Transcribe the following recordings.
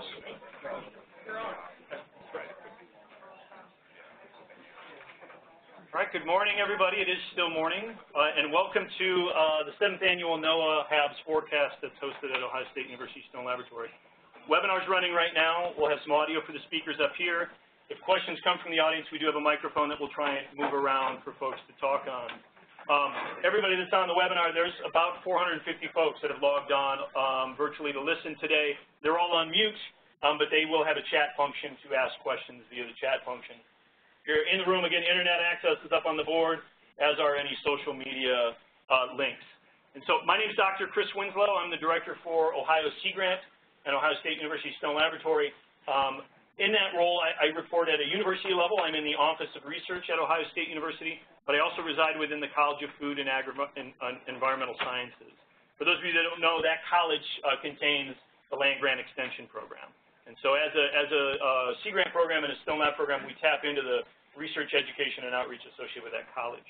All right, good morning, everybody. It is still morning, uh, and welcome to uh, the seventh annual NOAA HABS forecast that's hosted at Ohio State University Stone Laboratory. Webinar's running right now. We'll have some audio for the speakers up here. If questions come from the audience, we do have a microphone that we'll try and move around for folks to talk on. Um, everybody that's on the webinar, there's about 450 folks that have logged on um, virtually to listen today. They're all on mute, um, but they will have a chat function to ask questions via the chat function. If you're in the room, again, internet access is up on the board, as are any social media uh, links. And so my name is Dr. Chris Winslow. I'm the director for Ohio Sea Grant and Ohio State University Stone Laboratory. Um, in that role, I, I, report at a university level. I'm in the Office of Research at Ohio State University, but I also reside within the College of Food and, Agri and uh, Environmental Sciences. For those of you that don't know, that college uh, contains the Land Grant Extension Program. And so as a, as a uh, Sea Grant program and a Stone Lab program, we tap into the research, education, and outreach associated with that college.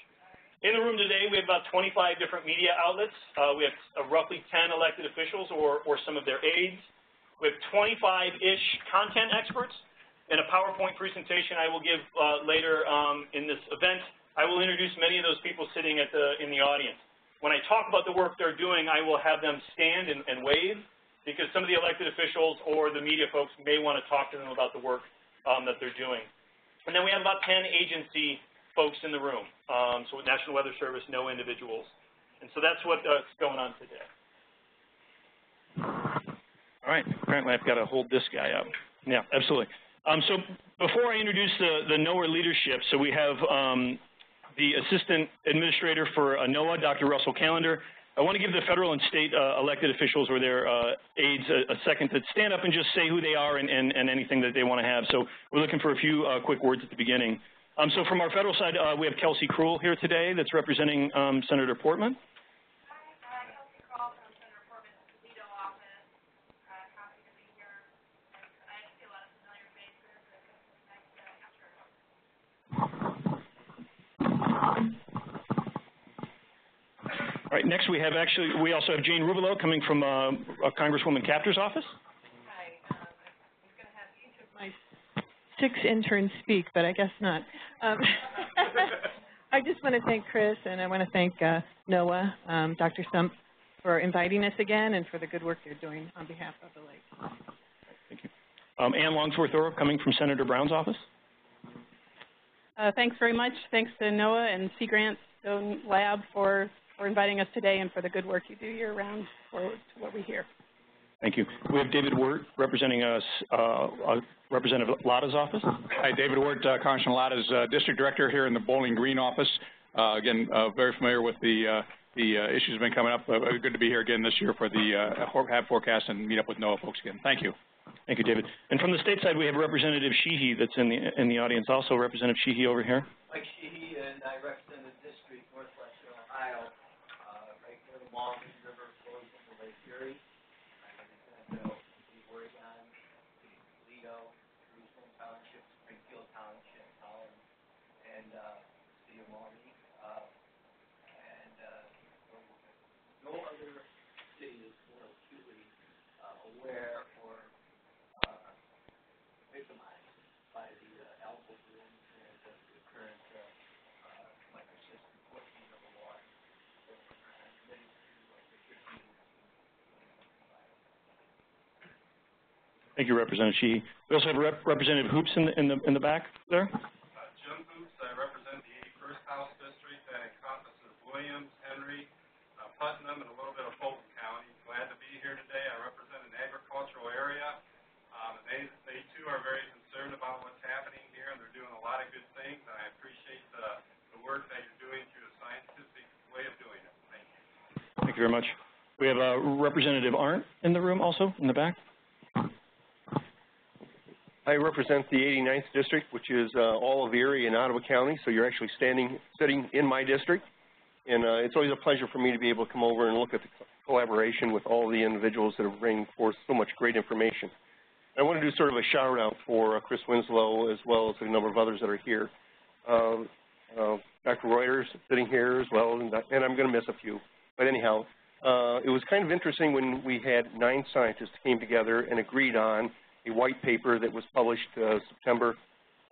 In the room today, we have about 25 different media outlets. Uh, we have uh, roughly 10 elected officials or, or some of their aides. We have 25-ish content experts. In a PowerPoint presentation I will give uh, later um, in this event, I will introduce many of those people sitting at the, in the audience. When I talk about the work they're doing, I will have them stand and, and wave because some of the elected officials or the media folks may want to talk to them about the work um, that they're doing. And then we have about 10 agency folks in the room. Um, so with National Weather Service, no individuals. And so that's what's uh, going on today. All right. Apparently I've got to hold this guy up. Yeah, absolutely. Um, so before I introduce the, the NOAA leadership, so we have um, the Assistant Administrator for uh, NOAA, Dr. Russell Callender, I want to give the federal and state uh, elected officials or their uh, aides a, a, second to stand up and just say who they are and, and, and anything that they want to have. So we're looking for a few uh, quick words at the beginning. Um, so from our federal side, uh, we have Kelsey Krull here today that's representing um, Senator Portman. All right, next we have actually, we also have Jane Rubelo coming from uh, Congresswoman Kaptur's office. Hi, um, I was going to have each of my six interns speak, but I guess not. Um, I just want to thank Chris and I want to thank uh, NOAA, um, Dr. Stumpf, for inviting us again and for the good work you're doing on behalf of the lake. Thank you. Um, Ann Longsworth coming from Senator Brown's office. Uh, thanks very much. Thanks to NOAA and Sea Grant Stone Lab for for inviting us today and for the good work you do year-round for what we hear. Thank you. We have David Wirt representing us, uh, uh, Representative Latta's office. Hi, David Wirt, uh, Congressman Latta's uh, District Director here in the Bowling Green office. Uh, again, uh, very familiar with the the issues that have been coming up. good to be here again this year for the HAB forecast and meet up with NOAA folks again. Thank you. Thank you, David. And from the state side, we have Representative Sheehy that's in the in the audience also. Representative Sheehy over here. Mike Sheehy, and I represent the district northwestern Ohio. Long River flows into Lake Erie. I'm going to the Oregon, Toledo, Jerusalem Township, Springfield Township, Holland, and uh, City of Maumee. Uh, and uh, no other city is more acutely uh, aware or uh, victimized by the uh, algal bloom and the, the current uh, uh, microcystin protein of the water. So I'm committed Thank you, Representative Sheehy. We also have Rep Representative Hoops in the, in the, in the back there. Uh, Jim Hoops, I represent the 81st House District that encompasses Williams, Henry, uh, Putnam, and a little bit of Fulton County. Glad to be here today. I represent an agricultural area. Um, and they, they too are very concerned about what's happening here, and they're doing a lot of good things. And I appreciate the, the work that you're doing through a scientific way of doing it. Thank you. Thank you very much. We have uh, Representative Arndt in the room also, in the back. I represent the 89th district, which is uh, all of Erie and Ottawa County, so you're actually standing, sitting in my district. And uh, it's always a pleasure for me to be able to come over and look at the collaboration with all the individuals that are bringing forth so much great information. I want to do sort of a shout out for uh, Chris Winslow as well as a number of others that are here. Um, uh, Dr. Reutter's sitting here as well, and, and I'm going to miss a few. But anyhow, uh, it was kind of interesting when we had nine scientists came together and agreed on a white paper that was published uh, September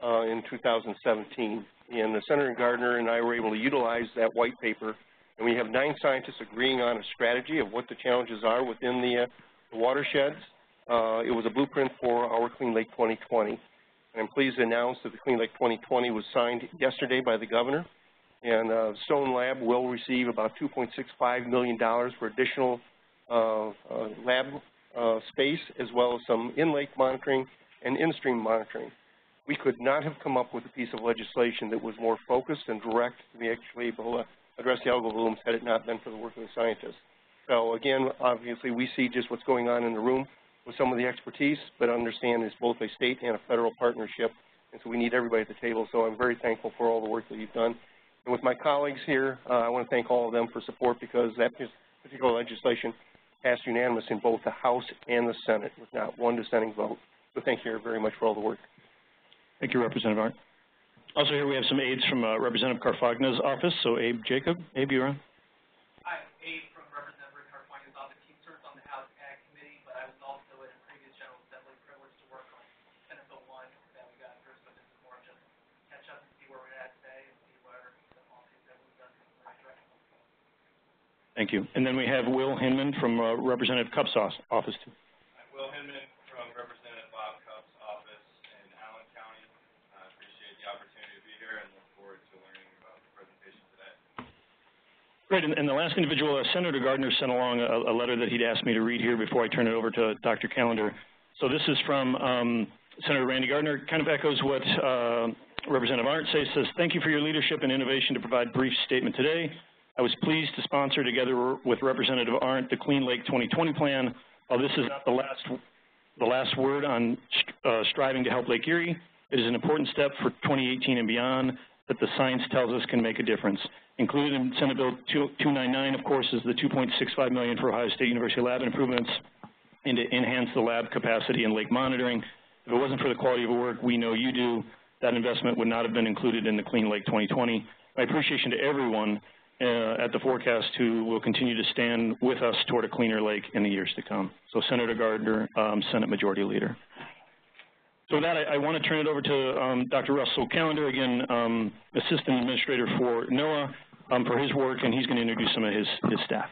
uh, in 2017. And Senator Gardner and I were able to utilize that white paper, and we have nine scientists agreeing on a strategy of what the challenges are within the, uh, the watersheds. Uh, it was a blueprint for our Clean Lake 2020. And I'm pleased to announce that the Clean Lake 2020 was signed yesterday by the governor, and uh, Stone Lab will receive about $2.65 million for additional uh, lab space, as well as some in-lake monitoring and in-stream monitoring. We could not have come up with a piece of legislation that was more focused and direct to be actually able to address the algal blooms had it not been for the work of the scientists. So again, obviously we see just what's going on in the room with some of the expertise, but understand it's both a state and a federal partnership, and so we need everybody at the table. So I'm very thankful for all the work that you've done. And with my colleagues here, uh, I want to thank all of them for support because that particular legislation passed unanimous in both the House and the Senate with not one dissenting vote. So thank you very much for all the work. Thank you, Representative Arndt. Also here we have some aides from uh, Representative Carfagna's office. So Abe Jacob, Abe, you're on. Hi, Abe from Representative Carfagna's office. He serves on the House Ag Committee, but I was also in a previous General Assembly privileged to work on Senate Bill 1 that we got through, so this is more just catch up and see where we're at today and see where the policies that we've done in the right direction. Thank you. And then we have Will Hinman from uh, Representative Cupp's office, too. I'm Will Hinman from Representative Bob Cupp's office in Allen County. I appreciate the opportunity to be here and look forward to learning about the presentation today. Great. And, and the last individual, uh, Senator Gardner sent along a, a, letter that he'd asked me to read here before I turn it over to Dr. Callender. So this is from um, Senator Randy Gardner. Kind of echoes what uh, Representative Arndt says. Says, thank you for your leadership and innovation to provide brief statement today. I was pleased to sponsor together with Representative Arndt the Clean Lake 2020 plan. While this is not the last, the last word on uh, striving to help Lake Erie, it is an important step for 2018 and beyond that the science tells us can make a difference. Included in Senate Bill 299, of course, is the 2.65 million for Ohio State University lab improvements and to enhance the lab capacity and lake monitoring. If it wasn't for the quality of work we know you do, that investment would not have been included in the Clean Lake 2020. My appreciation to everyone at the forecast who will continue to stand with us toward a cleaner lake in the years to come. So Senator Gardner, um, Senate Majority Leader. So with that, I, I, want to turn it over to um, Dr. Russell Callender, again, um, Assistant Administrator for NOAA, um, for his work, and he's going to introduce some of his, his staff.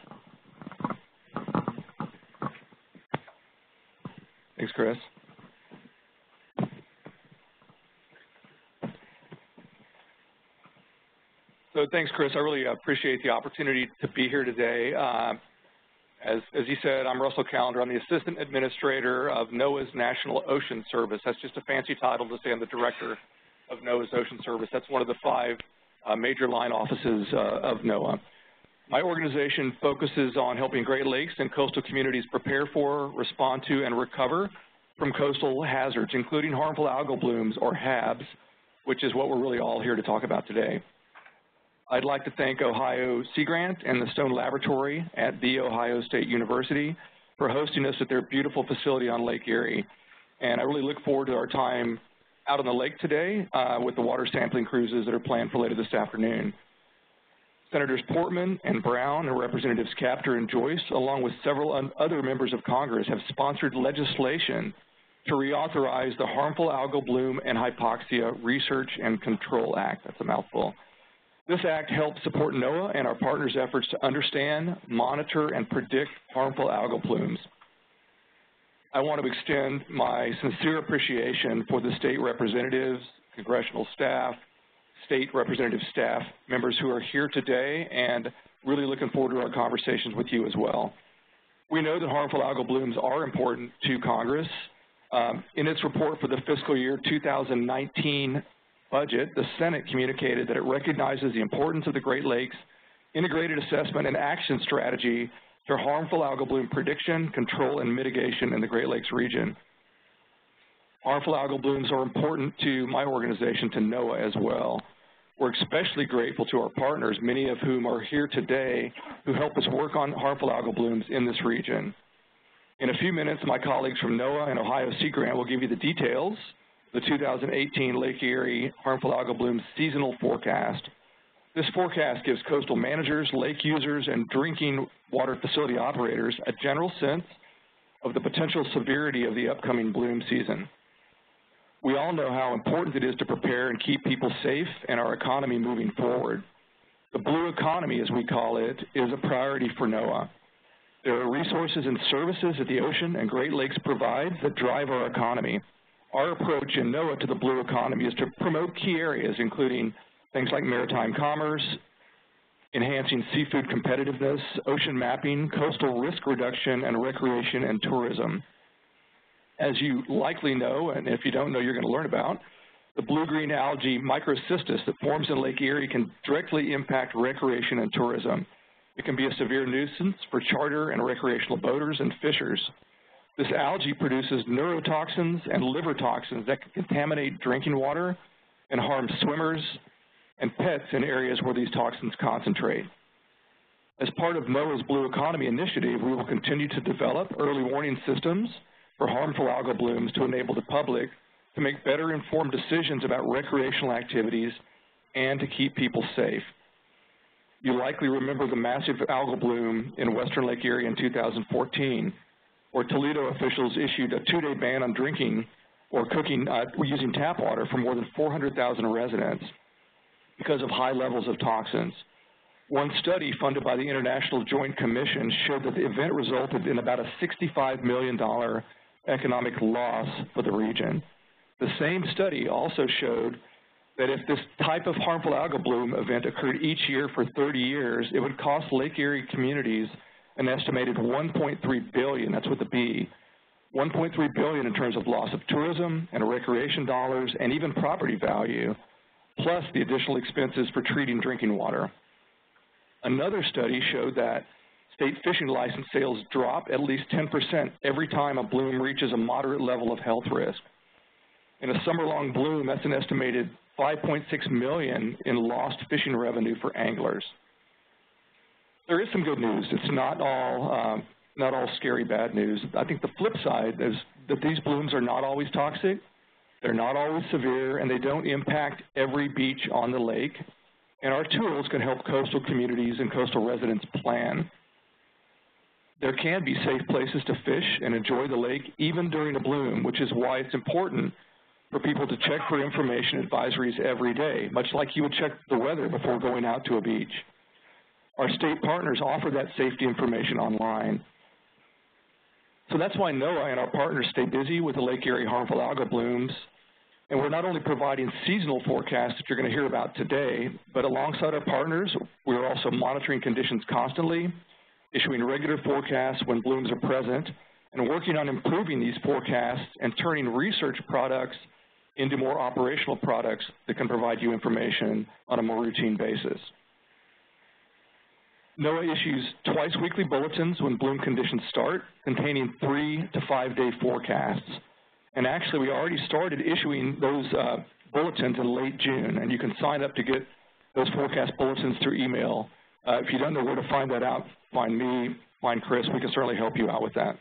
Thanks, Chris. So thanks, Chris. I really appreciate the opportunity to be here today. Uh, as, as you said, I'm Russell Callender. I'm the Assistant Administrator of NOAA's National Ocean Service. That's just a fancy title to say I'm the Director of NOAA's Ocean Service. That's one of the five uh, major line offices uh, of NOAA. My organization focuses on helping Great Lakes and coastal communities prepare for, respond to, and recover from coastal hazards, including harmful algal blooms, or HABs, which is what we're really all here to talk about today. I'd like to thank Ohio Sea Grant and the Stone Laboratory at The Ohio State University for hosting us at their beautiful facility on Lake Erie. And I really look forward to our time out on the lake today uh, with the water sampling cruises that are planned for later this afternoon. Senators Portman and Brown and Representatives Kaptur and Joyce, along with several other members of Congress, have sponsored legislation to reauthorize the Harmful Algal Bloom and Hypoxia Research and Control Act. That's a mouthful. This act helps support NOAA and our partners' efforts to understand, monitor, and predict harmful algal plumes. I want to extend my sincere appreciation for the state representatives, congressional staff, state representative staff members who are here today and really looking forward to our conversations with you as well. We know that harmful algal blooms are important to Congress. Um, in its report for the fiscal year 2019 budget, the Senate communicated that it recognizes the importance of the Great Lakes integrated assessment and action strategy for harmful algal bloom prediction, control, and mitigation in the Great Lakes region. Harmful algal blooms are important to my organization, to NOAA as well. We're especially grateful to our partners, many of whom are here today, who help us work on harmful algal blooms in this region. In a few minutes, my colleagues from NOAA and Ohio Sea Grant will give you the details the 2018 Lake Erie harmful algal bloom seasonal forecast. This forecast gives coastal managers, lake users, and drinking water facility operators a general sense of the potential severity of the upcoming bloom season. We all know how important it is to prepare and keep people safe and our economy moving forward. The blue economy, as we call it, is a priority for NOAA. There are resources and services that the ocean and Great Lakes provide that drive our economy. Our approach in NOAA to the blue economy is to promote key areas, including things like maritime commerce, enhancing seafood competitiveness, ocean mapping, coastal risk reduction, and recreation and tourism. As you likely know, and if you don't know, you're going to learn about, the blue-green algae microcystis that forms in Lake Erie can directly impact recreation and tourism. It can be a severe nuisance for charter and recreational boaters and fishers. This algae produces neurotoxins and liver toxins that can contaminate drinking water and harm swimmers and pets in areas where these toxins concentrate. As part of NOAA's Blue Economy Initiative, we will continue to develop early warning systems for harmful algal blooms to enable the public to make better informed decisions about recreational activities and to keep people safe. You likely remember the massive algal bloom in western Lake Erie in 2014, where Toledo officials issued a two-day ban on drinking or cooking uh, using tap water for more than 400,000 residents because of high levels of toxins. One study funded by the International Joint Commission showed that the event resulted in about a $65 million economic loss for the region. The same study also showed that if this type of harmful algal bloom event occurred each year for 30 years, it would cost Lake Erie communities an estimated 1.3 billion, that's with B, 1.3 billion in terms of loss of tourism and recreation dollars and even property value, plus the additional expenses for treating drinking water. Another study showed that state fishing license sales drop at least 10% every time a bloom reaches a moderate level of health risk. In a summer-long bloom, that's an estimated 5.6 million in lost fishing revenue for anglers. There is some good news. It's not all um, not all scary bad news. I think the flip side is that these blooms are not always toxic, they're not always severe, and they don't impact every beach on the lake. And our tools can help coastal communities and coastal residents plan. There can be safe places to fish and enjoy the lake even during a bloom, which is why it's important for people to check for information advisories every day, much like you would check the weather before going out to a beach. Our state partners offer that safety information online. So that's why NOAA and our partners stay busy with the Lake Erie harmful algal blooms. And we're not only providing seasonal forecasts that you're going to hear about today, but alongside our partners, we're also monitoring conditions constantly, issuing regular forecasts when blooms are present, and working on improving these forecasts and turning research products into more operational products that can provide you information on a more routine basis. NOAA issues twice weekly bulletins when bloom conditions start, containing three to five day forecasts. And actually, we already started issuing those uh, bulletins in late June, and you can sign up to get those forecast bulletins through email. Uh, if you don't know where to find that out, find me, find Chris. We can certainly help you out with that.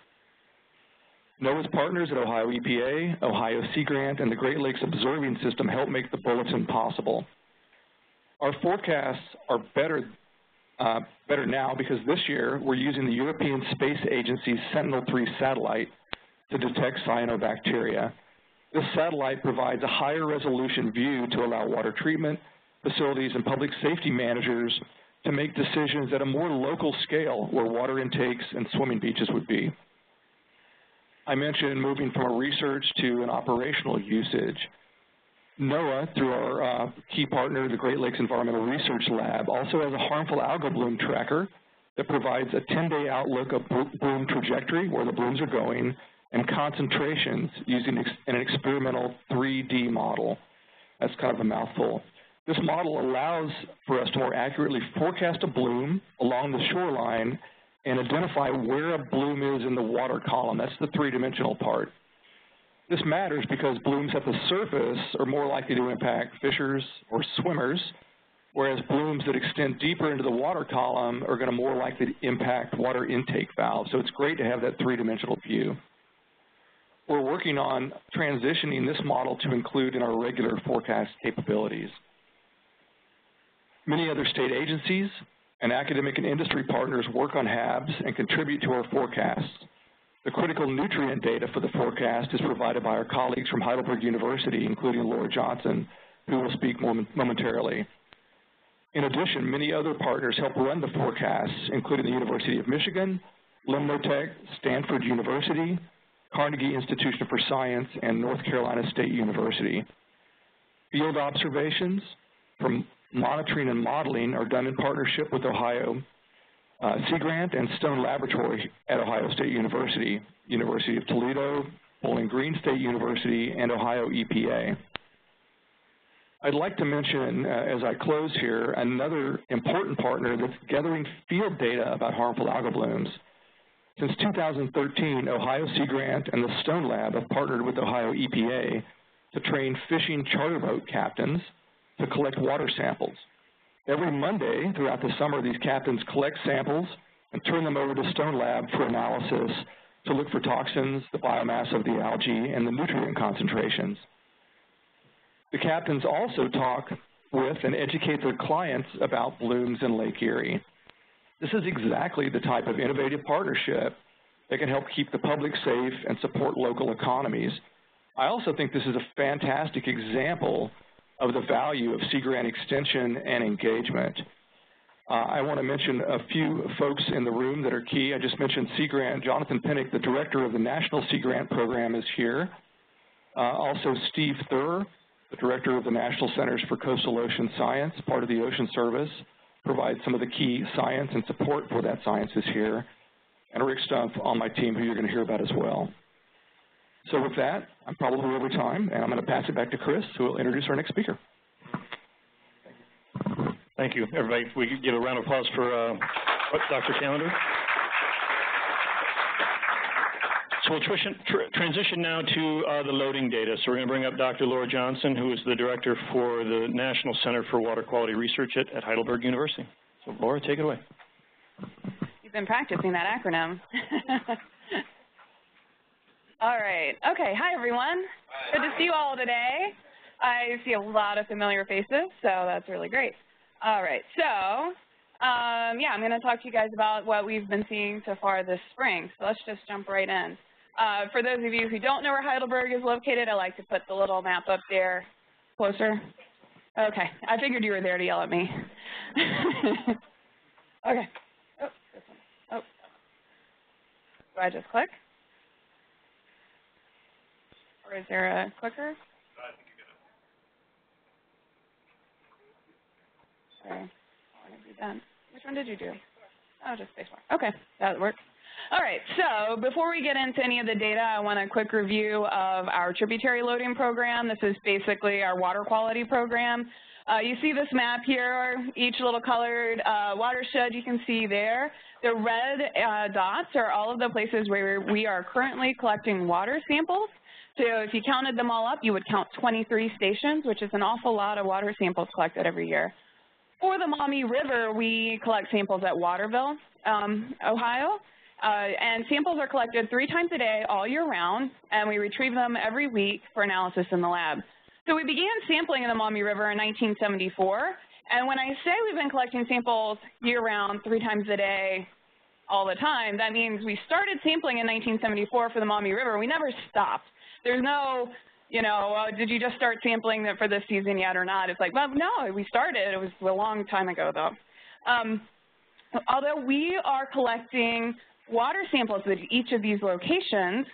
NOAA's partners at Ohio EPA, Ohio Sea Grant, and the Great Lakes Observing System help make the bulletin possible. Our forecasts are better, uh, better now because this year we're using the European Space Agency's Sentinel-3 satellite to detect cyanobacteria. This satellite provides a higher resolution view to allow water treatment facilities and public safety managers to make decisions at a more local scale where water intakes and swimming beaches would be. I mentioned moving from a research to an operational usage. NOAA, through our uh, key partner, the Great Lakes Environmental Research Lab, also has a harmful algal bloom tracker that provides a 10-day outlook of bloom trajectory, where the blooms are going, and concentrations using an experimental 3D model. That's kind of a mouthful. This model allows for us to more accurately forecast a bloom along the shoreline and identify where a bloom is in the water column. That's the three-dimensional part. This matters because blooms at the surface are more likely to impact fishers or swimmers, whereas blooms that extend deeper into the water column are going to more likely to impact water intake valves. So it's great to have that three-dimensional view. We're working on transitioning this model to include in our regular forecast capabilities. Many other state agencies and academic and industry partners work on HABs and contribute to our forecasts. The critical nutrient data for the forecast is provided by our colleagues from Heidelberg University, including Laura Johnson, who will speak momentarily. In addition, many other partners help run the forecasts, including the University of Michigan, Limnotech, Stanford University, Carnegie Institution for Science, and North Carolina State University. Field observations from monitoring and modeling are done in partnership with Ohio Sea Grant and Stone Laboratory at Ohio State University, University of Toledo, Bowling Green State University, and Ohio EPA. I'd like to mention, uh, as I close here, another important partner that's gathering field data about harmful algal blooms. Since 2013, Ohio Sea Grant and the Stone Lab have partnered with Ohio EPA to train fishing charter boat captains to collect water samples. Every Monday throughout the summer, these captains collect samples and turn them over to Stone Lab for analysis to look for toxins, the biomass of the algae, and the nutrient concentrations. The captains also talk with and educate their clients about blooms in Lake Erie. This is exactly the type of innovative partnership that can help keep the public safe and support local economies. I also think this is a fantastic example of the value of Sea Grant extension and engagement. Uh, I want to mention a few folks in the room that are key. I just mentioned Sea Grant. Jonathan Pennock, the director of the National Sea Grant Program, is here. Uh, also, Steve Thur, the director of the National Centers for Coastal Ocean Science, part of the Ocean Service, provides some of the key science and support for that science is here. And Rick Stumpf on my team, who you're going to hear about as well. So with that, I'm probably over time, and I'm going to pass it back to Chris, who will introduce our next speaker. Thank you, everybody. If we could give a round of applause for uh, Dr. Callender. So we'll transition now to uh, the loading data. So we're going to bring up Dr. Laura Johnson, who is the director for the National Center for Water Quality Research at, at Heidelberg University. So Laura, take it away. You've been practicing that acronym. All right. Okay. Hi, everyone. Good to see you all today. I see a lot of familiar faces, so that's really great. All right. So, um, yeah, I'm going to talk to you guys about what we've been seeing so far this spring. So let's just jump right in. Uh, for those of you who don't know where Heidelberg is located, I like to put the little map up there closer. Okay. I figured you were there to yell at me. okay. Oh, this one. Oh. Do I just click? Or is there a clicker? Sorry. Which one did you do? Oh, just spacebar. Okay, that works. All right, so before we get into any of the data, I want a quick review of our tributary loading program. This is basically our water quality program. Uh, you see this map here, each little colored uh, watershed you can see there. The red uh, dots are all of the places where we are currently collecting water samples. So if you counted them all up, you would count 23 stations, which is an awful lot of water samples collected every year. For the Maumee River, we collect samples at Waterville, um, Ohio, uh, and samples are collected three times a day all year round, and we retrieve them every week for analysis in the lab. So we began sampling in the Maumee River in 1974, and when I say we've been collecting samples year-round, three times a day, all the time, that means we started sampling in 1974 for the Maumee River. We never stopped. There's no, you know, uh, did you just start sampling that for this season yet or not? It's like, well, no, we started. It was a long time ago, though. Um, although we are collecting water samples at each of these locations,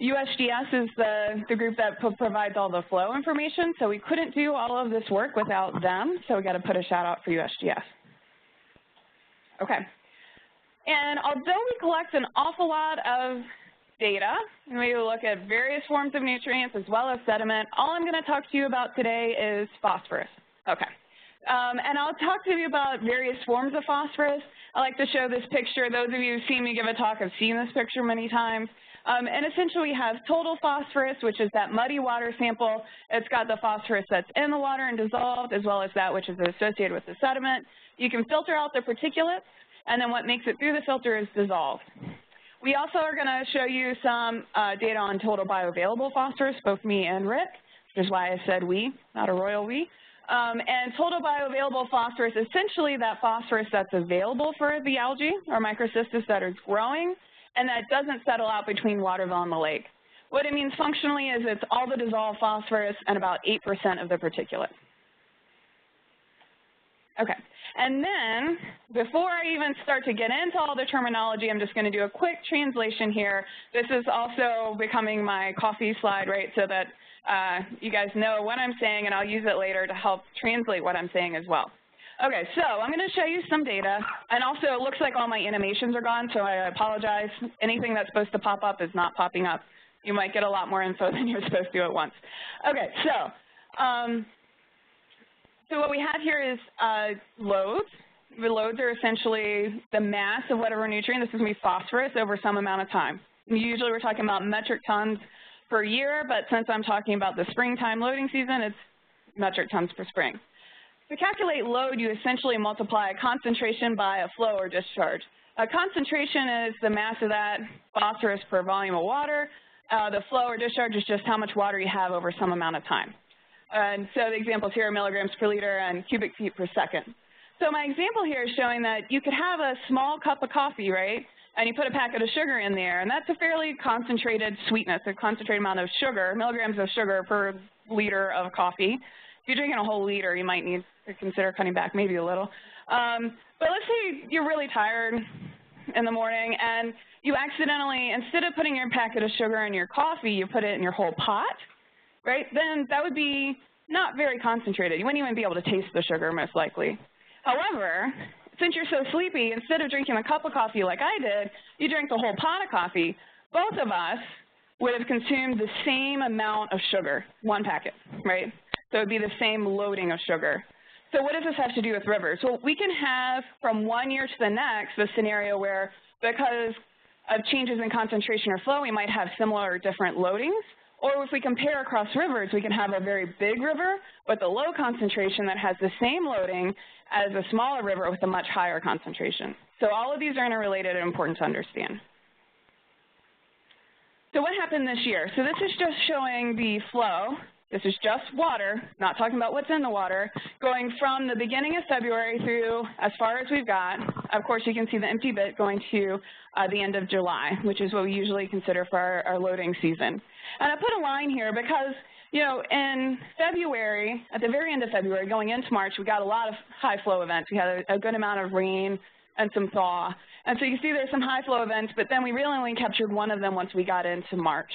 USGS is the, the group that provides all the flow information, so we couldn't do all of this work without them, so we got to put a shout out for USGS. Okay. And although we collect an awful lot of data, and we look at various forms of nutrients as well as sediment. All I'm going to talk to you about today is phosphorus. Okay. Um, and I'll talk to you about various forms of phosphorus. I like to show this picture. Those of you who've seen me give a talk have seen this picture many times. Um, and essentially we have total phosphorus, which is that muddy water sample. It's got the phosphorus that's in the water and dissolved, as well as that which is associated with the sediment. You can filter out the particulates, and then what makes it through the filter is dissolved. We also are going to show you some uh, data on total bioavailable phosphorus, both me and Rick, which is why I said we, not a royal we. Um, and total bioavailable phosphorus, essentially that phosphorus that's available for the algae or microcystis that is growing, and that doesn't settle out between Waterville and the lake. What it means functionally is it's all the dissolved phosphorus and about 8% of the particulate. Okay, and then before I even start to get into all the terminology, I'm just going to do a quick translation here. This is also becoming my coffee slide, right, so that uh, you guys know what I'm saying, and I'll use it later to help translate what I'm saying as well. Okay, so I'm going to show you some data, and also it looks like all my animations are gone, so I apologize. Anything that's supposed to pop up is not popping up. You might get a lot more info than you're supposed to at once. Okay, so um, so what we have here is uh, loads. The loads are essentially the mass of whatever nutrient. This is going to be phosphorus over some amount of time. Usually we're talking about metric tons per year, but since I'm talking about the springtime loading season, it's metric tons per spring. To calculate load, you essentially multiply a concentration by a flow or discharge. A concentration is the mass of that phosphorus per volume of water. Uh, the flow or discharge is just how much water you have over some amount of time. And so the examples here are milligrams per liter and cubic feet per second. So my example here is showing that you could have a small cup of coffee, right? And you put a packet of sugar in there, and that's a fairly concentrated sweetness, a concentrated amount of sugar, milligrams of sugar per liter of coffee. If you're drinking a whole liter, you might need to consider cutting back maybe a little. Um, but let's say you're really tired in the morning and you accidentally, instead of putting your packet of sugar in your coffee, you put it in your whole pot right, then that would be not very concentrated. You wouldn't even be able to taste the sugar most likely. However, since you're so sleepy, instead of drinking a cup of coffee like I did, you drank the whole pot of coffee, both of us would have consumed the same amount of sugar, one packet, right? So it would be the same loading of sugar. So what does this have to do with rivers? Well, we can have from one year to the next the scenario where because of changes in concentration or flow, we might have similar or different loadings. Or if we compare across rivers, we can have a very big river with a low concentration that has the same loading as a smaller river with a much higher concentration. So all of these are interrelated and important to understand. So what happened this year? So this is just showing the flow. This is just water, not talking about what's in the water, going from the beginning of February through as far as we've got. Of course, you can see the empty bit going to uh, the end of July, which is what we usually consider for our, our loading season. And I put a line here because, you know, in February, at the very end of February, going into March, we got a lot of high flow events. We had a, a good amount of rain and some thaw. And so you see there's some high flow events, but then we really only captured one of them once we got into March.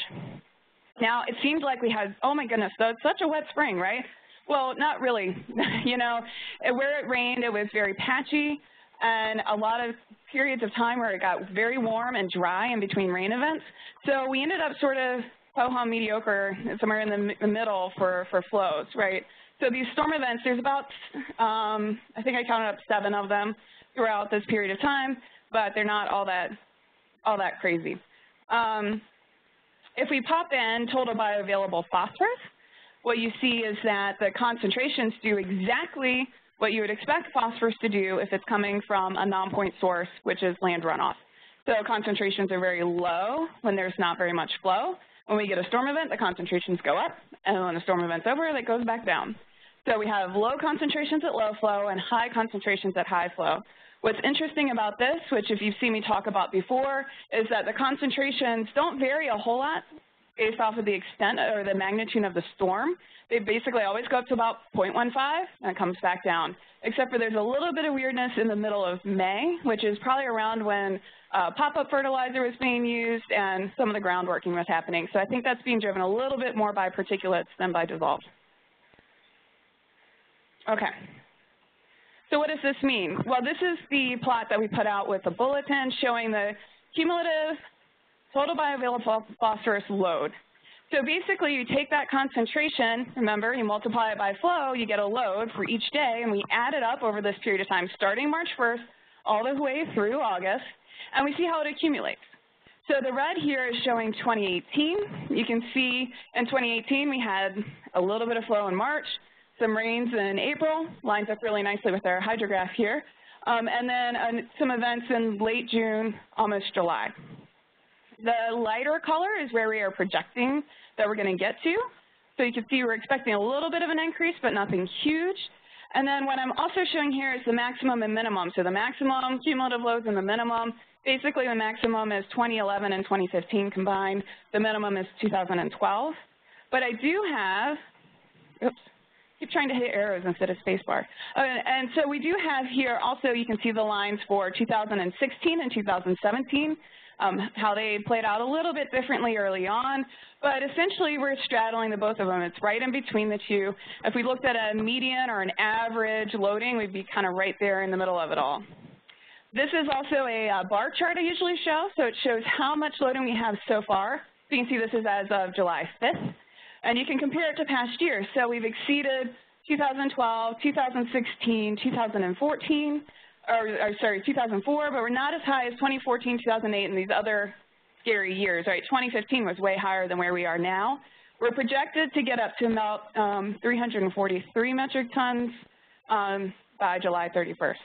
Now, it seems like we had, oh my goodness, so such a wet spring, right? Well, not really. you know, where it rained, it was very patchy and a lot of periods of time where it got very warm and dry in between rain events. So we ended up sort of ho-hum mediocre, somewhere in the, the middle for, for flows, right? So these storm events, there's about, um, I think I counted up seven of them throughout this period of time, but they're not all that, all that crazy. Um, if we pop in total bioavailable phosphorus, what you see is that the concentrations do exactly what you would expect phosphorus to do if it's coming from a non-point source, which is land runoff. So concentrations are very low when there's not very much flow. When we get a storm event, the concentrations go up, and when the storm event's over, it goes back down. So we have low concentrations at low flow and high concentrations at high flow. What's interesting about this, which if you've seen me talk about before, is that the concentrations don't vary a whole lot based off of the extent or the magnitude of the storm. They basically always go up to about 0.15 and it comes back down, except for there's a little bit of weirdness in the middle of May, which is probably around when uh, pop-up fertilizer was being used and some of the groundworking was happening. So I think that's being driven a little bit more by particulates than by dissolved. Okay. So what does this mean? Well, this is the plot that we put out with the bulletin showing the cumulative total bioavailable phosphorus load. So basically, you take that concentration, remember, you multiply it by flow, you get a load for each day, and we add it up over this period of time, starting March 1st all the way through August, and we see how it accumulates. So the red here is showing 2018. You can see in 2018 we had a little bit of flow in March, some rains in April, lines up really nicely with our hydrograph here, um, and then uh, some events in late June, almost July. The lighter color is where we are projecting that we're going to get to. So you can see we're expecting a little bit of an increase, but nothing huge. And then what I'm also showing here is the maximum and minimum. So the maximum cumulative loads and the minimum. Basically, the maximum is 2011 and 2015 combined. The minimum is 2012. But I do have, oops, keep trying to hit arrows instead of spacebar. Uh, and so we do have here also, you can see the lines for 2016 and 2017 um, how they played out a little bit differently early on, but essentially we're straddling the both of them. It's right in between the two. If we looked at a median or an average loading, we'd be kind of right there in the middle of it all. This is also a uh, bar chart I usually show, so it shows how much loading we have so far. You can see this is as of July 5th, and you can compare it to past years. So we've exceeded 2012, 2016, 2014, or, or sorry, 2004, but we're not as high as 2014, 2008, and these other scary years, right? 2015 was way higher than where we are now. We're projected to get up to about um, 343 metric tons um, by July 31st.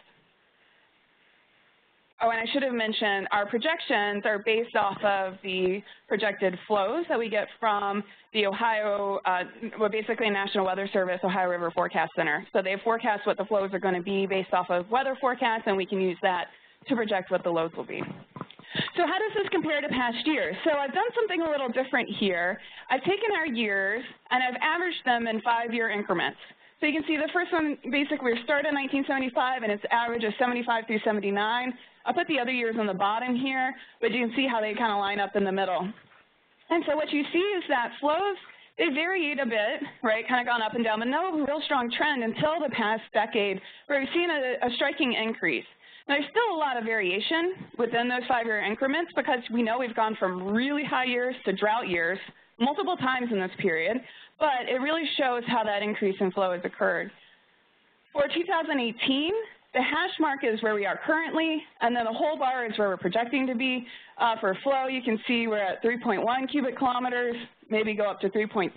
Oh, and I should have mentioned our projections are based off of the projected flows that we get from the Ohio, uh, well, basically National Weather Service Ohio River Forecast Center. So they forecast what the flows are going to be based off of weather forecasts, and we can use that to project what the loads will be. So how does this compare to past years? So I've done something a little different here. I've taken our years, and I've averaged them in five-year increments. So you can see the first one, basically, we started in 1975, and its average is 75 through 79. I'll put the other years on the bottom here, but you can see how they kind of line up in the middle. And so what you see is that flows, they varied a bit, right, kind of gone up and down, but no real strong trend until the past decade where we've seen a, a striking increase. Now, there's still a lot of variation within those five-year increments because we know we've gone from really high years to drought years multiple times in this period, but it really shows how that increase in flow has occurred. For 2018, the hash mark is where we are currently, and then the whole bar is where we're projecting to be. Uh, for flow, you can see we're at 3.1 cubic kilometers, maybe go up to 3.3.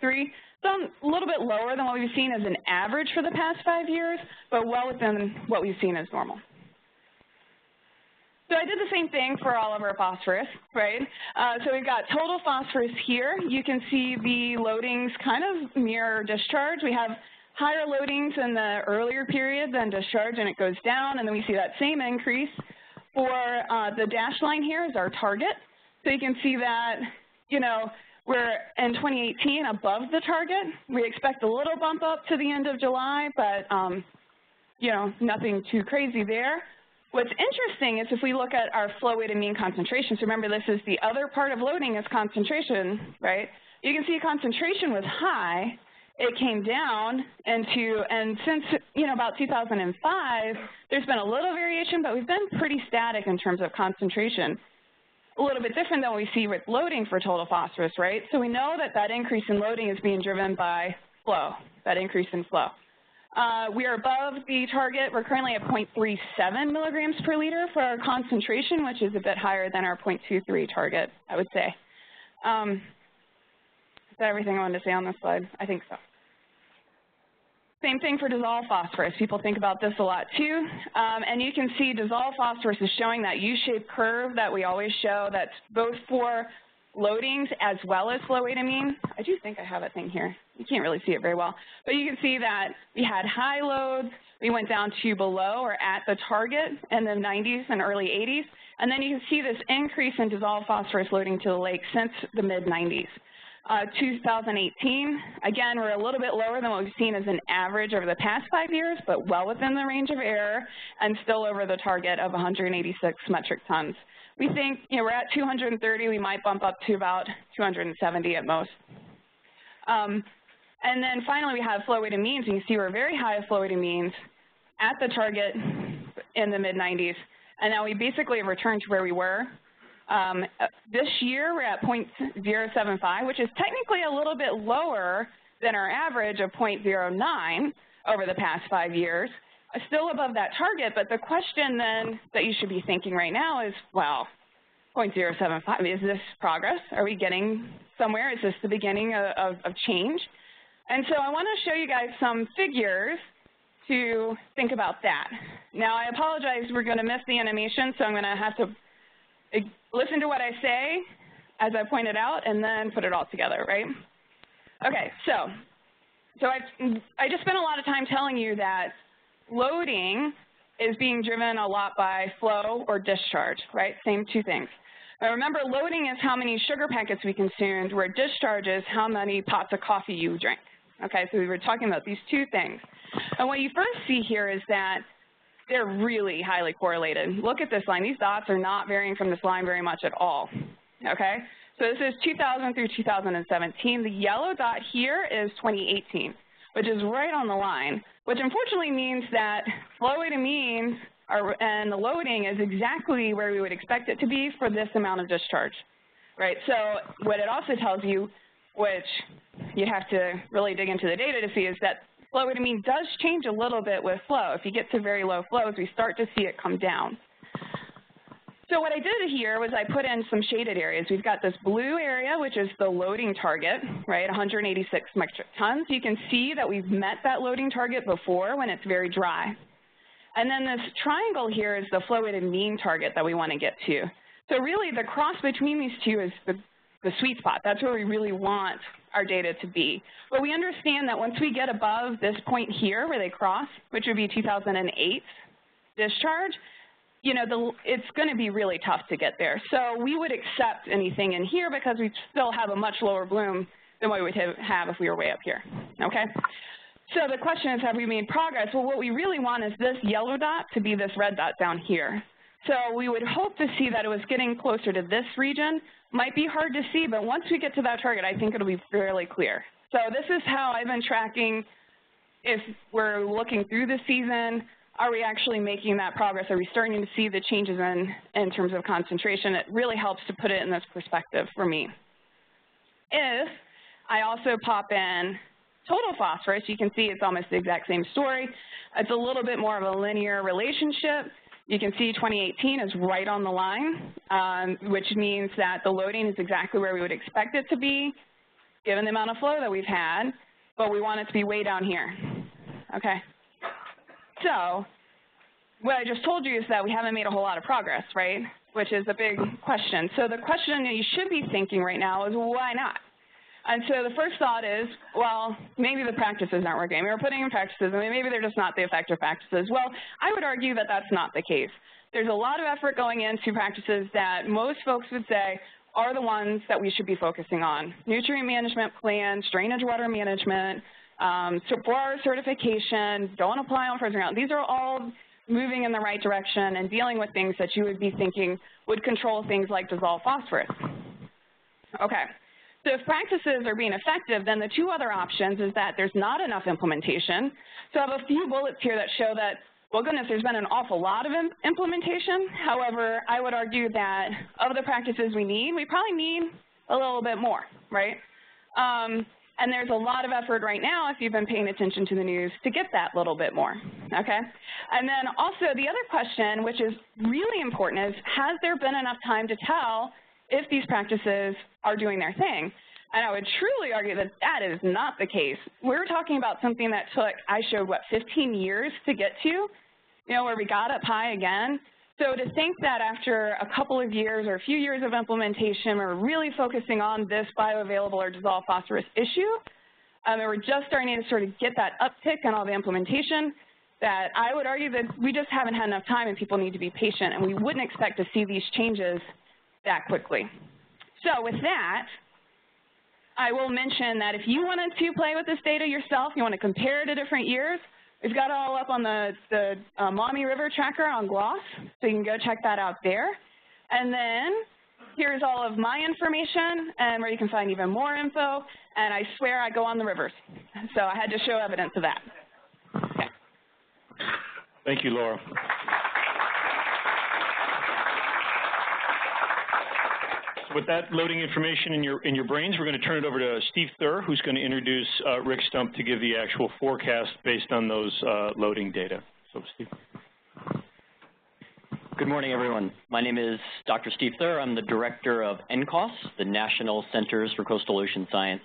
So a little bit lower than what we've seen as an average for the past five years, but well within what we've seen as normal. So I did the same thing for all of our phosphorus, right? Uh, so we've got total phosphorus here. You can see the loadings kind of mirror discharge. We have higher loadings in the earlier period than discharge, and it goes down, and then we see that same increase. For uh, the dashed line here is our target. So you can see that, you know, we're in 2018 above the target. We expect a little bump up to the end of July, but, um, you know, nothing too crazy there. What's interesting is if we look at our flow weighted mean concentrations, remember this is the other part of loading is concentration, right? You can see concentration was high, it came down into, and since, you know, about 2005, there's been a little variation, but we've been pretty static in terms of concentration. A little bit different than we see with loading for total phosphorus, right? So we know that that increase in loading is being driven by flow, that increase in flow. Uh, we are above the target. We're currently at 0.37 milligrams per liter for our concentration, which is a bit higher than our 0.23 target, I would say. Um, is that everything I wanted to say on this slide? I think so. Same thing for dissolved phosphorus. People think about this a lot too. Um, and you can see dissolved phosphorus is showing that U-shaped curve that we always show that's both for loadings as well as flow mean. I do think I have a thing here. You can't really see it very well. But you can see that we had high loads. We went down to below or at the target in the 90s and early 80s. And then you can see this increase in dissolved phosphorus loading to the lake since the mid-90s. Uh, 2018, again, we're a little bit lower than what we've seen as an average over the past five years, but well within the range of error and still over the target of 186 metric tons. We think, you know, we're at 230, we might bump up to about 270 at most. Um, and then finally, we have flow weighted means. You can see we're very high flow weighted means at the target in the mid-90s. And now we basically have returned to where we were um, this year, we're at 0.075, which is technically a little bit lower than our average of 0.09 over the past five years. Uh, still above that target, but the question then that you should be thinking right now is, well, 0.075, is this progress? Are we getting somewhere? Is this the beginning of, of, of change? And so I want to show you guys some figures to think about that. Now, I apologize, we're going to miss the animation, so I'm going to have to listen to what I say, as I pointed out, and then put it all together, right? Okay, so, so I, I just spent a lot of time telling you that loading is being driven a lot by flow or discharge, right? Same two things. Now remember, loading is how many sugar packets we consumed, where discharge is how many pots of coffee you drink. Okay, so we were talking about these two things. And what you first see here is that they're really highly correlated. Look at this line. These dots are not varying from this line very much at all. Okay? So this is 2000 through 2017. The yellow dot here is 2018, which is right on the line, which unfortunately means that flow-weighted means are, and the loading is exactly where we would expect it to be for this amount of discharge, right? So what it also tells you, which you have to really dig into the data to see, is that mean does change a little bit with flow. If you get to very low flows, we start to see it come down. So what I did here was I put in some shaded areas. We've got this blue area, which is the loading target, right, 186 metric tons. You can see that we've met that loading target before when it's very dry. And then this triangle here is the flow and mean target that we want to get to. So really the cross between these two is the, the sweet spot. That's where we really want our data to be. But we understand that once we get above this point here where they cross, which would be 2008 discharge, you know, the, it's going to be really tough to get there. So we would accept anything in here because we still have a much lower bloom than what we would have if we were way up here, okay? So the question is, have we made progress? Well, what we really want is this yellow dot to be this red dot down here. So we would hope to see that it was getting closer to this region. Might be hard to see, but once we get to that target, I think it'll be fairly clear. So this is how I've been tracking if we're looking through the season, are we actually making that progress? Are we starting to see the changes in, in terms of concentration? It really helps to put it in this perspective for me. If I also pop in total phosphorus, you can see it's almost the exact same story. It's a little bit more of a linear relationship. You can see 2018 is right on the line, um, which means that the loading is exactly where we would expect it to be, given the amount of flow that we've had, but we want it to be way down here, okay? So what I just told you is that we haven't made a whole lot of progress, right? Which is a big question. So the question that you should be thinking right now is why not? And so the first thought is, well, maybe the practices aren't working. We're putting in practices, and maybe they're just not the effective practices. Well, I would argue that that's not the case. There's a lot of effort going into practices that most folks would say are the ones that we should be focusing on. Nutrient management plans, drainage water management, um, so certification, don't apply on frozen ground. These are all moving in the right direction and dealing with things that you would be thinking would control things like dissolved phosphorus. Okay. So if practices are being effective, then the two other options is that there's not enough implementation. So I have a few bullets here that show that, well, goodness, there's been an awful lot of implementation. However, I would argue that of the practices we need, we probably need a little bit more, right? Um, and there's a lot of effort right now, if you've been paying attention to the news, to get that little bit more, okay? And then also the other question, which is really important, is has there been enough time to tell if these practices are doing their thing? And I would truly argue that that is not the case. We're talking about something that took, I showed, what, 15 years to get to, you know, where we got up high again. So to think that after a couple of years or a few years of implementation, we're really focusing on this bioavailable or dissolved phosphorus issue, um, and we're just starting to sort of get that uptick in all the implementation, that I would argue that we just haven't had enough time and people need to be patient, and we wouldn't expect to see these changes that quickly. So with that, I will mention that if you wanted to play with this data yourself, you want to compare it to different years, We've got it all up on the, the uh, Maumee River tracker on GLOS, so you can go check that out there. And then here's all of my information and where you can find even more info. And I swear I go on the rivers. So I had to show evidence of that. Okay. Thank you, Laura. With that loading information in your in your brains, we're going to turn it over to Steve Thur, who's going to introduce uh, Rick Stumpf to give the actual forecast based on those uh, loading data. So, Steve. Good morning, everyone. My name is Dr. Steve Thur. I'm the director of NCCOS, the National Centers for Coastal Ocean Science.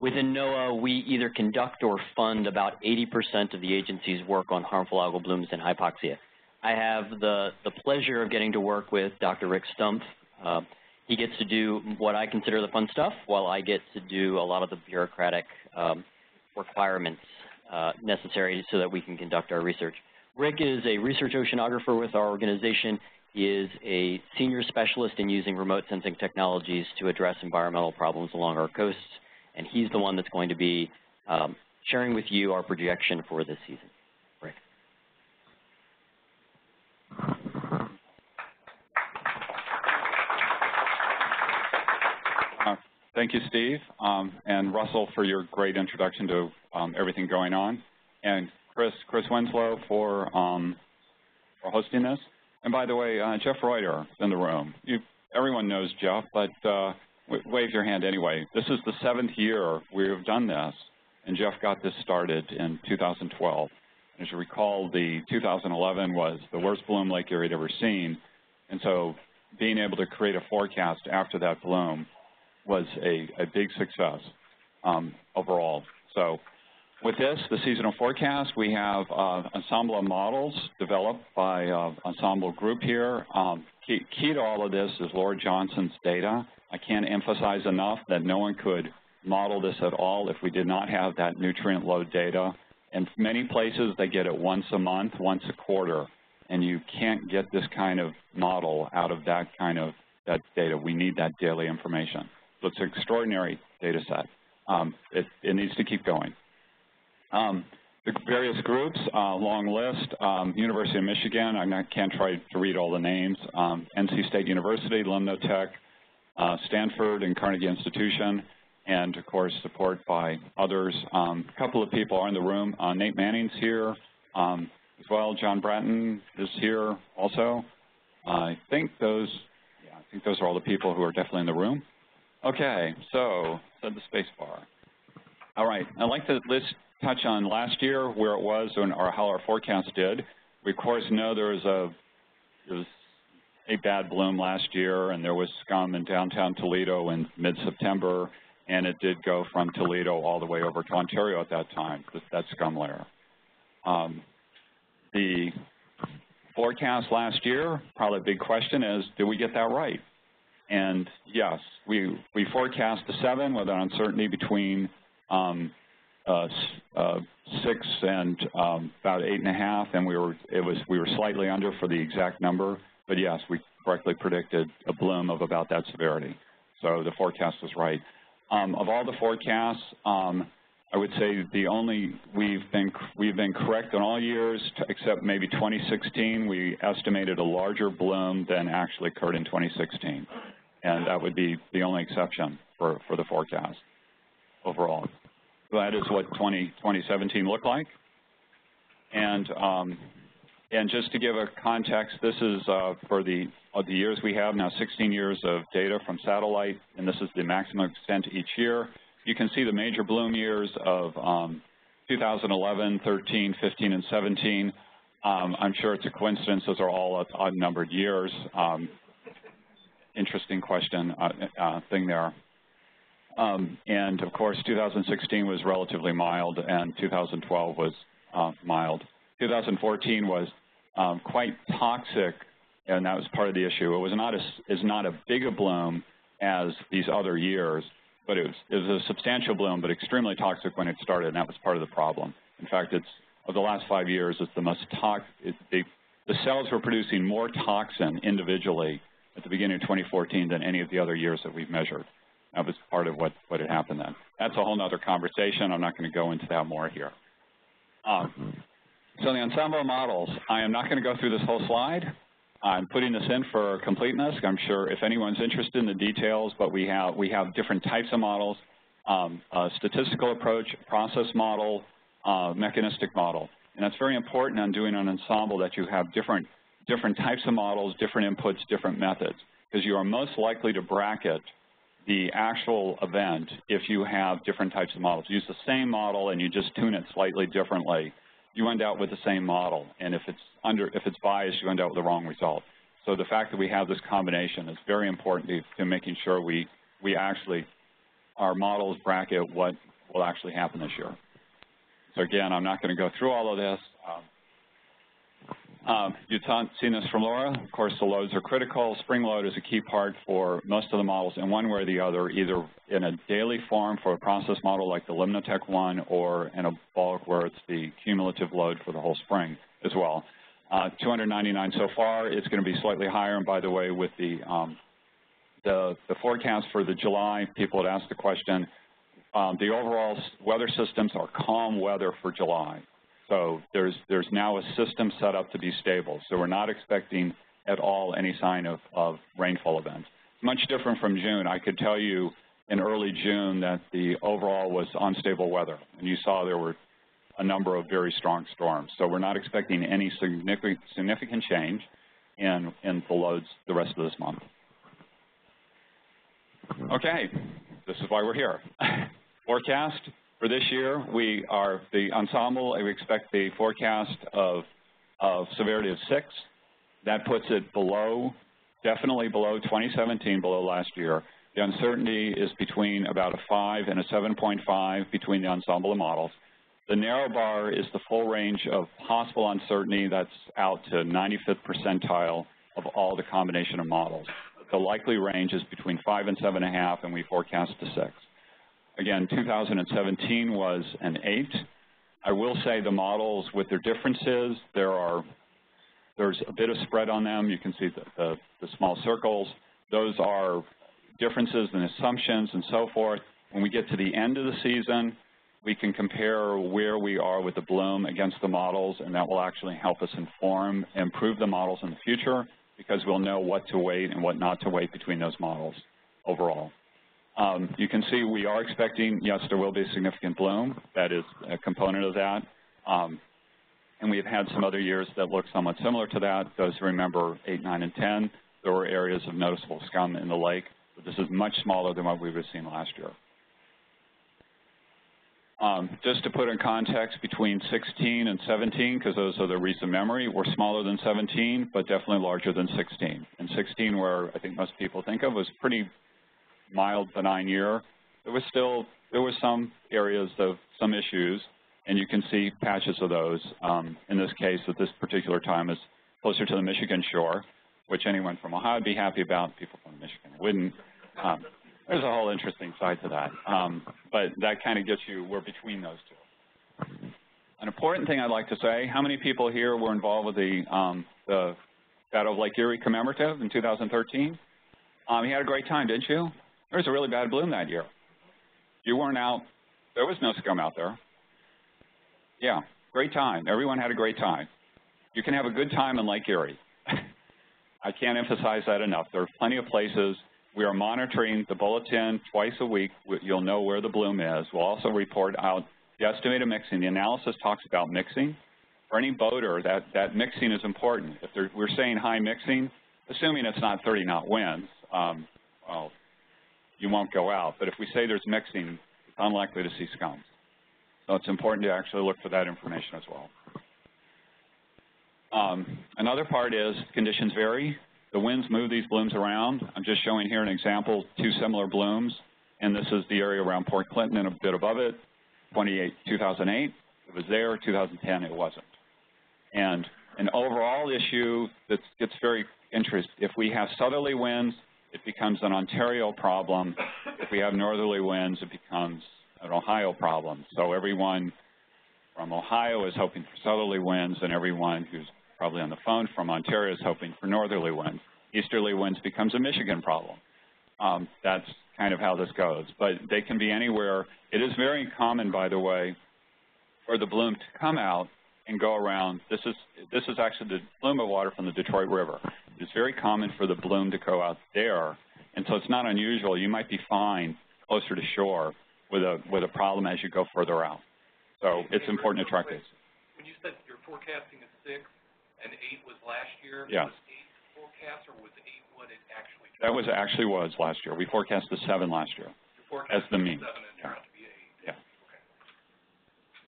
Within NOAA, we either conduct or fund about 80% of the agency's work on harmful algal blooms and hypoxia. I have the, the pleasure of getting to work with Dr. Rick Stumpf, uh, he gets to do what I consider the fun stuff, while I get to do a lot of the bureaucratic um, requirements uh, necessary so that we can conduct our research. Rick is a research oceanographer with our organization. He is a senior specialist in using remote sensing technologies to address environmental problems along our coasts, and he's the one that's going to be um, sharing with you our projection for this season. Rick. Thank you, Steve, um, and Russell for your great introduction to um, everything going on, and Chris, Chris Winslow for, um, for hosting this. And by the way, uh, Jeff Reutter is in the room. You, everyone knows Jeff, but uh, wave your hand anyway. This is the seventh year we've done this, and Jeff got this started in 2012. As you recall, the 2011 was the worst bloom Lake Erie had ever seen, and so being able to create a forecast after that bloom was a, a big success um, overall. So with this, the seasonal forecast, we have uh, ensemble models developed by uh, ensemble group here. Um, key, key to all of this is Laura Johnson's data. I can't emphasize enough that no one could model this at all if we did not have that nutrient load data. In many places, they get it once a month, once a quarter, and you can't get this kind of model out of that kind of that data. We need that daily information. It's an extraordinary data set. Um, it, it needs to keep going. Um, the various groups, uh, long list, um, University of Michigan, I can't try to read all the names, um, NC State University, Limnotech, uh, Stanford and Carnegie Institution, and of course support by others. Um, a couple of people are in the room. Uh, Nate Manning's here um, as well. John Bratton is here also. I think those, yeah, I think those are all the people who are definitely in the room. Okay, so said the space bar. All right, I'd like to list touch on last year, where it was, and or how our forecast did. We, of course, know there was a, there was a bad bloom last year, and there was scum in downtown Toledo in mid-September, and it did go from Toledo all the way over to Ontario at that time, that scum layer. Um, the forecast last year, probably a big question is, did we get that right? And yes, we, we forecast the seven with an uncertainty between um, uh, uh, six and um, about eight and a half, and we were it was we were slightly under for the exact number. But yes, we correctly predicted a bloom of about that severity. So the forecast was right. Um, of all the forecasts, um, I would say the only we've been we've been correct in all years except maybe 2016. We estimated a larger bloom than actually occurred in 2016, and that would be the only exception for for the forecast overall that is what 20, 2017 looked like. And um, and just to give a context, this is uh, for the uh, the years we have now, 16 years of data from satellite, and this is the maximum extent each year. You can see the major bloom years of um, 2011, 13, 15, and 17. Um, I'm sure it's a coincidence; those are all odd-numbered years. Um, interesting question uh, uh thing there. Um, and of course, 2016 was relatively mild, and 2012 was uh, mild. 2014 was um, quite toxic, and that was part of the issue. It was not as is not a big a bloom as these other years, but it was, it was a substantial bloom, but extremely toxic when it started, and that was part of the problem. In fact, it's of the last five years, it's the most toxic. The cells were producing more toxin individually at the beginning of 2014 than any of the other years that we've measured. That was part of what, what had happened then. That's a whole other conversation. I'm not going to go into that more here. Um, so the ensemble models, I am not going to go through this whole slide. I'm putting this in for completeness. I'm sure if anyone's interested in the details, but we have, we have different types of models, um, a statistical approach, process model, uh, mechanistic model. And that's very important on doing an ensemble that you have different, different types of models, different inputs, different methods, because you are most likely to bracket the actual event if you have different types of models. Use the same model and you just tune it slightly differently, you end up with the same model. And if it's under, if it's biased, you end up with the wrong result. So the fact that we have this combination is very important to, to making sure we, we actually, our models bracket what will actually happen this year. So again, I'm not going to go through all of this. Um, um, you've seen this from Laura. Of course, the loads are critical. Spring load is a key part for most of the models in one way or the other, either in a daily form for a process model like the Limnotech one or in a bulk where it's the cumulative load for the whole spring. as well. Uh, 299 so far. It's going to be slightly higher. And by the way, with the, um, the, the forecast for the July, people had asked the question, um, the overall weather systems are calm weather for July. So there's, there's now a system set up to be stable. So we're not expecting at all any sign of, of rainfall events. Much different from June. I could tell you in early June that the overall was unstable weather. And you saw there were a number of very strong storms. So we're not expecting any significant, significant change in, in the loads the rest of this month. Okay, this is why we're here. forecast for this year, we are, the ensemble, we expect the forecast of, of severity of 6. That puts it below, definitely below 2017, below last year. The uncertainty is between about a 5 and a 7.5 between the ensemble and models. The narrow bar is the full range of possible uncertainty that's out to 95th percentile of all the combination of models. The likely range is between 5 and 7.5, and we forecast to 6. Again, 2017 was an 8. I will say the models with their differences, there are there's a bit of spread on them. You can see the, the, the small circles. Those are differences in assumptions and so forth. When we get to the end of the season, we can compare where we are with the bloom against the models, and that will actually help us inform, and improve the models in the future, because we'll know what to weight and what not to weight between those models overall. Um, you can see we are expecting, yes, there will be a significant bloom. That is a component of that. Um, and we've had some other years that look somewhat similar to that. Those who remember 8, 9, and 10, there were areas of noticeable scum in the lake, but this is much smaller than what we would have seen last year. Um, just to put in context, between 16 and 17, because those are the recent memory, we're smaller than 17, but definitely larger than 16. And 16, where I think most people think of, was pretty mild, benign year. There was still, there were some areas of some issues, and you can see patches of those. Um, in this case, at this particular time, is closer to the Michigan shore, which anyone from Ohio would be happy about. People from Michigan wouldn't. Um, there's a whole interesting side to that. Um, but that kind of gets you, we're between those two. An important thing I'd like to say, how many people here were involved with the, um, the Battle of Lake Erie commemorative in 2013? Um, you had a great time, didn't you? There was a really bad bloom that year. You weren't out. There was no scum out there. Yeah, great time. Everyone had a great time. You can have a good time in Lake Erie. I can't emphasize that enough. There are plenty of places we are monitoring the bulletin twice a week. You'll know where the bloom is. We'll also report out the estimated mixing. The analysis talks about mixing. For any boater, that, that mixing is important. If we're saying high mixing, assuming it's not 30 knot winds, um, well, you won't go out. But if we say there's mixing, it's unlikely to see scums. So it's important to actually look for that information as well. Um, another part is conditions vary. The winds move these blooms around. I'm just showing here an example, two similar blooms, and this is the area around Port Clinton and a bit above it, 28, 2008. It was there, 2010 it wasn't. And an overall issue that gets very interesting, if we have southerly winds, it becomes an Ontario problem. If we have northerly winds, it becomes an Ohio problem. So everyone from Ohio is hoping for southerly winds, and everyone who's probably on the phone from Ontario is hoping for northerly winds. Easterly winds becomes a Michigan problem. Um, that's kind of how this goes. But they can be anywhere. It is very common, by the way, for the bloom to come out and go around. This is, this is actually the bloom of water from the Detroit River. It's very common for the bloom to go out there. And so it's not unusual. You might be fine closer to shore with a, with a problem as you go further out. So it's important to track this. When you said you're forecasting a 6, and 8 was last year. Yeah. Was 8 forecast or was 8 what it actually That was actually was last year. We forecast the 7 last year as the mean. 7 and yeah. to be 8. Yeah.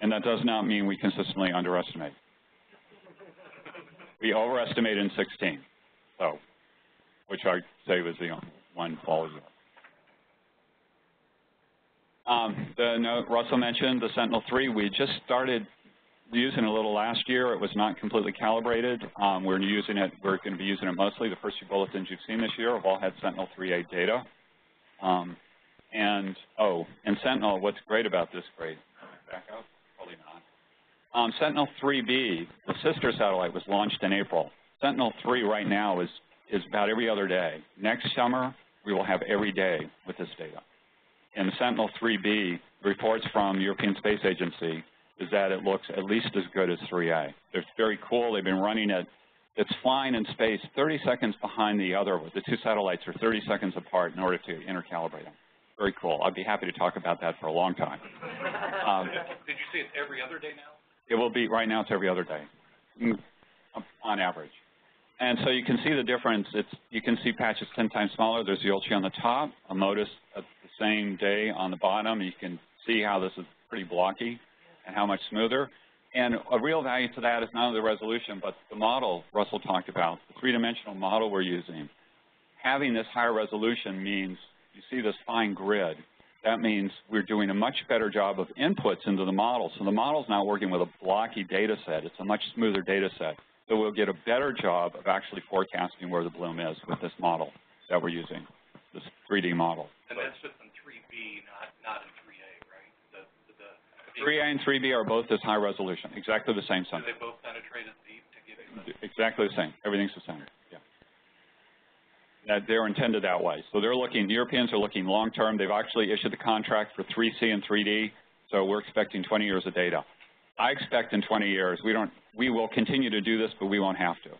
And that does not mean we consistently underestimate. we overestimate in 16, so, which I say was the one fall. Um, the note Russell mentioned, the Sentinel-3, we just started using it a little last year. It was not completely calibrated. Um, we're using it, we're going to be using it mostly. The first few bulletins you've seen this year have all had Sentinel-3A data. Um, and, oh, and Sentinel, what's great about this, great, back up. Um, Sentinel-3B, the sister satellite, was launched in April. Sentinel-3 right now is, is about every other day. Next summer, we will have every day with this data. And Sentinel-3B, reports from European Space Agency, is that it looks at least as good as 3A. It's very cool. They've been running it. It's flying in space 30 seconds behind the other. The two satellites are 30 seconds apart in order to intercalibrate them. Very cool. I'd be happy to talk about that for a long time. Um, Did you say it's every other day now? It will be, right now it's every other day, mm, on average. And so you can see the difference. It's, you can see patches 10 times smaller. There's the OLCI on the top, a MODIS at the same day on the bottom. You can see how this is pretty blocky and how much smoother. And a real value to that is not only the resolution, but the model Russell talked about, the three-dimensional model we're using. Having this higher resolution means you see this fine grid. That means we're doing a much better job of inputs into the model. So the model's not working with a blocky data set. It's a much smoother data set. So we'll get a better job of actually forecasting where the bloom is with this model that we're using, this 3D model. And that's just in 3B, not, not in 3A, right? The, the, the 3A and 3B are both this high resolution, exactly the same Do they both penetrate as deep to give you Exactly the same. Everything's the same. They're intended that way. So they're looking, the Europeans are looking long term. They've actually issued the contract for 3C and 3D, so we're expecting 20 years of data. I expect in 20 years, we don't, we will continue to do this, but we won't have to.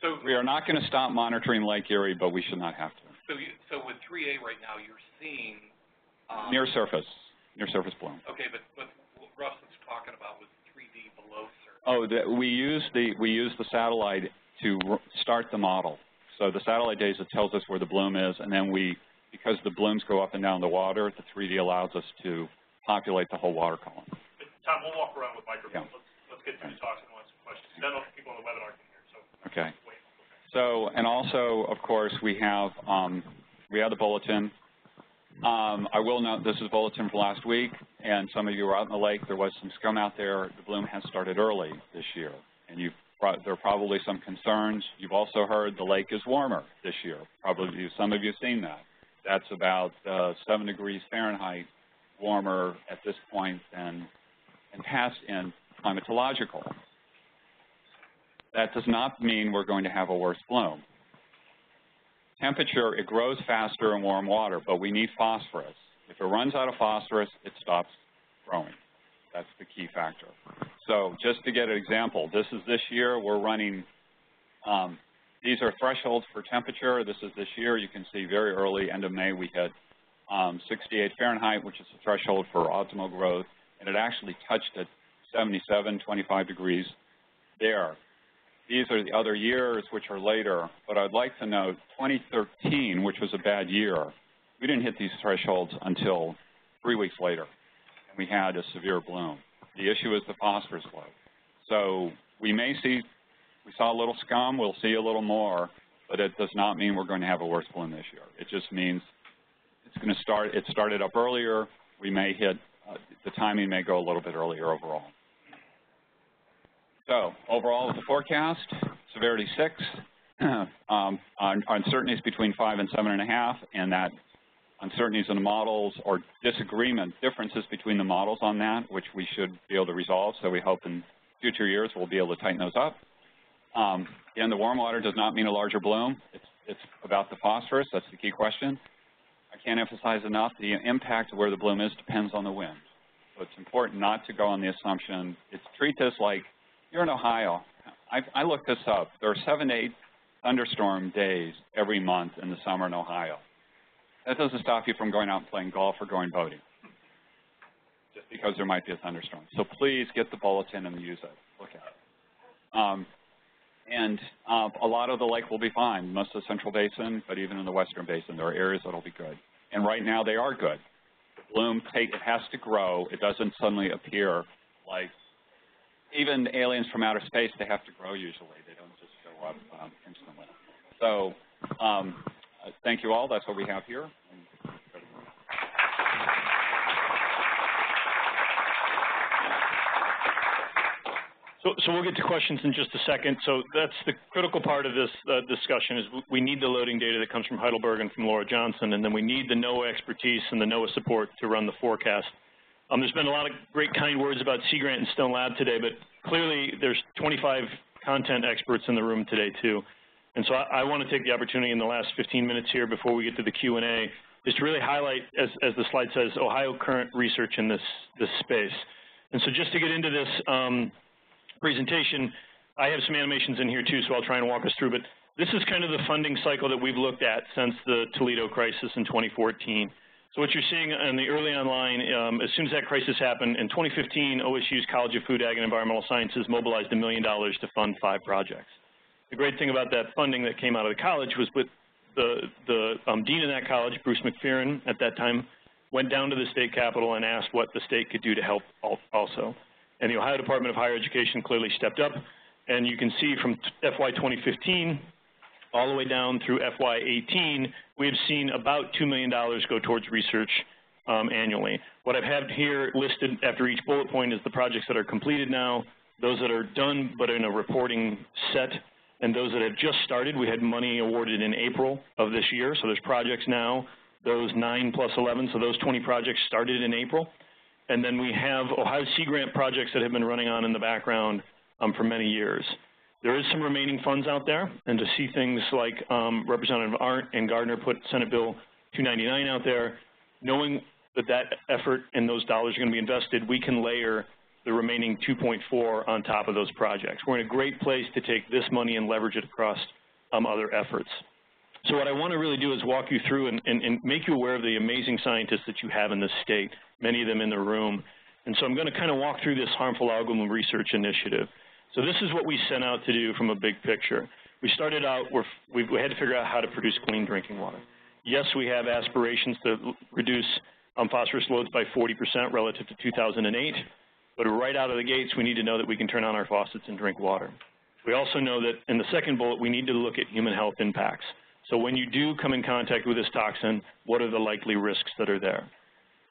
So, We are not going to stop monitoring Lake Erie, but we should not have to. so, you, so with 3A right now, you're seeing, um, Near surface, near surface bloom. Okay, but, but what Russ was talking about was 3D below surface. Oh, the, we use the we use the satellite to r- start the model. So the satellite data tells us where the bloom is, and then we, because the blooms go up and down the water, the 3D allows us to populate the whole water column. Tom, we'll walk around with microphones. Yeah. Let's, let's get through the talks and we'll answer questions. Don't know people on the webinar can hear, so. Okay. So, and also, of course, we have um, we have the bulletin. Um, I will note this is a bulletin from last week, and some of you were out in the lake. There was some scum out there. The bloom has started early this year, and you've there are probably some concerns. You've also heard the lake is warmer this year. Probably some of you have seen that. That's about uh, 7 degrees Fahrenheit warmer at this point than in past in climatological. That does not mean we're going to have a worse bloom. Temperature, it grows faster in warm water, but we need phosphorus. If it runs out of phosphorus, it stops growing. That's the key factor. So just to get an example, this is this year, we're running, um, these are thresholds for temperature. This is this year. You can see very early, end of May, we hit um, 68 Fahrenheit, which is the threshold for optimal growth, and it actually touched at 77, 25 degrees there. These are the other years which are later, but I'd like to note 2013, which was a bad year, we didn't hit these thresholds until three weeks later, and we had a severe bloom. The issue is the phosphorus load. So we may see, we saw a little scum, we'll see a little more, but it does not mean we're going to have a worse bloom this year. It just means it's going to start, it started up earlier, we may hit, uh, the timing may go a little bit earlier overall. So overall, the forecast, severity six, um, un uncertainties between five and seven and a half, and that uncertainties in the models or disagreement, differences between the models on that, which we should be able to resolve. So we hope in future years we'll be able to tighten those up. Um, again, the warm water does not mean a larger bloom. It's, it's about the phosphorus. That's the key question. I can't emphasize enough the impact of where the bloom is depends on the wind. So it's important not to go on the assumption. It's treat this like you're in Ohio. I, I looked this up. There are seven eight thunderstorm days every month in the summer in Ohio. That doesn't stop you from going out and playing golf or going boating, just because there might be a thunderstorm. So please get the bulletin and use it. Look at it. Um, and uh, a lot of the lake will be fine, most of the central basin, but even in the western basin, there are areas that will be good. And right now they are good. The bloom, take, it has to grow. It doesn't suddenly appear like even aliens from outer space, they have to grow usually. They don't just show up um, instantly. So um, thank you all. That's what we have here. So, so we'll get to questions in just a second. So that's the critical part of this uh, discussion is we need the loading data that comes from Heidelberg and from Laura Johnson, and then we need the NOAA expertise and the NOAA support to run the forecast. Um, there's been a lot of great kind words about Sea Grant and Stone Lab today, but clearly there's 25 content experts in the room today too. And so I, I want to take the opportunity in the last 15 minutes here before we get to the Q&A is to really highlight, as, as the slide says, Ohio current research in this, this space. And so just to get into this um, presentation, I have some animations in here too, so I'll try and walk us through. But this is kind of the funding cycle that we've looked at since the Toledo crisis in 2014. So what you're seeing on the early online, um, as soon as that crisis happened, in 2015, OSU's College of Food, Ag, and Environmental Sciences mobilized a million dollars to fund five projects. The great thing about that funding that came out of the college was with the, the um, dean of that college, Bruce McPheron, at that time, went down to the state capitol and asked what the state could do to help also. And the Ohio Department of Higher Education clearly stepped up. And you can see from FY 2015 all the way down through FY18, we have seen about $2 million go towards research um, annually. What I've had here listed after each bullet point is the projects that are completed now, those that are done but in a reporting set, and those that have just started. We had money awarded in April of this year, so there's projects now. Those 9 plus 11, so those 20 projects started in April. And then we have Ohio Sea Grant projects that have been running on in the background um, for many years. There is some remaining funds out there, and to see things like um, Representative Arndt and Gardner put Senate Bill 299 out there, knowing that that effort and those dollars are going to be invested, we can layer the remaining 2.4 on top of those projects. We're in a great place to take this money and leverage it across um, other efforts. So what I want to really do is walk you through and, and, and, make you aware of the amazing scientists that you have in this state, many of them in the room. And so I'm going to kind of walk through this harmful algal research initiative. So this is what we set out to do from a big picture. We started out, we had to figure out how to produce clean drinking water. Yes, we have aspirations to reduce um, phosphorus loads by 40% relative to 2008, but right out of the gates, we need to know that we can turn on our faucets and drink water. We also know that in the second bullet, we need to look at human health impacts. So when you do come in contact with this toxin, what are the likely risks that are there?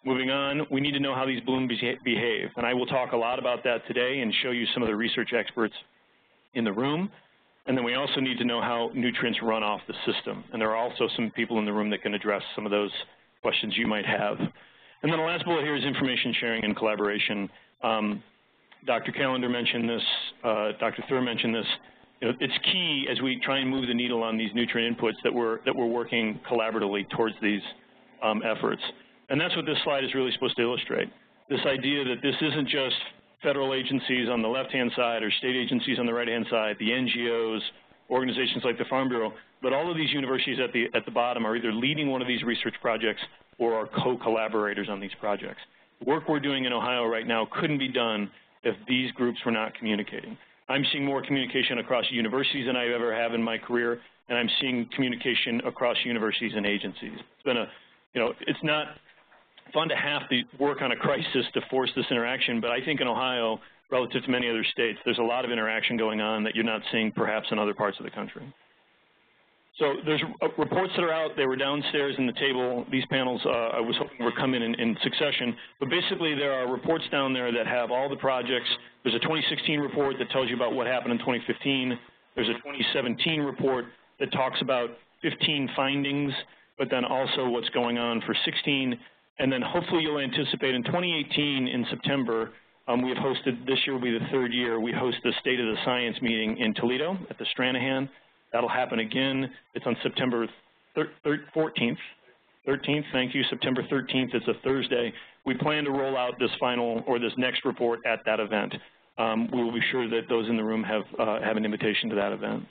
Moving on, we need to know how these blooms behave, and I will talk a lot about that today and show you some of the research experts in the room. And then we also need to know how nutrients run off the system. And there are also some people in the room that can address some of those questions you might have. And then the last bullet here is information sharing and collaboration. Um, Dr. Callender mentioned this, uh, Dr. Thur mentioned this. You know, it's key as we try and move the needle on these nutrient inputs that we're, that we're working collaboratively towards these um, efforts. And that's what this slide is really supposed to illustrate. This idea that this isn't just federal agencies on the left-hand side or state agencies on the right-hand side, the NGOs, organizations like the Farm Bureau, but all of these universities at the, at the bottom are either leading one of these research projects or are co-collaborators on these projects. Work we're doing in Ohio right now couldn't be done if these groups were not communicating. I'm seeing more communication across universities than I ever have in my career, and I'm seeing communication across universities and agencies. It's been a, you know, it's not fun to have to work on a crisis to force this interaction, but I think in Ohio, relative to many other states, there's a lot of interaction going on that you're not seeing perhaps in other parts of the country. So there's uh, reports that are out. They were downstairs in the table. These panels uh, I was hoping come in, in in succession. But basically there are reports down there that have all the projects. There's a 2016 report that tells you about what happened in 2015. There's a 2017 report that talks about 15 findings, but then also what's going on for 16 and then hopefully you'll anticipate in 2018 in September, um, we have hosted, this year will be the third year, we host the State of the Science meeting in Toledo at the Stranahan. That'll happen again. It's on September 14th. 13th, thank you, September 13th, it's a Thursday. We plan to roll out this final or this next report at that event. Um, we will be sure that those in the room have, uh, have an invitation to that event.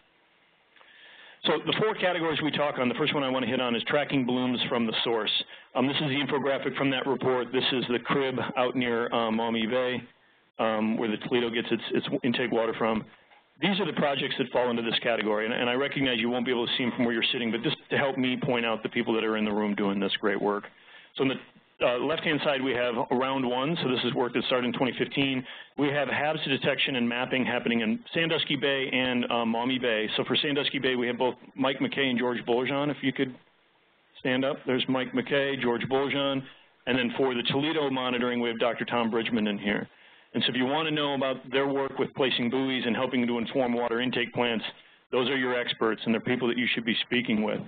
So the four categories we talk on, the first one I want to hit on is tracking blooms from the source. Um, this is the infographic from that report. This is the crib out near um, Maumee Bay, um, where the Toledo gets its, its, intake water from. These are the projects that fall into this category, and, and I recognize you won't be able to see them from where you're sitting, but just to help me point out the people that are in the room doing this great work. So in the uh, left-hand side, we have round one, so this is work that started in 2015. We have HABs detection and mapping happening in Sandusky Bay and uh, Maumee Bay. So for Sandusky Bay, we have both Mike McKay and George Bullerjahn. If you could stand up. There's Mike McKay, George Bullerjahn. And then for the Toledo monitoring, we have Dr. Tom Bridgman in here. And so if you want to know about their work with placing buoys and helping to inform water intake plants, those are your experts, and they're people that you should be speaking with.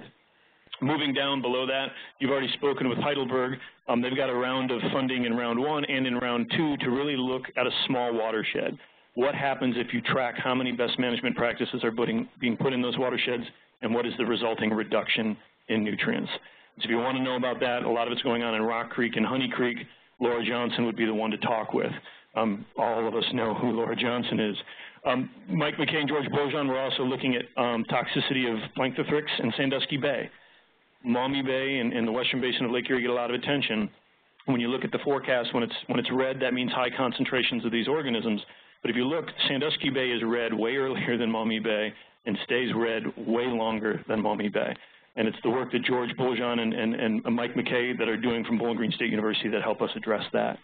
Moving down below that, you've already spoken with Heidelberg. Um, they've got a round of funding in round one and in round two to really look at a small watershed. What happens if you track how many best management practices are putting, being put in those watersheds and what is the resulting reduction in nutrients? So if you want to know about that, a lot of it's going on in Rock Creek and Honey Creek. Laura Johnson would be the one to talk with. Um, all of us know who Laura Johnson is. Um, Mike McKay and George Bullerjahn were also looking at um, toxicity of Planktothrix in Sandusky Bay. Maumee Bay and, and, the western basin of Lake Erie get a lot of attention. When you look at the forecast, when it's, when it's red, that means high concentrations of these organisms. But if you look, Sandusky Bay is red way earlier than Maumee Bay and stays red way longer than Maumee Bay. And it's the work that George Bullerjahn and, and, and Mike McKay that are doing from Bowling Green State University that help us address that.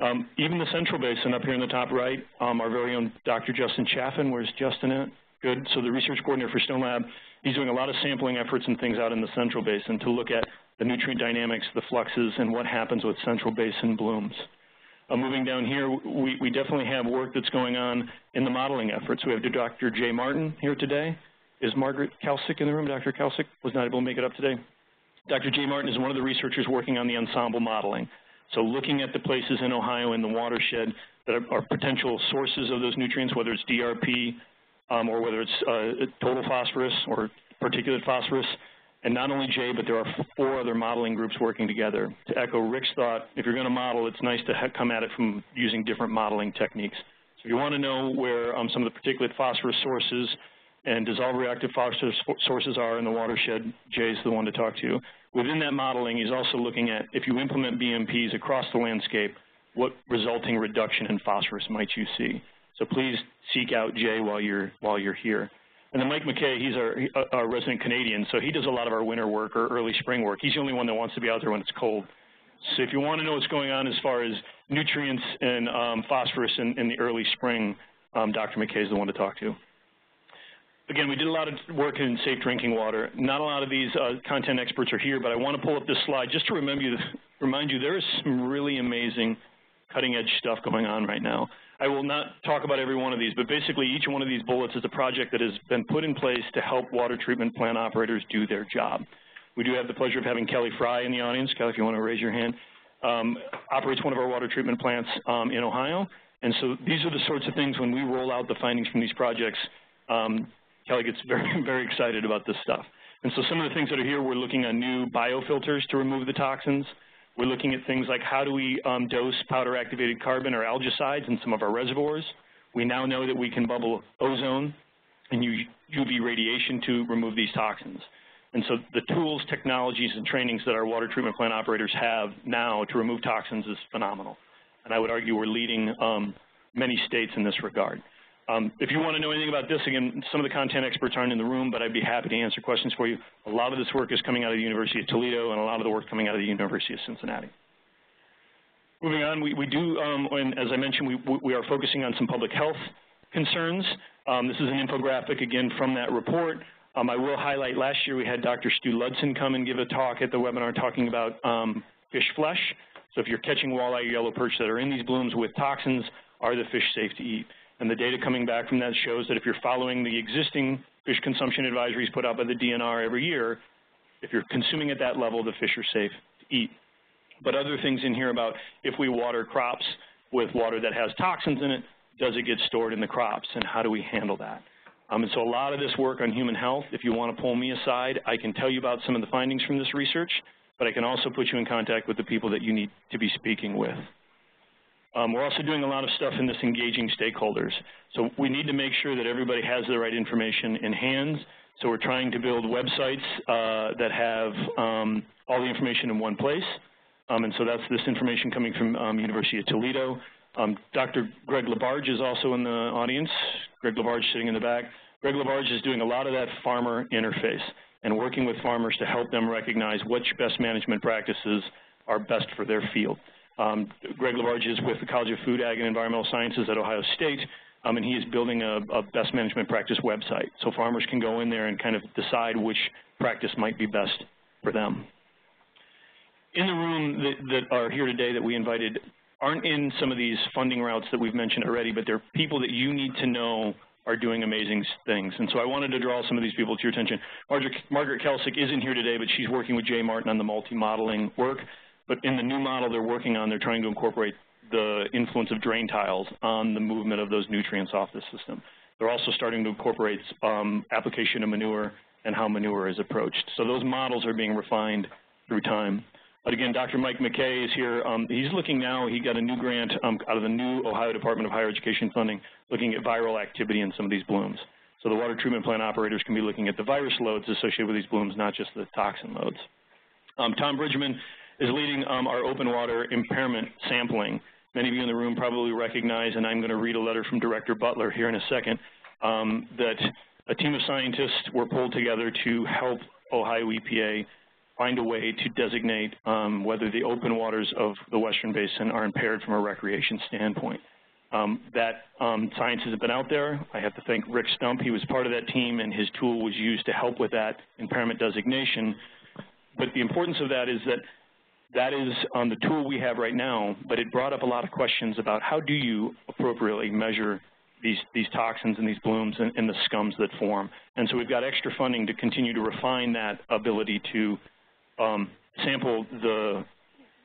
Um, even the Central Basin up here in the top right, um, our very own Dr. Justin Chaffin, where's Justin at? Good. So the research coordinator for Stone Lab, he's doing a lot of sampling efforts and things out in the Central Basin to look at the nutrient dynamics, the fluxes, and what happens with Central Basin blooms. Uh, moving down here, we, we definitely have work that's going on in the modeling efforts. We have Dr. Jay Martin here today. Is Margaret Kalcic in the room? Dr. Kalcic was not able to make it up today. Dr. Jay Martin is one of the researchers working on the ensemble modeling. So looking at the places in Ohio in the watershed that are, are potential sources of those nutrients, whether it's DRP um, or whether it's uh, total phosphorus or particulate phosphorus, and not only Jay, but there are four other modeling groups working together. To echo Rick's thought, if you're going to model, it's nice to come at it from using different modeling techniques. So if you want to know where um, some of the particulate phosphorus sources and dissolved reactive phosphorus sources are in the watershed, Jay's the one to talk to. Within that modeling, he's also looking at if you implement BMPs across the landscape, what resulting reduction in phosphorus might you see? So please seek out Jay while you're while you're here. And then Mike McKay, he's our, uh, our resident Canadian, so he does a lot of our winter work or early spring work. He's the only one that wants to be out there when it's cold. So if you want to know what's going on as far as nutrients and um, phosphorus in, in, the early spring, um, Dr. McKay is the one to talk to again, we did a lot of work in safe drinking water. Not a lot of these uh, content experts are here, but I want to pull up this slide just to remind you, remind you there is some really amazing cutting edge stuff going on right now. I will not talk about every one of these, but basically each one of these bullets is a project that has been put in place to help water treatment plant operators do their job. We do have the pleasure of having Kelly Fry in the audience. Kelly, if you want to raise your hand, um, operates one of our water treatment plants um, in Ohio. And so these are the sorts of things when we roll out the findings from these projects, um, Kelly gets very, very excited about this stuff. And so some of the things that are here, we're looking at new biofilters to remove the toxins. We're looking at things like how do we um, dose powder activated carbon or algicides in some of our reservoirs. We now know that we can bubble ozone and UV radiation to remove these toxins. And so the tools, technologies, and trainings that our water treatment plant operators have now to remove toxins is phenomenal. And I would argue we're leading um, many states in this regard. Um, if you want to know anything about this, again, some of the content experts aren't in the room, but I'd be happy to answer questions for you. A lot of this work is coming out of the University of Toledo and a lot of the work coming out of the University of Cincinnati. Moving on, we, we do, um, and as I mentioned, we, we are focusing on some public health concerns. Um, this is an infographic, again, from that report. Um, I will highlight last year we had Dr. Stu Ludsin come and give a talk at the webinar talking about um, fish flesh. So if you're catching walleye or yellow perch that are in these blooms with toxins, are the fish safe to eat? And the data coming back from that shows that if you're following the existing fish consumption advisories put out by the DNR every year, if you're consuming at that level, the fish are safe to eat. But other things in here about if we water crops with water that has toxins in it, does it get stored in the crops, and how do we handle that? Um, and so a lot of this work on human health, if you want to pull me aside, I can tell you about some of the findings from this research, but I can also put you in contact with the people that you need to be speaking with. Um, we're also doing a lot of stuff in this engaging stakeholders. So we need to make sure that everybody has the right information in hands. So we're trying to build websites uh, that have um, all the information in one place. Um, and so that's this information coming from um, University of Toledo. Um, Dr. Greg Labarge is also in the audience. Greg Labarge sitting in the back. Greg Labarge is doing a lot of that farmer interface and working with farmers to help them recognize which best management practices are best for their field. Um, Greg Labarge is with the College of Food, Ag, and Environmental Sciences at Ohio State, um, and he is building a, a, best management practice website. So farmers can go in there and kind of decide which practice might be best for them. In the room that, that are here today that we invited aren't in some of these funding routes that we've mentioned already, but they're people that you need to know are doing amazing things. And so I wanted to draw some of these people to your attention. Margaret, Margaret Kalcic isn't here today, but she's working with Jay Martin on the multi-modeling work. But in the new model they're working on, they're trying to incorporate the influence of drain tiles on the movement of those nutrients off the system. They're also starting to incorporate um, application of manure and how manure is approached. So those models are being refined through time. But again, Dr. Mike McKay is here. Um, he's looking now, he got a new grant um, out of the new Ohio Department of Higher Education funding looking at viral activity in some of these blooms. So the water treatment plant operators can be looking at the virus loads associated with these blooms, not just the toxin loads. Um, Tom Bridgman is leading um, our open water impairment sampling. Many of you in the room probably recognize, and I'm going to read a letter from Director Butler here in a second, um, that a team of scientists were pulled together to help Ohio EPA find a way to designate um, whether the open waters of the Western Basin are impaired from a recreation standpoint. Um, that um, science has been out there. I have to thank Rick Stumpf. He was part of that team, and his tool was used to help with that impairment designation. But the importance of that is that that is um, the tool we have right now, but it brought up a lot of questions about how do you appropriately measure these, these toxins and these blooms and, and the scums that form. And so we've got extra funding to continue to refine that ability to um, sample the,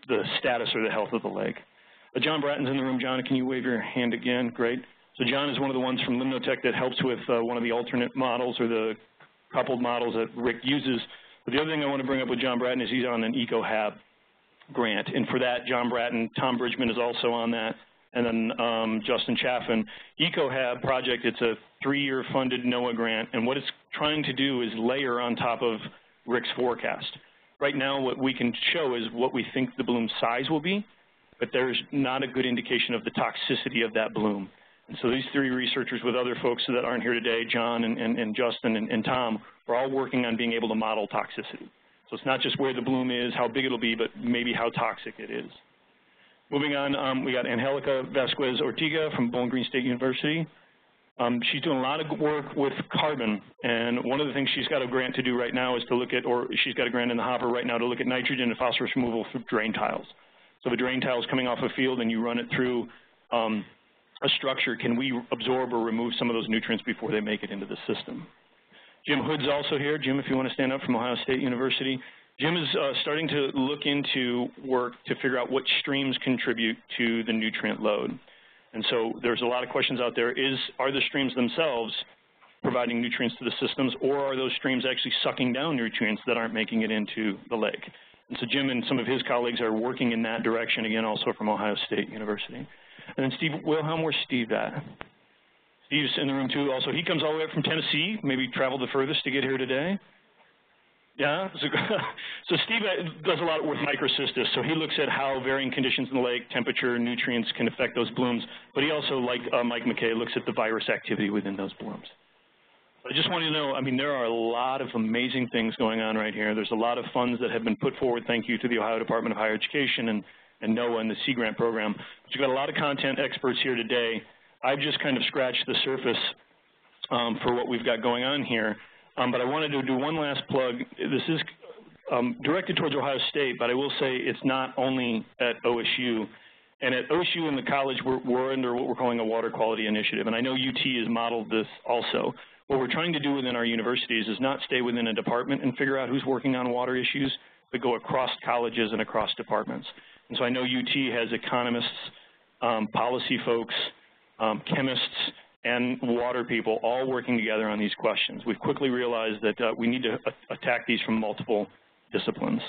the status or the health of the lake. Uh, John Bratton's in the room. John, can you wave your hand again? Great. So John is one of the ones from Limnotech that helps with uh, one of the alternate models or the coupled models that Rick uses. But the other thing I want to bring up with John Bratton is he's on an EcoHab grant. And for that, John Bratton, Tom Bridgman is also on that, and then um, Justin Chaffin. EcoHab project, it's a three-year funded NOAA grant, and what it's trying to do is layer on top of Rick's forecast. Right now, what we can show is what we think the bloom size will be, but there's not a good indication of the toxicity of that bloom. And so these three researchers with other folks that aren't here today, John and, and, and Justin and, and Tom, are all working on being able to model toxicity. So it's not just where the bloom is, how big it'll be, but maybe how toxic it is. Moving on, um, we got Angelica Vasquez Ortega from Bowling Green State University. Um, she's doing a lot of work with carbon, and one of the things she's got a grant to do right now is to look at, or she's got a grant in the hopper right now to look at nitrogen and phosphorus removal through drain tiles. So the drain tile is coming off a field and you run it through um, a structure, can we absorb or remove some of those nutrients before they make it into the system? Jim Hood's also here. Jim, if you want to stand up from Ohio State University. Jim is uh, starting to look into work to figure out what streams contribute to the nutrient load. And so there's a lot of questions out there. Is, are the streams themselves providing nutrients to the systems, or are those streams actually sucking down nutrients that aren't making it into the lake? And so Jim and some of his colleagues are working in that direction, again, also from Ohio State University. And then Steve Wilhelm, where's Steve at? Steve's in the room too. Also, he comes all the way up from Tennessee, maybe traveled the furthest to get here today. Yeah, so, so Steve uh, does a lot with microcystis. So he looks at how varying conditions in the lake, temperature, nutrients can affect those blooms. But he also, like uh, Mike McKay, looks at the virus activity within those blooms. I just want you to know, I mean, there are a lot of amazing things going on right here. There's a lot of funds that have been put forward. Thank you to the Ohio Department of Higher Education and, and NOAA and the Sea Grant program. But you've got a lot of content experts here today I've just kind of scratched the surface um, for what we've got going on here. Um, but I wanted to do one last plug. This is um, directed towards Ohio State, but I will say it's not only at OSU. And at OSU and the college, we're, we're under what we're calling a water quality initiative. And I know UT has modeled this also. What we're trying to do within our universities is not stay within a department and figure out who's working on water issues, but go across colleges and across departments. And so I know UT has economists, um, policy folks, um, chemists, and water people all working together on these questions. We've quickly realized that uh, we need to attack these from multiple disciplines.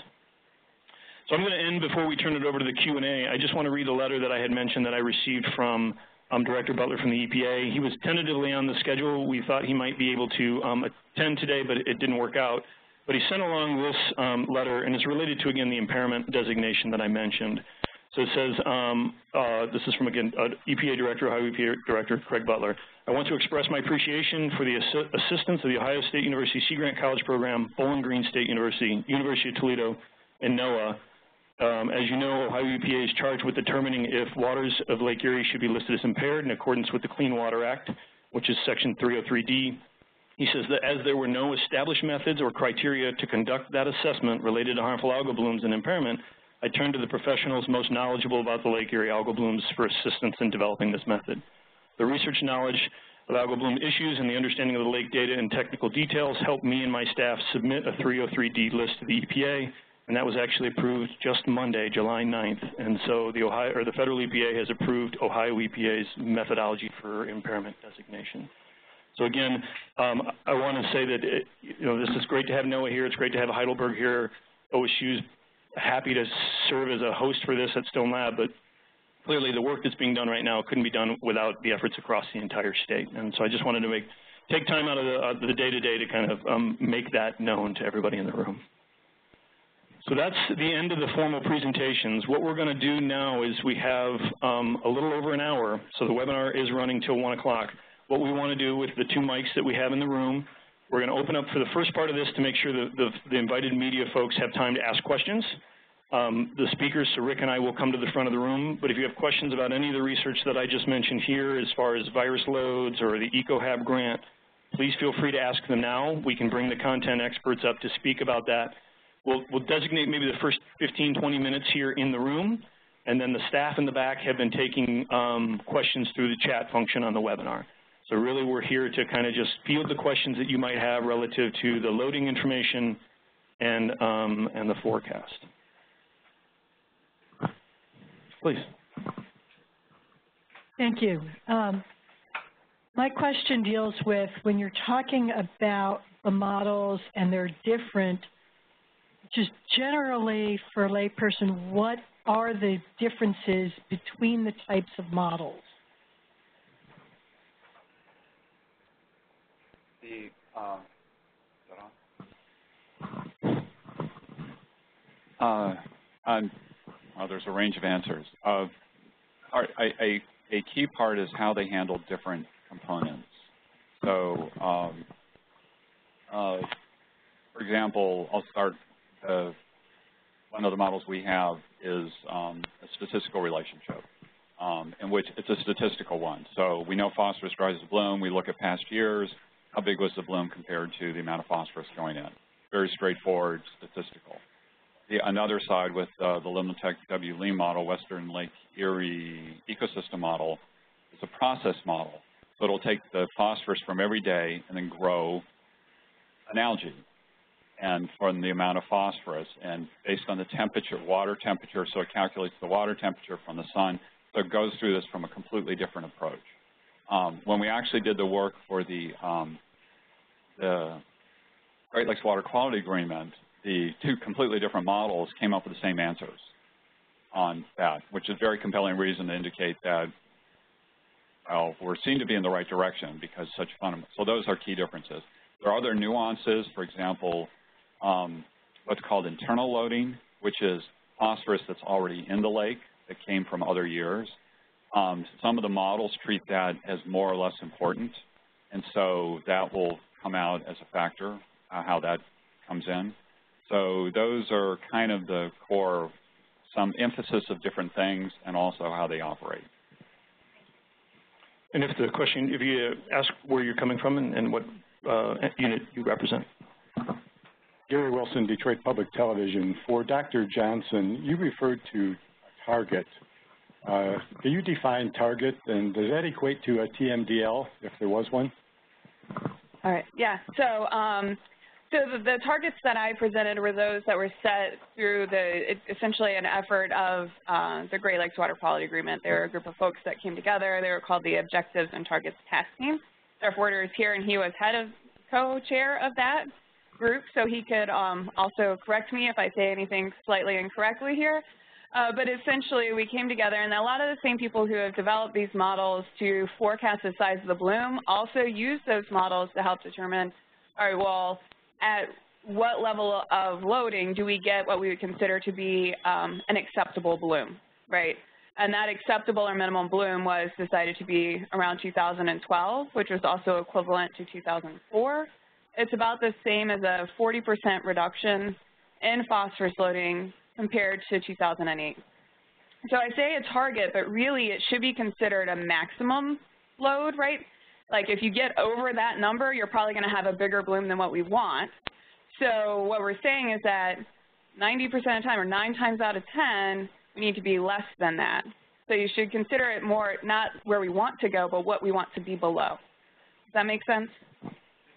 So I'm going to end before we turn it over to the Q&A. I just want to read a letter that I had mentioned that I received from um, Director Butler from the EPA. He was tentatively on the schedule. We thought he might be able to um, attend today, but it didn't work out. But he sent along this um, letter, and it's related to, again, the impairment designation that I mentioned. So it says, um, uh, this is from, again, uh, EPA Director, Ohio EPA Director Craig Butler. I want to express my appreciation for the assi assistance of the Ohio State University Sea Grant College Program, Bowling Green State University, University of Toledo, and NOAA. Um, as you know, Ohio EPA is charged with determining if waters of Lake Erie should be listed as impaired in accordance with the Clean Water Act, which is Section 303D. He says that as there were no established methods or criteria to conduct that assessment related to harmful algal blooms and impairment, I turned to the professionals most knowledgeable about the Lake Erie algal blooms for assistance in developing this method. The research knowledge of algal bloom issues and the understanding of the lake data and technical details helped me and my staff submit a 303D list to the EPA, and that was actually approved just Monday, July 9th. And so the Ohio, or the federal EPA has approved Ohio EPA's methodology for impairment designation. So again, um, I want to say that, it, you know, this is great to have NOAA here. It's great to have Heidelberg here. OSU's happy to serve as a host for this at Stone Lab, but clearly the work that's being done right now couldn't be done without the efforts across the entire state. And so I just wanted to make, take time out of the, day-to-day -to, -day to kind of um, make that known to everybody in the room. So that's the end of the formal presentations. What we're going to do now is we have um, a little over an hour, so the webinar is running till 1 o'clock. What we want to do with the two mics that we have in the room, we're going to open up for the first part of this to make sure that the, the invited media folks have time to ask questions. Um, the speakers, so Rick and I will come to the front of the room, but if you have questions about any of the research that I just mentioned here as far as virus loads or the EcoHab grant, please feel free to ask them now. We can bring the content experts up to speak about that. We'll, we'll designate maybe the first 15, 20 minutes here in the room, and then the staff in the back have been taking um, questions through the chat function on the webinar. So really we're here to kind of just field the questions that you might have relative to the loading information and, um, and the forecast. Please. Thank you. Um, my question deals with when you're talking about the models and they're different, just generally for a layperson, what are the differences between the types of models? The, um, uh, um, well, there's a range of answers. Uh, a, a, key part is how they handle different components. So, um, uh, for example, I'll start, uh, one of the models we have is um, a statistical relationship, um, in which it's a statistical one. So we know phosphorus drives the bloom. We look at past years. How big was the bloom compared to the amount of phosphorus going in? Very straightforward statistical. The, another side with uh, the Limnotech W. model, Western Lake Erie ecosystem model, is a process model. So it'll take the phosphorus from every day and then grow an algae and from the amount of phosphorus and based on the temperature, water temperature, so it calculates the water temperature from the sun. So it goes through this from a completely different approach. Um, when we actually did the work for the, um, the Great Lakes Water Quality Agreement, the two completely different models came up with the same answers on that, which is a very compelling reason to indicate that, well, we're seen to be in the right direction because such fundamental. So those are key differences. There are other nuances, for example, um, what's called internal loading, which is phosphorus that's already in the lake that came from other years. Um, some of the models treat that as more or less important, and so that will come out as a factor, uh, how that comes in. So those are kind of the core, some emphasis of different things and also how they operate. And if the question, if you ask where you're coming from and, and what uh, unit you represent. Gary Wilson, Detroit Public Television. For Dr. Johnson, you referred to target. Uh, can you define target, and does that equate to a TMDL, if there was one? All right, yeah. So um, so the, the, targets that I presented were those that were set through the essentially an effort of uh, the Great Lakes Water Quality Agreement. There were a group of folks that came together. They were called the Objectives and Targets Task Team. Jeff Werder is here, and he was head of co-chair of that group, so he could um, also correct me if I say anything slightly incorrectly here. Uh, but essentially, we came together, and a lot of the same people who have developed these models to forecast the size of the bloom also use those models to help determine, all right, well, at what level of loading do we get what we would consider to be um, an acceptable bloom, right? And that acceptable or minimum bloom was decided to be around 2012, which was also equivalent to 2004. It's about the same as a 40% reduction in phosphorus loading compared to 2008. So I say a target, but really it should be considered a maximum load, right? Like if you get over that number, you're probably going to have a bigger bloom than what we want. So what we're saying is that 90% of the time, or 9 times out of 10, we need to be less than that. So you should consider it more not where we want to go, but what we want to be below. Does that make sense? It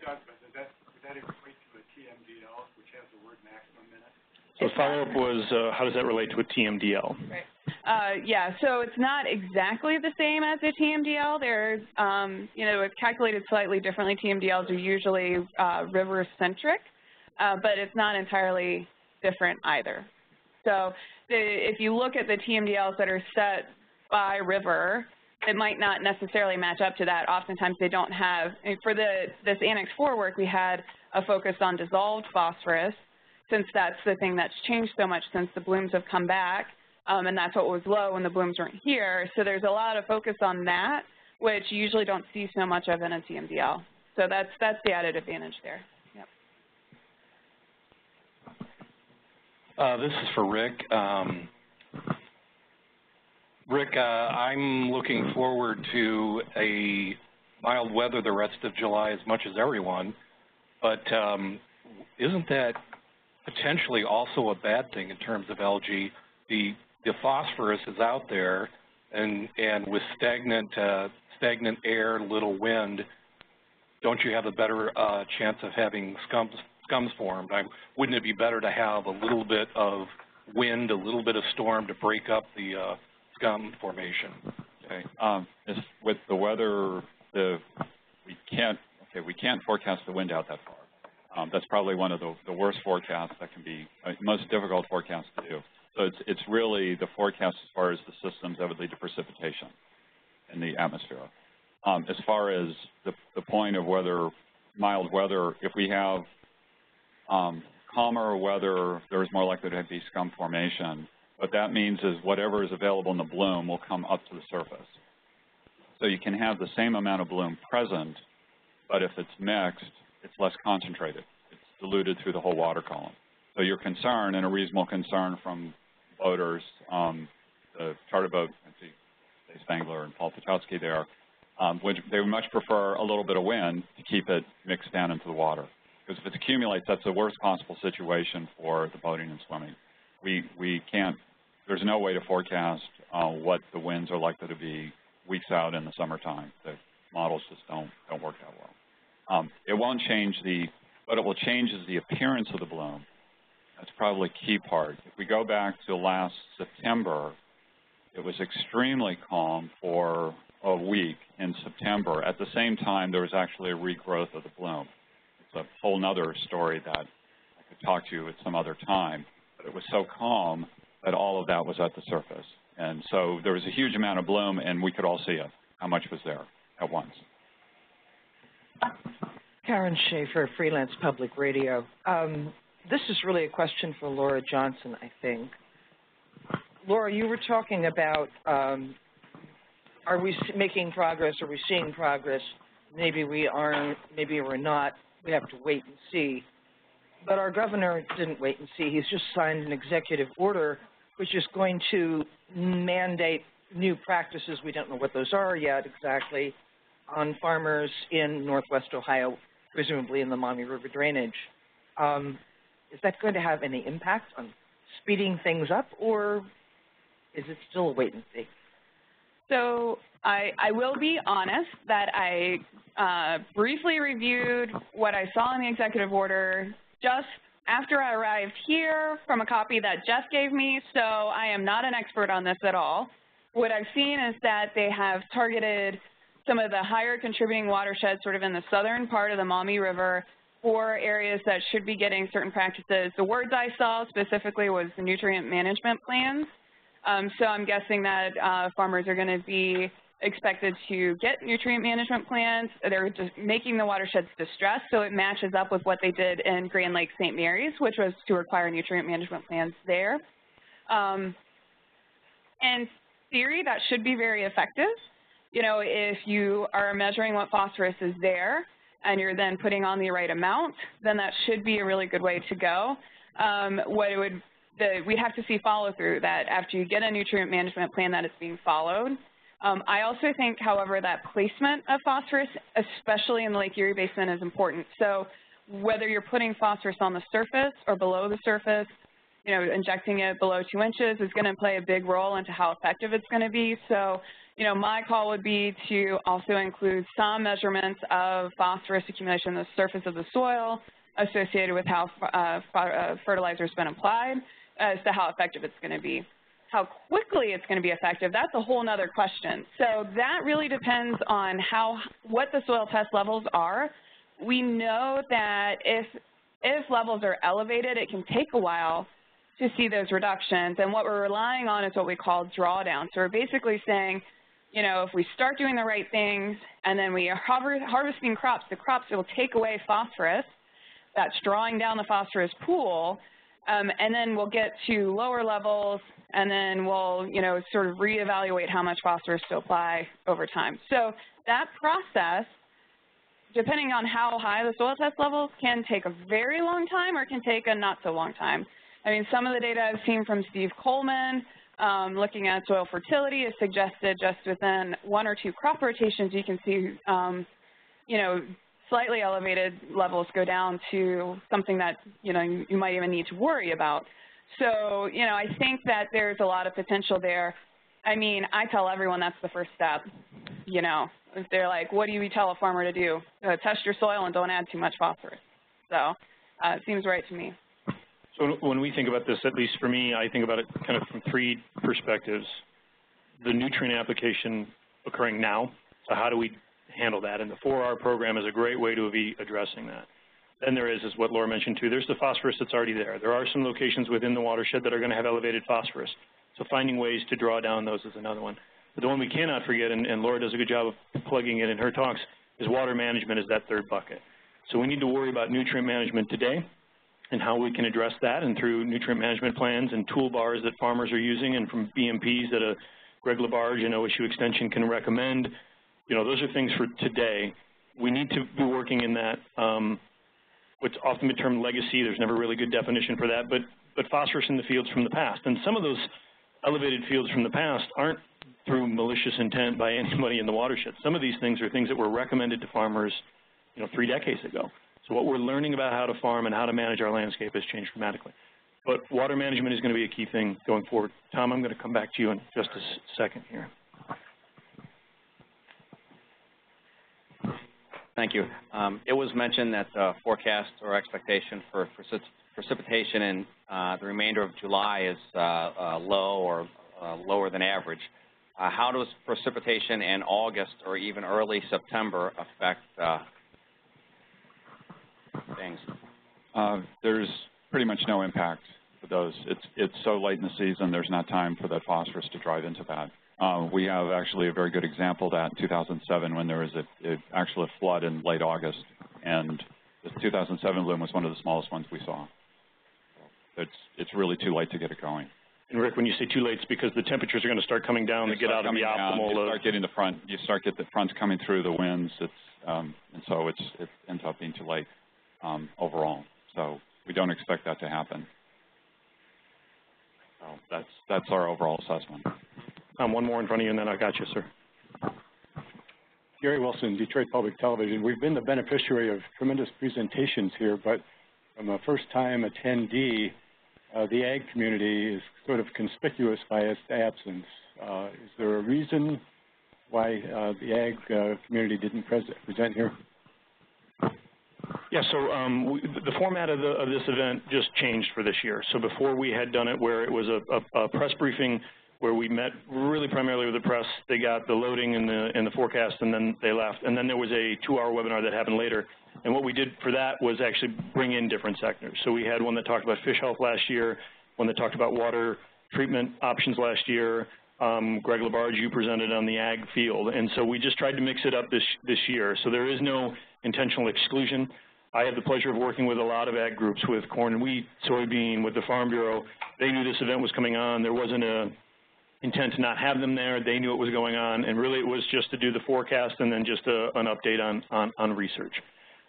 does, but does that, does that equate to a TMDL, which has the word maximum in it? So the follow-up was, uh, how does that relate to a TMDL? Right. Uh, yeah, so it's not exactly the same as a TMDL. They're, um, you know, it's calculated slightly differently. TMDLs are usually uh, river-centric, uh, but it's not entirely different either. So the, if you look at the TMDLs that are set by river, it might not necessarily match up to that. Oftentimes they don't have, for the, this Annex 4 work, we had a focus on dissolved phosphorus, since that's the thing that's changed so much since the blooms have come back, um, and that's what was low when the blooms weren't here. So there's a lot of focus on that, which you usually don't see so much of in a TMDL. So that's, that's the added advantage there. Yep. Uh, this is for Rick. Um, Rick, uh, I'm looking forward to a mild weather the rest of July as much as everyone, but um, isn't that potentially also a bad thing in terms of algae? The the phosphorus is out there, and and with stagnant uh, stagnant air, little wind, don't you have a better uh, chance of having scums scums formed? I, wouldn't it be better to have a little bit of wind, a little bit of storm to break up the uh, scum formation? Okay. Um, with the weather, the we can't okay we can't forecast the wind out that far. Um, that's probably one of the, the worst forecasts that can be uh, most difficult forecast to do. So it's it's really the forecast as far as the systems that would lead to precipitation in the atmosphere. Um, as far as the, the point of whether mild weather, if we have um, calmer weather, there's more likely to be scum formation. What that means is whatever is available in the bloom will come up to the surface. So you can have the same amount of bloom present, but if it's mixed, it's less concentrated. It's diluted through the whole water column. So your concern, and a reasonable concern from boaters, um, the charter boat, I see Dave Spangler and Paul Pacholski there, um, which they would much prefer a little bit of wind to keep it mixed down into the water. Because if it accumulates, that's the worst possible situation for the boating and swimming. We, we can't, there's no way to forecast uh, what the winds are likely to be weeks out in the summertime. The models just don't, don't work that well. Um, it won't change the, what it will change is the appearance of the bloom. That's probably a key part. If we go back to last September, it was extremely calm for a week in September. At the same time, there was actually a regrowth of the bloom. It's a whole other story that I could talk to you at some other time. But it was so calm that all of that was at the surface. And so there was a huge amount of bloom, and we could all see it, how much was there at once. Karen Schaefer, Freelance Public Radio. Um, this is really a question for Laura Johnson, I think. Laura, you were talking about um, are we making progress? Are we seeing progress? Maybe we aren't, maybe we're not. We have to wait and see. But our governor didn't wait and see. He's just signed an executive order which is going to mandate new practices. We don't know what those are yet exactly on farmers in northwest Ohio, presumably in the Maumee River drainage. Um, is that going to have any impact on speeding things up, or is it still a wait and see? So I, I will be honest that I uh, briefly reviewed what I saw in the executive order just after I arrived here from a copy that Jeff gave me, so I am not an expert on this at all. What I've seen is that they have targeted some of the higher contributing watersheds sort of in the southern part of the Maumee River for areas that should be getting certain practices. The words I saw specifically was the nutrient management plans. Um, so I'm guessing that uh, farmers are going to be expected to get nutrient management plans. They're just making the watersheds distressed, so it matches up with what they did in Grand Lake St. Marys, which was to require nutrient management plans there. Um, in theory, that should be very effective. You know, if you are measuring what phosphorus is there, and you're then putting on the right amount, then that should be a really good way to go. Um, what it would, the, we'd have to see follow through that after you get a nutrient management plan that is being followed. Um, I also think, however, that placement of phosphorus, especially in the Lake Erie Basin, is important. So whether you're putting phosphorus on the surface or below the surface, you know, injecting it below two inches is going to play a big role into how effective it's going to be. So, you know, my call would be to also include some measurements of phosphorus accumulation on the surface of the soil associated with how uh, uh fertilizer has been applied as to how effective it's going to be. How quickly it's going to be effective, that's a whole other question. So that really depends on how, what the soil test levels are. We know that if, if levels are elevated, it can take a while to see those reductions. And what we're relying on is what we call drawdown. So we're basically saying, you know, if we start doing the right things and then we are harvesting crops, the crops will take away phosphorus. That's drawing down the phosphorus pool. Um, and then we'll get to lower levels and then we'll, you know, sort of reevaluate how much phosphorus to apply over time. So that process, depending on how high the soil test levels, can take a very long time or can take a not so long time. I mean, some of the data I've seen from Steve Culman um, looking at soil fertility is suggested just within one or two crop rotations, you can see, um, you know, slightly elevated levels go down to something that, you know, you, might even need to worry about. So, you know, I think that there's a lot of potential there. I mean, I tell everyone that's the first step, you know. If they're like, what do you tell a farmer to do? Uh, test your soil and don't add too much phosphorus. So uh, it seems right to me. So when we think about this, at least for me, I think about it kind of from three perspectives. The nutrient application occurring now, so how do we handle that? And the 4R program is a great way to be addressing that. Then there is, is what Laura mentioned too, there's the phosphorus that's already there. There are some locations within the watershed that are going to have elevated phosphorus. So finding ways to draw down those is another one. But the one we cannot forget, and, and Laura does a good job of plugging it in her talks, is water management is that third bucket. So we need to worry about nutrient management today and how we can address that and through nutrient management plans and toolbars that farmers are using and from BMPs that a Greg LaBarge and OSU Extension can recommend. You know, those are things for today. We need to be working in that, um, what's often been termed legacy. There's never really good definition for that, but, but phosphorus in the fields from the past. And some of those elevated fields from the past aren't through malicious intent by anybody in the watershed. Some of these things are things that were recommended to farmers, you know, three decades ago. So what we're learning about how to farm and how to manage our landscape has changed dramatically. But water management is going to be a key thing going forward. Tom, I'm going to come back to you in just a second here. Thank you. Um, it was mentioned that the forecast or expectation for precipitation in uh, the remainder of July is uh, uh, low or uh, lower than average. Uh, how does precipitation in August or even early September affect uh, things? Uh, there's pretty much no impact for those. It's, it's so late in the season, there's not time for that phosphorus to drive into that. Uh, we have actually a very good example of that in 2007 when there was a, a actual flood in late August, and the 2007 bloom was one of the smallest ones we saw. It's, it's really too late to get it going. And Rick, when you say too late, it's because the temperatures are going to start coming down they to get out of the optimal. Down. You start getting the front. You start get the fronts coming through the winds. It's um, and so it's it ends up being too late overall. So we don't expect that to happen. So that's that's our overall assessment. Um, one more in front of you, and then I got you, sir. Gary Wilson, Detroit Public Television. We've been the beneficiary of tremendous presentations here, but from a first-time attendee, uh, the ag community is sort of conspicuous by its absence. Uh, is there a reason why uh, the ag uh, community didn't present here? Yeah, so um, we, the format of, the, of, this event just changed for this year. So before we had done it where it was a, a, a, press briefing where we met really primarily with the press. They got the loading and the, and the forecast, and then they left. And then there was a two-hour webinar that happened later. And what we did for that was actually bring in different sectors. So we had one that talked about fish health last year, one that talked about water treatment options last year. Um, Greg LaBarge, you presented on the ag field. And so we just tried to mix it up this, this year. So there is no intentional exclusion. I have the pleasure of working with a lot of ag groups with corn and wheat, soybean, with the Farm Bureau. They knew this event was coming on. There wasn't a intent to not have them there. They knew what was going on, and really it was just to do the forecast and then just a, an update on, on, on research.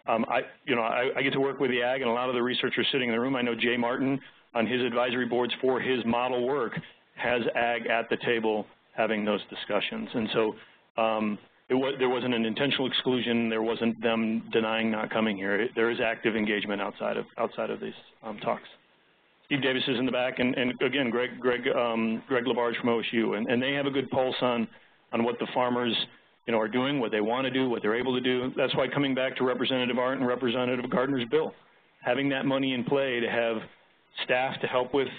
Um, I, you know, I, I, get to work with the ag, and a lot of the researchers sitting in the room. I know Jay Martin on his advisory boards for his model work has ag at the table having those discussions, and so um, was, there wasn't an intentional exclusion. There wasn't them denying not coming here. There is active engagement outside of outside of these um, talks. Steve Davis is in the back, and, and again, Greg, Greg, um, Greg LaBarge from OSU, and, and they have a good pulse on, on what the farmers, you know, are doing, what they want to do, what they're able to do. That's why coming back to Representative Art and Representative Gardner's bill, having that money in play to have staff to help with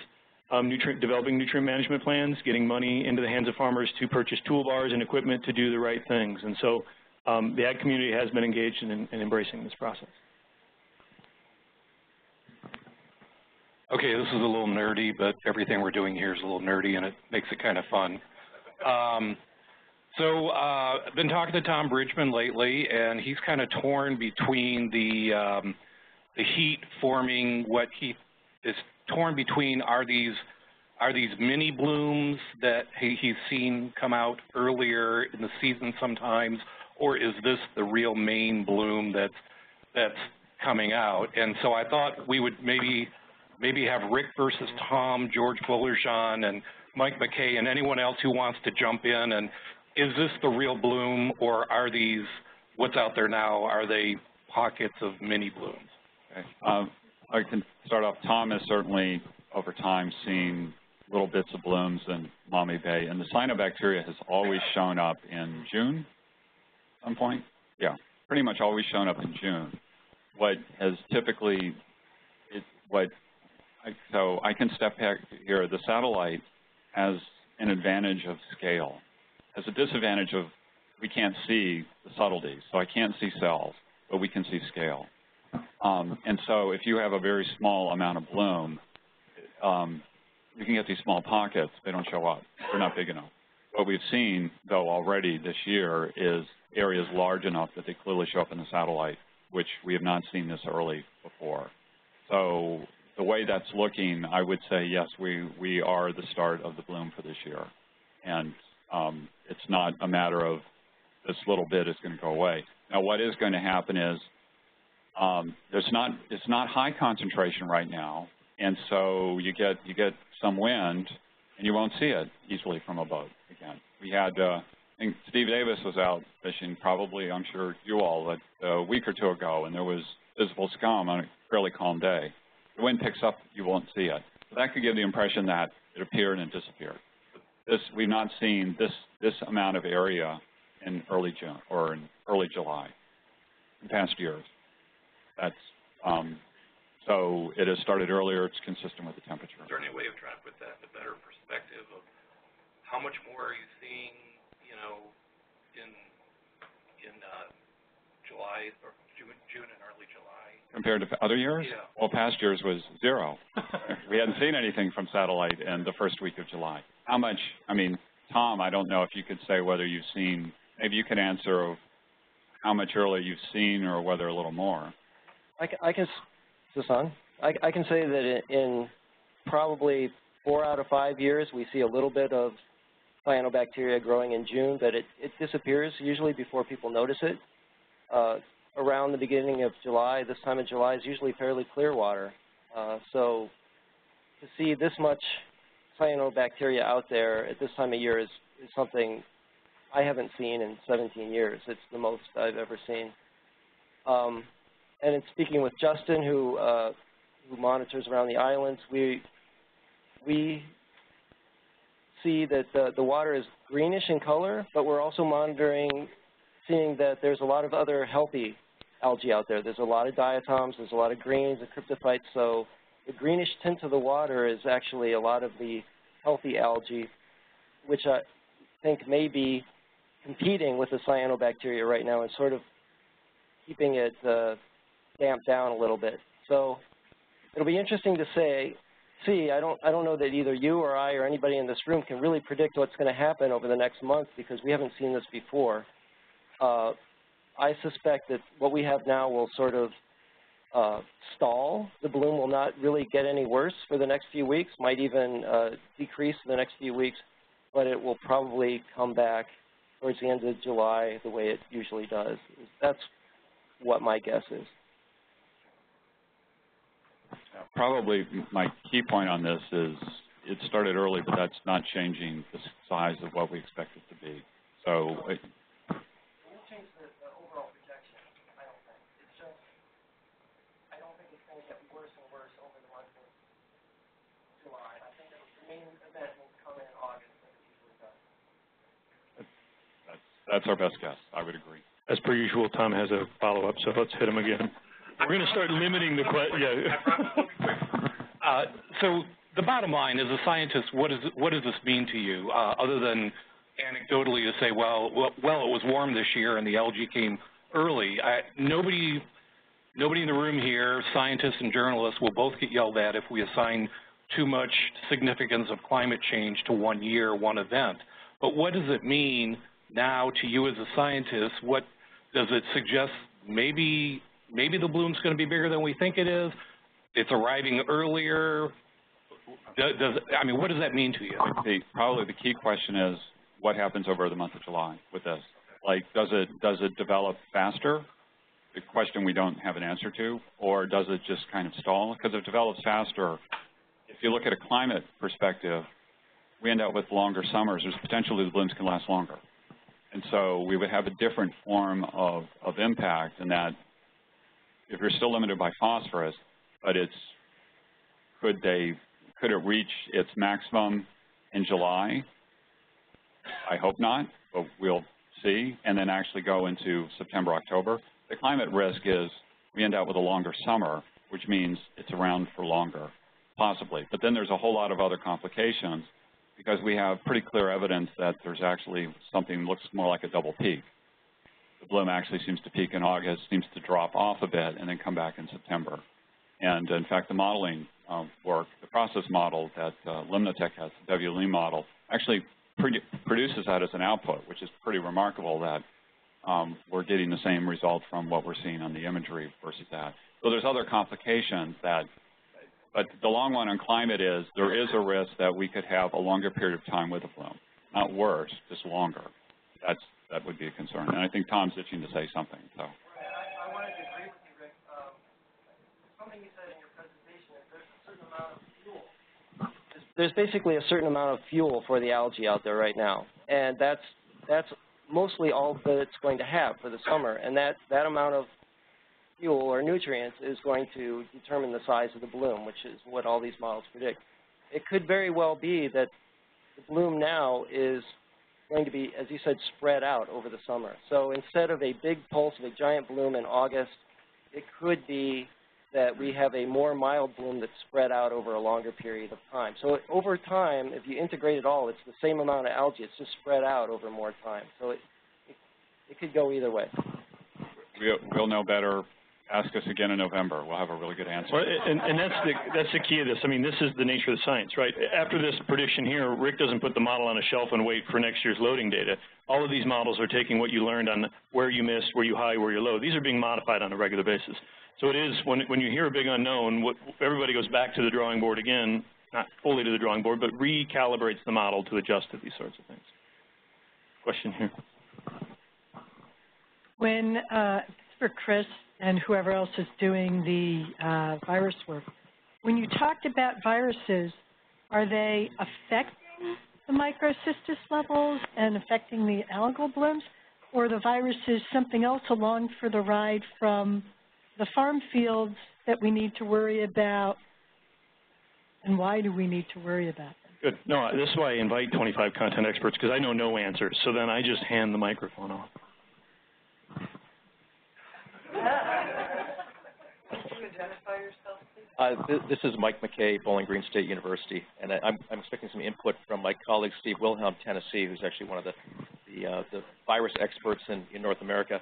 um, nutrient, developing nutrient management plans, getting money into the hands of farmers to purchase toolbars and equipment to do the right things. And so um, the ag community has been engaged in, in embracing this process. Okay, this is a little nerdy, but everything we're doing here is a little nerdy, and it makes it kind of fun. Um, so uh, I've been talking to Tom Bridgman lately, and he's kind of torn between the um, the heat forming what he is torn between are these are these mini blooms that he, he's seen come out earlier in the season sometimes, or is this the real main bloom that's that's coming out? And so I thought we would maybe maybe have Rick versus Tom, George Bullerjahn, and Mike McKay, and anyone else who wants to jump in. And is this the real bloom, or are these what's out there now? Are they pockets of mini blooms? Okay. Um, I can start off. Tom has certainly, over time, seen little bits of blooms in Maumee Bay, and the cyanobacteria has always shown up in June, at some point. Yeah, pretty much always shown up in June. What has typically, it, what, I, so I can step back here. The satellite has an advantage of scale, has a disadvantage of we can't see the subtleties. So I can't see cells, but we can see scale. Um, and so if you have a very small amount of bloom, um, you can get these small pockets. They don't show up. They're not big enough. What we've seen, though, already this year is areas large enough that they clearly show up in the satellite, which we have not seen this early before. So the way that's looking, I would say, yes, we, we are the start of the bloom for this year. And um, it's not a matter of this little bit is going to go away. Now, what is going to happen is um, there's not it's not high concentration right now, and so you get you get some wind, and you won't see it easily from a boat again. We had uh, I think Steve Davis was out fishing, probably I'm sure you all a, a week or two ago, and there was visible scum on a fairly calm day. The wind picks up, you won't see it. That could give the impression that it appeared and disappeared. This we've not seen this this amount of area in early June or in early July in past years. That's um, so it has started earlier. It's consistent with the temperature. Is there any way of trying to put that in a better perspective of how much more are you seeing, you know, in in uh, July or June, June and early July? Compared to other years? Yeah. Well, past years was zero. we hadn't seen anything from satellite in the first week of July. How much? I mean, Tom, I don't know if you could say whether you've seen. Maybe you can answer of how much earlier you've seen, or whether a little more. I can, I? I, I can say that in probably four out of five years, we see a little bit of cyanobacteria growing in June, but it, it disappears usually before people notice it. Uh, around the beginning of July, this time of July is usually fairly clear water. Uh, so to see this much cyanobacteria out there at this time of year is, is something I haven't seen in 17 years. It's the most I've ever seen. Um, and in speaking with Justin, who uh, who monitors around the islands, we we see that the, the water is greenish in color, but we're also monitoring, seeing that there's a lot of other healthy algae out there. There's a lot of diatoms, there's a lot of greens and cryptophytes, so the greenish tint of the water is actually a lot of the healthy algae, which I think may be competing with the cyanobacteria right now and sort of keeping it uh, damped down a little bit. So it'll be interesting to say, see, I don't, I don't know that either you or I or anybody in this room can really predict what's going to happen over the next month because we haven't seen this before. Uh, I suspect that what we have now will sort of uh, stall. The bloom will not really get any worse for the next few weeks, might even uh, decrease in the next few weeks, but it will probably come back towards the end of July the way it usually does. That's what my guess is. Probably my key point on this is it started early, but that's not changing the size of what we expect it to be. So it, July. I don't think that the month of July. I think the main event will come in August and it usually does. That's our best guess. I would agree. As per usual, Tom has a follow-up, so let's hit him again. We're going to start limiting the que, yeah. Uh, so the bottom line, as a scientist, what, is, what does this mean to you, uh, other than anecdotally to say, well, well, well, it was warm this year and the algae came early. I, nobody, nobody in the room here, scientists and journalists, will both get yelled at if we assign too much significance of climate change to one year, one event. But what does it mean now to you as a scientist? What does it suggest? Maybe, maybe the bloom's going to be bigger than we think it is. It's arriving earlier. Does, does I mean, what does that mean to you? The, probably the key question is what happens over the month of July with this. Like, does it does it develop faster? The question we don't have an answer to, or does it just kind of stall? Because if it develops faster, if you look at a climate perspective, we end up with longer summers. There's potentially the blooms can last longer. And so we would have a different form of, of impact in that if you're still limited by phosphorus, but it's, could they, could it reach its maximum in July? I hope not, but we'll see, and then actually go into September, October. The climate risk is we end up with a longer summer, which means it's around for longer, possibly. But then there's a whole lot of other complications because we have pretty clear evidence that there's actually something that looks more like a double peak. The bloom actually seems to peak in August, seems to drop off a bit, and then come back in September. And in fact, the modeling um, work, the process model that uh, Limnotech has, the WLEEM model, actually produces that as an output, which is pretty remarkable that um, we're getting the same result from what we're seeing on the imagery versus that. So there's other complications that but the long one on climate is there is a risk that we could have a longer period of time with a bloom. Not worse, just longer. That's, that would be a concern. And I think Tom's itching to say something. So. I, I wanted to agree with you, Rick. Um, something you said in your presentation is there's a certain amount of fuel. There's, there's basically a certain amount of fuel for the algae out there right now. And that's, that's mostly all that it's going to have for the summer. And that, that amount of fuel or nutrients is going to determine the size of the bloom, which is what all these models predict. It could very well be that the bloom now is going to be, as you said, spread out over the summer. So instead of a big pulse of a giant bloom in August, it could be that we have a more mild bloom that's spread out over a longer period of time. So over time, if you integrate it all, it's the same amount of algae. It's just spread out over more time. So it, it, it could go either way. We'll, we'll know better ask us again in November. We'll have a really good answer. Well, and, and that's the that's the key of this. I mean, this is the nature of the science, right? After this prediction here, Rick doesn't put the model on a shelf and wait for next year's loading data. All of these models are taking what you learned on where you missed, where you high, where you low. These are being modified on a regular basis. So it is when when you hear a big unknown, what, everybody goes back to the drawing board again, not fully to the drawing board, but recalibrates the model to adjust to these sorts of things. Question here. When uh, for Chris, and whoever else is doing the uh, virus work. When you talked about viruses, are they affecting the microcystis levels and affecting the algal blooms, or the virus is something else along for the ride from the farm fields that we need to worry about, and why do we need to worry about them? Good. No, this is why I invite 25 content experts, because I know no answers. So then I just hand the microphone off. Uh, th this is Mike McKay, Bowling Green State University, and I, am I'm expecting some input from my colleague Steve Wilhelm, Tennessee, who's actually one of the the, uh, the virus experts in, in North America,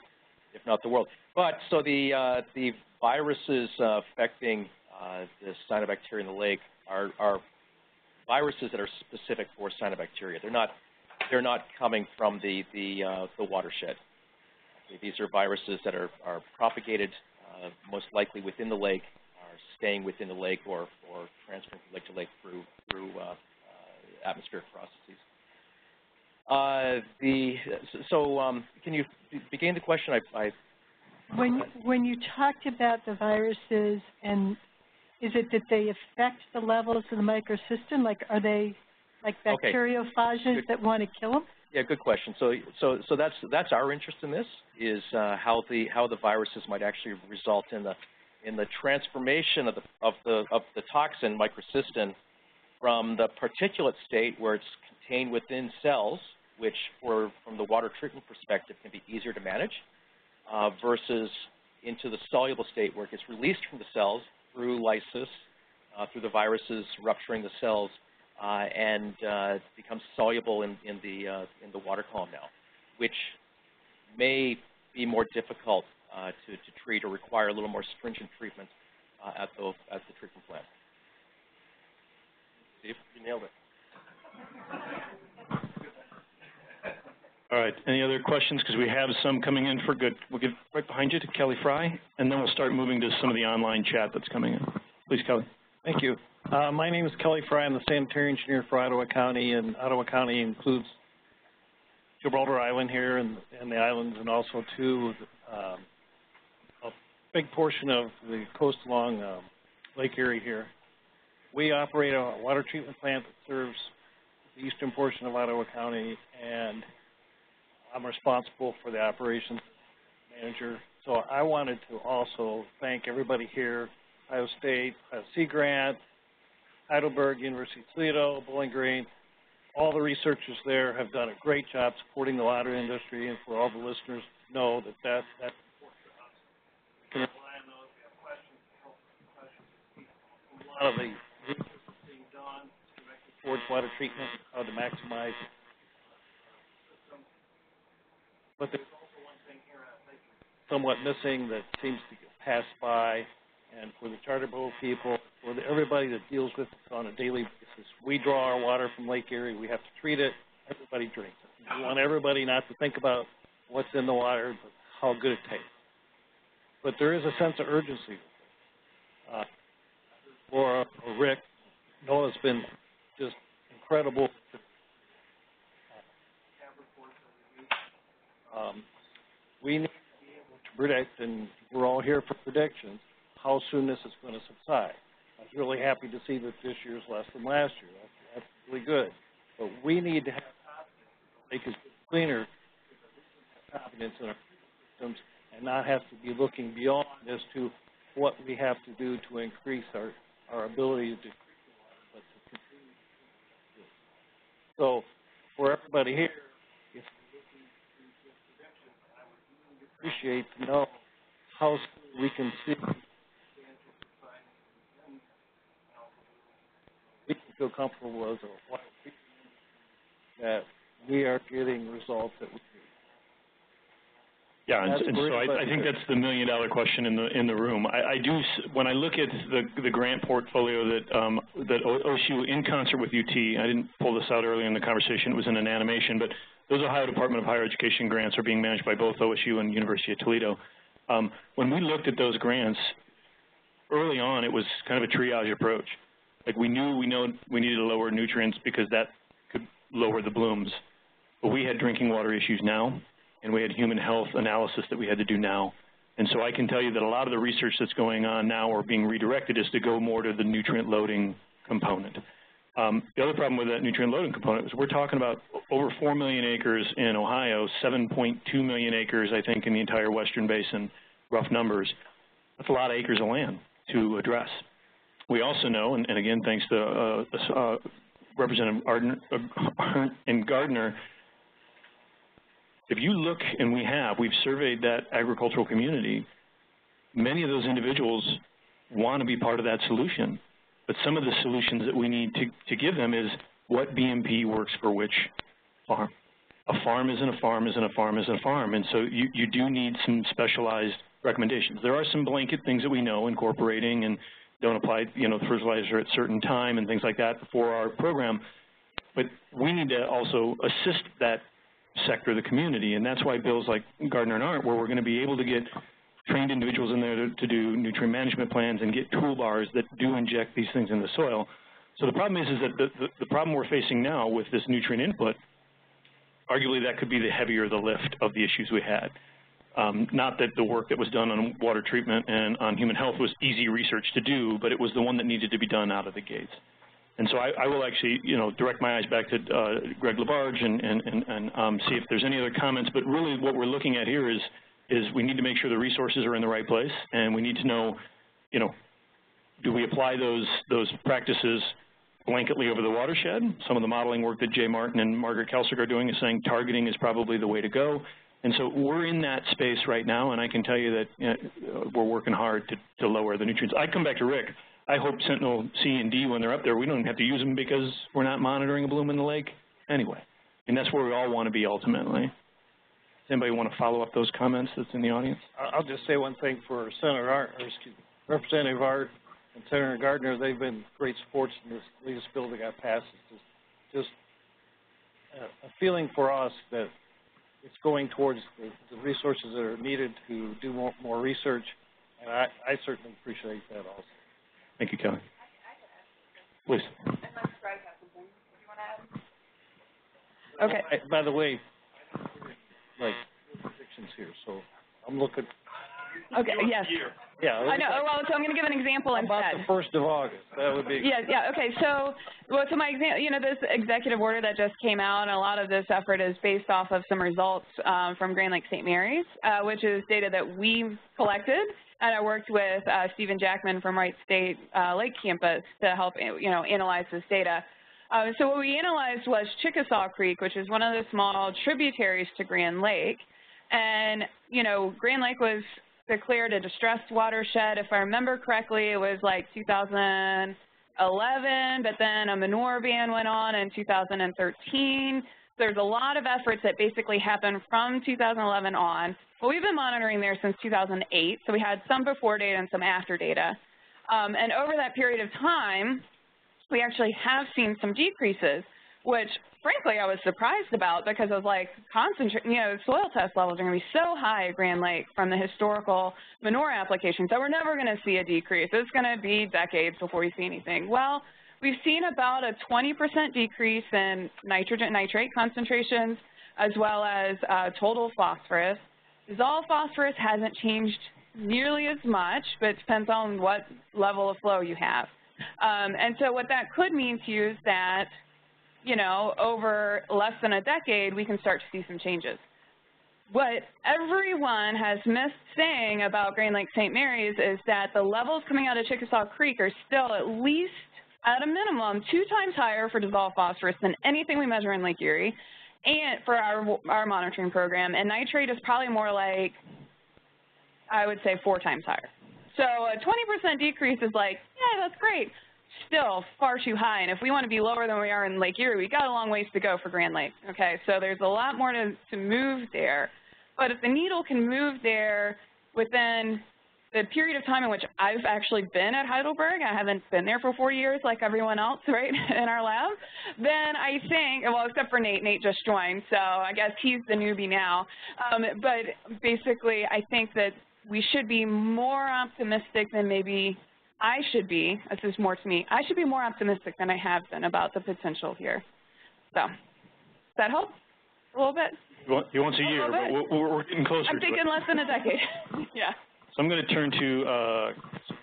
if not the world. But so the uh, the viruses uh, affecting uh, the cyanobacteria in the lake are, are viruses that are specific for cyanobacteria. They're not they're not coming from the the uh, the watershed. These are viruses that are are propagated most likely within the lake staying within the lake or, or transferring from lake to lake through, through uh, uh, atmospheric processes. Uh, the, so um, can you begin the question? I, I, when, when you talked about the viruses and is it that they affect the levels of the microsystem? Like, are they like bacteriophages okay. that want to kill them? Yeah, good question. So, so, so that's that's our interest in this is uh, how the how the viruses might actually result in the in the transformation of the, of the, of the toxin, microcystin, from the particulate state where it's contained within cells, which for, from the water treatment perspective can be easier to manage, uh, versus into the soluble state where it gets released from the cells through lysis, uh, through the viruses rupturing the cells, uh, and uh, becomes soluble in, in, the, uh, in the water column now, which may be more difficult to, to treat or require a little more stringent treatment uh, at, the, at the treatment plant. Steve, you nailed it. All right, any other questions? Because we have some coming in for good. We'll get right behind you to Kelly Fry, and then we'll start moving to some of the online chat that's coming in. Please, Kelly. Thank you. Uh, my name is Kelly Fry. I'm the sanitary engineer for Ottawa County, and Ottawa County includes Gibraltar Island here and, and the islands, and also too um, a big portion of the coast along um, Lake Erie here. We operate a water treatment plant that serves the eastern portion of Ottawa County, and I'm responsible for the operations manager. So I wanted to also thank everybody here, Ohio State, Sea Grant, Heidelberg, University of Toledo, Bowling Green, all the researchers there have done a great job supporting the water industry and for all the listeners know that that, that's important to us. We can A lot of the research being done directed towards water treatment, how to maximize but there's also one thing here I think somewhat missing that seems to get passed by, and for the charter boat people, for the, everybody that deals with it on a daily basis, we draw our water from Lake Erie, we have to treat it, everybody drinks it. We want everybody not to think about what's in the water, but how good it tastes. But there is a sense of urgency. Uh, Laura or Rick, NOAA's been just incredible Um, we need to be able to predict, and we're all here for predictions, how soon this is going to subside. I was really happy to see that this year is less than last year. That's, that's really good. But we need to have confidence that lake is cleaner, confidence in our systems, and not have to be looking beyond as to what we have to do to increase our, our ability to. So for everybody here, appreciate to know how we can see we can feel comfortable as a that we are getting results that we. Yeah, and, and so I, I think that's the million dollar question in the in the room. I, I do when I look at the the grant portfolio that um, that OSU in concert with UT. I didn't pull this out earlier in the conversation. It was in an animation, but those Ohio Department of Higher Education grants are being managed by both OSU and University of Toledo. Um, when we looked at those grants, early on it was kind of a triage approach. Like we knew we know we needed to lower nutrients because that could lower the blooms. But we had drinking water issues now, and we had human health analysis that we had to do now. And so I can tell you that a lot of the research that's going on now or being redirected is to go more to the nutrient loading component. Um, the other problem with that nutrient loading component is we're talking about over 4 million acres in Ohio, 7.2 million acres, I think, in the entire western basin, rough numbers. That's a lot of acres of land to address. We also know, and, and again, thanks to uh, uh, Representative Arndt, uh, and Gardner, if you look, and we have, we've surveyed that agricultural community, many of those individuals want to be part of that solution. But some of the solutions that we need to, to give them is what BMP works for which farm. A farm isn't a farm isn't a farm isn't a farm. And so you, you do need some specialized recommendations. There are some blanket things that we know, incorporating and don't apply, you know, fertilizer at certain time and things like that for our program. But we need to also assist that sector of the community, and that's why bills like Gardner and Arndt, where we're going to be able to get trained individuals in there to, to do nutrient management plans and get toolbars that do inject these things in the soil. So the problem is, is that the, the, the problem we're facing now with this nutrient input, arguably that could be the heavier the lift of the issues we had. Um, not that the work that was done on water treatment and on human health was easy research to do, but it was the one that needed to be done out of the gates. And so I, I will actually, you know, direct my eyes back to uh, Greg LaBarge and, and, and, and um, see if there's any other comments. But really what we're looking at here is is we need to make sure the resources are in the right place, and we need to know, you know, do we apply those those practices blanketly over the watershed. Some of the modeling work that Jay Martin and Margaret Kalcic are doing is saying targeting is probably the way to go. And so we're in that space right now, and I can tell you that you know, we're working hard to, to lower the nutrients. I come back to Rick. I hope Sentinel C and D, when they're up there, we don't have to use them because we're not monitoring a bloom in the lake anyway. And that's where we all want to be ultimately. Does anybody want to follow up those comments that's in the audience? I'll just say one thing for Senator Arndt, or excuse me, Representative Arndt and Senator Gardner. They've been great supports in this latest bill that got passed. It's just, just a feeling for us that it's going towards the, the resources that are needed to do more, more research, and I, I certainly appreciate that also. Thank you, Kelly. Please. Okay. I, by the way, like predictions here, so I'm looking. Okay. Yes. Yeah. I know. Well, so I'm going to give an example instead. About the first of August. That would be. Yeah. Yeah. Okay. So, well, so my example, you know, this executive order that just came out, and a lot of this effort is based off of some results um, from Grand Lake St. Marys, uh, which is data that we've collected, and I worked with uh, Stephen Jacquemin from Wright State uh, Lake Campus to help, you know, analyze this data. Uh, so what we analyzed was Chickasaw Creek, which is one of the small tributaries to Grand Lake. And, you know, Grand Lake was declared a distressed watershed. If I remember correctly, it was like 2011, but then a manure ban went on in 2013. There's a lot of efforts that basically happened from 2011 on. Well, we've been monitoring there since 2008, so we had some before data and some after data. Um, and over that period of time, we actually have seen some decreases, which frankly I was surprised about because I was like, concentrate, you know, soil test levels are going to be so high at Grand Lake from the historical manure applications that we're never going to see a decrease. It's going to be decades before we see anything. Well, we've seen about a 20% decrease in nitrogen nitrate concentrations as well as uh, total phosphorus. Dissolved phosphorus hasn't changed nearly as much, but it depends on what level of flow you have. Um, and so what that could mean to you is that, you know, over less than a decade, we can start to see some changes. What everyone has missed saying about Grand Lake St. Marys is that the levels coming out of Chickasaw Creek are still at least, at a minimum, two times higher for dissolved phosphorus than anything we measure in Lake Erie and for our, our monitoring program. And nitrate is probably more like, I would say, four times higher. So a 20% decrease is like, yeah, that's great. Still far too high. And if we want to be lower than we are in Lake Erie, we got a long ways to go for Grand Lake. Okay, so there's a lot more to, to move there. But if the needle can move there within the period of time in which I've actually been at Heidelberg, I haven't been there for four years like everyone else, right, in our lab, then I think, well, except for Nate, Nate just joined, so I guess he's the newbie now. Um, but basically, I think that we should be more optimistic than maybe I should be. This is more to me. I should be more optimistic than I have been about the potential here. So, does that help a little bit? He wants a year, but we're, we're getting closer I'm thinking less than a decade. yeah. So I'm going to turn to uh,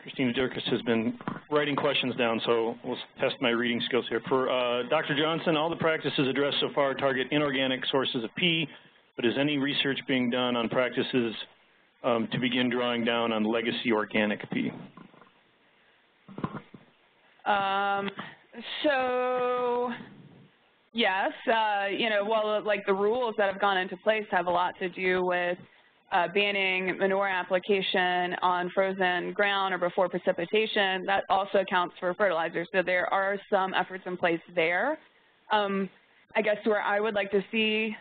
Christina Dierkes has been writing questions down, so we'll test my reading skills here. For uh, Dr. Johnson, all the practices addressed so far target inorganic sources of P, but is any research being done on practices um, to begin drawing down on legacy organic P? Um, so, yes, uh, you know, well, like the rules that have gone into place have a lot to do with uh, banning manure application on frozen ground or before precipitation. That also accounts for fertilizers. So there are some efforts in place there. Um, I guess where I would like to see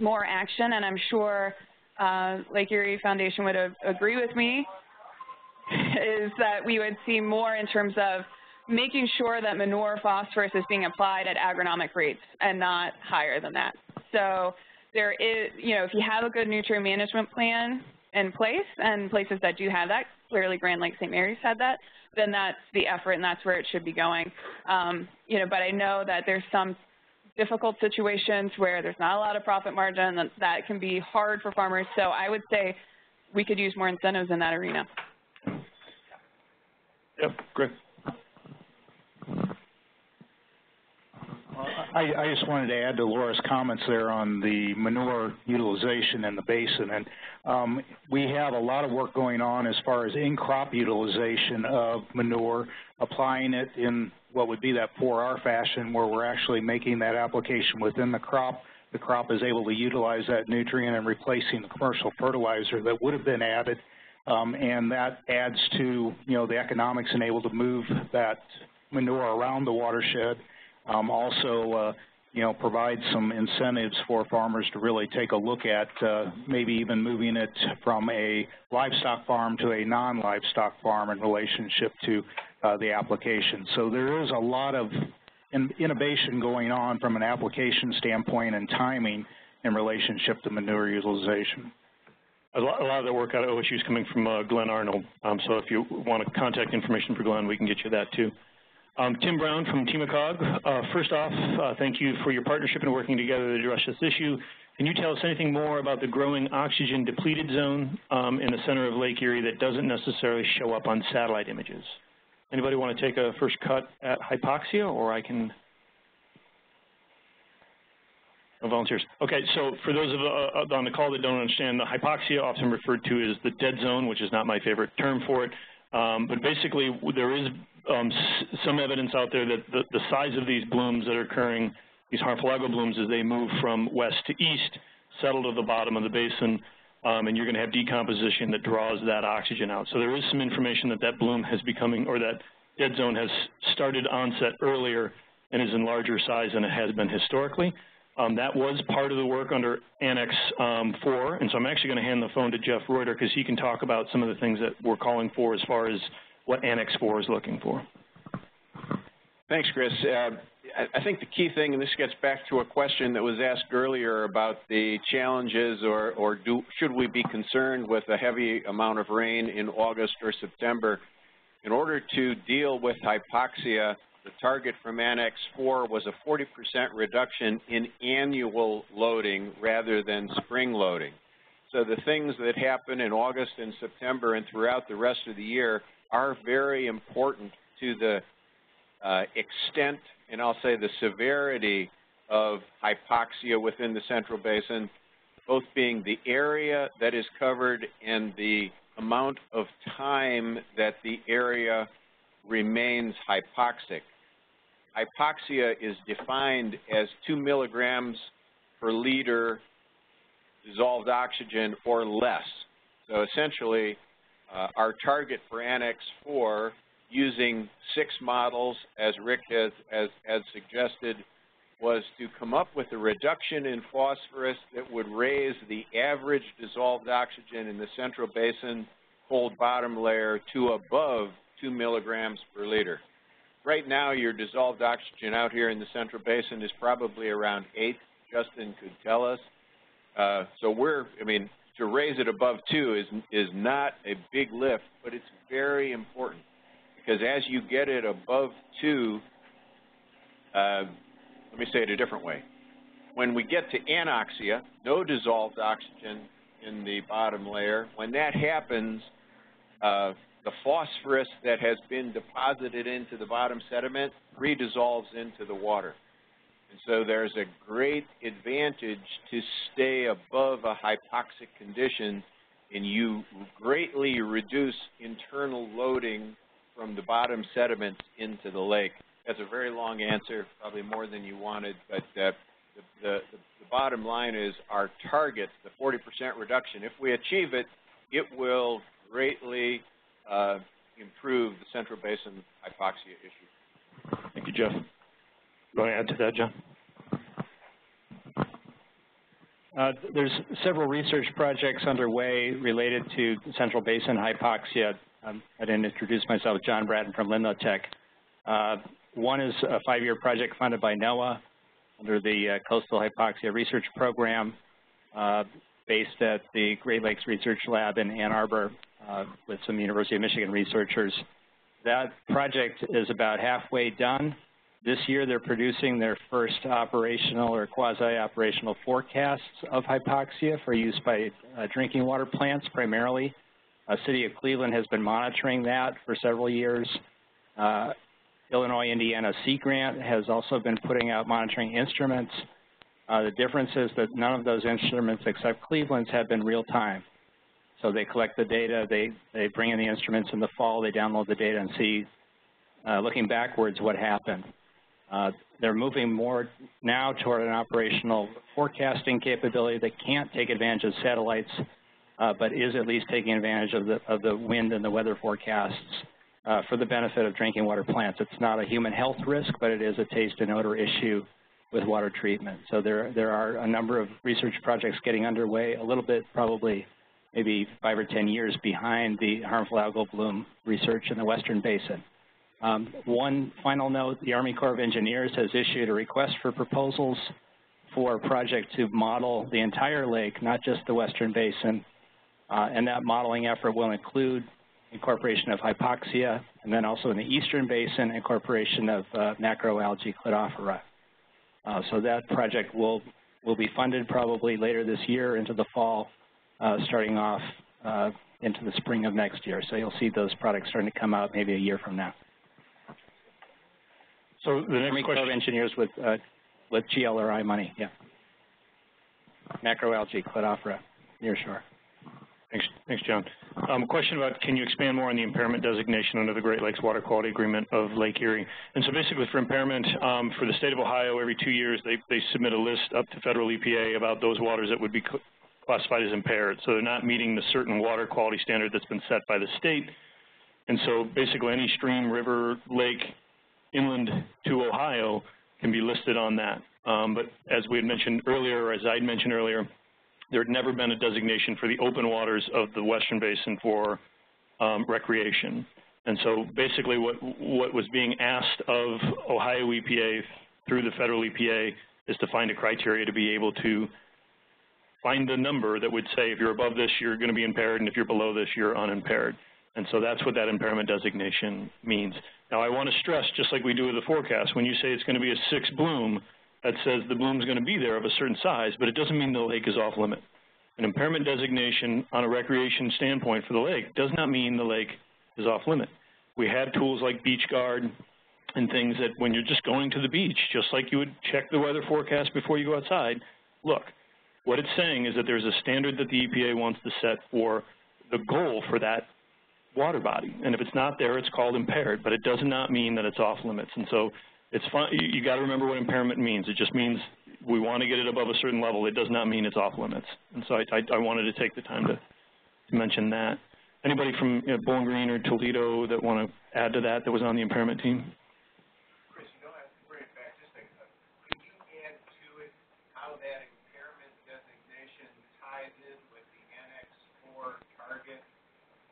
more action, and I'm sure uh, Lake Erie Foundation would agree with me, is that we would see more in terms of making sure that manure phosphorus is being applied at agronomic rates and not higher than that. So there is, you know, if you have a good nutrient management plan in place and places that do have that, clearly Grand Lake St. Marys had that, then that's the effort and that's where it should be going. Um, you know, but I know that there's some difficult situations where there's not a lot of profit margin and that can be hard for farmers. So I would say we could use more incentives in that arena. Yep, great. I, I just wanted to add to Laura's comments there on the manure utilization in the basin. And um, we have a lot of work going on as far as in-crop utilization of manure, applying it in what would be that 4R fashion where we're actually making that application within the crop. The crop is able to utilize that nutrient and replacing the commercial fertilizer that would have been added. Um, and that adds to, you know, the economics and able to move that manure around the watershed. Um, also, uh, you know, provide some incentives for farmers to really take a look at uh, maybe even moving it from a livestock farm to a non-livestock farm in relationship to uh, the application. So there is a lot of in innovation going on from an application standpoint and timing in relationship to manure utilization. A lot, a lot of the work out of OSU is coming from uh, Glen Arnold. Um, so if you want to contact information for Glen, we can get you that too. Um, Tim Brown from TMACOG. Uh, first off, uh, thank you for your partnership in working together to address this issue. Can you tell us anything more about the growing oxygen depleted zone um, in the center of Lake Erie that doesn't necessarily show up on satellite images? Anybody want to take a first cut at hypoxia, or I can? No volunteers. Okay, so for those of uh, on the call that don't understand, the hypoxia, often referred to as the dead zone, which is not my favorite term for it. Um, but basically, there is um, some evidence out there that the, the, size of these blooms that are occurring, these harmful algal blooms, as they move from west to east, settle to the bottom of the basin, um, and you're going to have decomposition that draws that oxygen out. So there is some information that that bloom has becoming, or that dead zone has started onset earlier and is in larger size than it has been historically. Um, that was part of the work under Annex um, 4, and so I'm actually going to hand the phone to Jeff Reutter because he can talk about some of the things that we're calling for as far as what Annex 4 is looking for. Thanks, Chris. Uh, I think the key thing, and this gets back to a question that was asked earlier about the challenges or, or do, should we be concerned with a heavy amount of rain in August or September. In order to deal with hypoxia, the target from Annex 4 was a 40% reduction in annual loading rather than spring loading. So the things that happen in August and September and throughout the rest of the year are very important to the uh, extent and I'll say the severity of hypoxia within the central basin, both being the area that is covered and the amount of time that the area remains hypoxic. Hypoxia is defined as 2 milligrams per liter dissolved oxygen or less. So essentially, uh, our target for Annex 4 using six models, as Rick has, has, has suggested, was to come up with a reduction in phosphorus that would raise the average dissolved oxygen in the central basin cold bottom layer to above 2 milligrams per liter. Right now, your dissolved oxygen out here in the central basin is probably around 8. Justin could tell us. Uh, so we're, I mean, to raise it above 2 is, is not a big lift, but it's very important because as you get it above 2, uh, let me say it a different way. When we get to anoxia, no dissolved oxygen in the bottom layer, when that happens, uh, the phosphorus that has been deposited into the bottom sediment redissolves into the water. And so there's a great advantage to stay above a hypoxic condition and you greatly reduce internal loading from the bottom sediments into the lake. That's a very long answer, probably more than you wanted, but uh, the, the, the bottom line is our target, the 40% reduction, if we achieve it, it will greatly uh, improve the central basin hypoxia issue. Thank you, Jeff. Want to add to that, John? Uh, there's several research projects underway related to central basin hypoxia um, I didn't introduce myself, John Bratton from Limnotech. Uh, one is a five-year project funded by NOAA under the uh, Coastal Hypoxia Research Program uh, based at the Great Lakes Research Lab in Ann Arbor uh, with some University of Michigan researchers. That project is about halfway done. This year they're producing their first operational or quasi-operational forecasts of hypoxia for use by uh, drinking water plants primarily. Uh, City of Cleveland has been monitoring that for several years. Uh, Illinois Indiana Sea Grant has also been putting out monitoring instruments. Uh, the difference is that none of those instruments except Cleveland's have been real time. So they collect the data, they, they bring in the instruments in the fall, they download the data and see uh, looking backwards, what happened. Uh, they're moving more now toward an operational forecasting capability that can't take advantage of satellites, uh, but is at least taking advantage of the, of the wind and the weather forecasts uh, for the benefit of drinking water plants. It's not a human health risk, but it is a taste and odor issue with water treatment. So there, there are a number of research projects getting underway, a little bit probably maybe five or 10 years behind the harmful algal bloom research in the Western Basin. Um, one final note, the Army Corps of Engineers has issued a request for proposals for a project to model the entire lake, not just the Western Basin, uh, and that modeling effort will include incorporation of hypoxia, and then also in the Eastern Basin, incorporation of uh, macroalgae cladophora. Uh, so that project will, will be funded probably later this year into the fall, uh, starting off uh, into the spring of next year. So you'll see those products starting to come out maybe a year from now. So the next question. Of Engineers with, uh, with GLRI money, yeah. Macroalgae, cladophora, near shore. Thanks, thanks, John. Um, question about can you expand more on the impairment designation under the Great Lakes Water Quality Agreement of Lake Erie? And so basically for impairment, um, for the state of Ohio, every two years they, they submit a list up to federal EPA about those waters that would be classified as impaired. So they're not meeting the certain water quality standard that's been set by the state. And so basically any stream, river, lake, inland to Ohio can be listed on that. Um, but as we had mentioned earlier, or as I had mentioned earlier, there had never been a designation for the open waters of the Western Basin for um, recreation. And so basically what, what was being asked of Ohio EPA through the federal EPA is to find a criteria to be able to find a number that would say if you're above this, you're going to be impaired, and if you're below this, you're unimpaired. And so that's what that impairment designation means. Now I want to stress, just like we do with the forecast, when you say it's going to be a six bloom, that says the bloom is going to be there of a certain size, but it doesn't mean the lake is off limit. An impairment designation on a recreation standpoint for the lake does not mean the lake is off limit. We have tools like Beach Guard and things that when you're just going to the beach, just like you would check the weather forecast before you go outside, look, what it's saying is that there's a standard that the EPA wants to set for the goal for that water body. And if it's not there, it's called impaired, but it does not mean that it's off limits. And so it's fun, you, you got to remember what impairment means. It just means we want to get it above a certain level. It does not mean it's off limits. And so I, I, I wanted to take the time to, to mention that. Anybody from you know, Bowling Green or Toledo that want to add to that that was on the impairment team? Chris, you don't have to bring it back. Just a, could you add to it how that impairment designation ties in with the Annex 4 target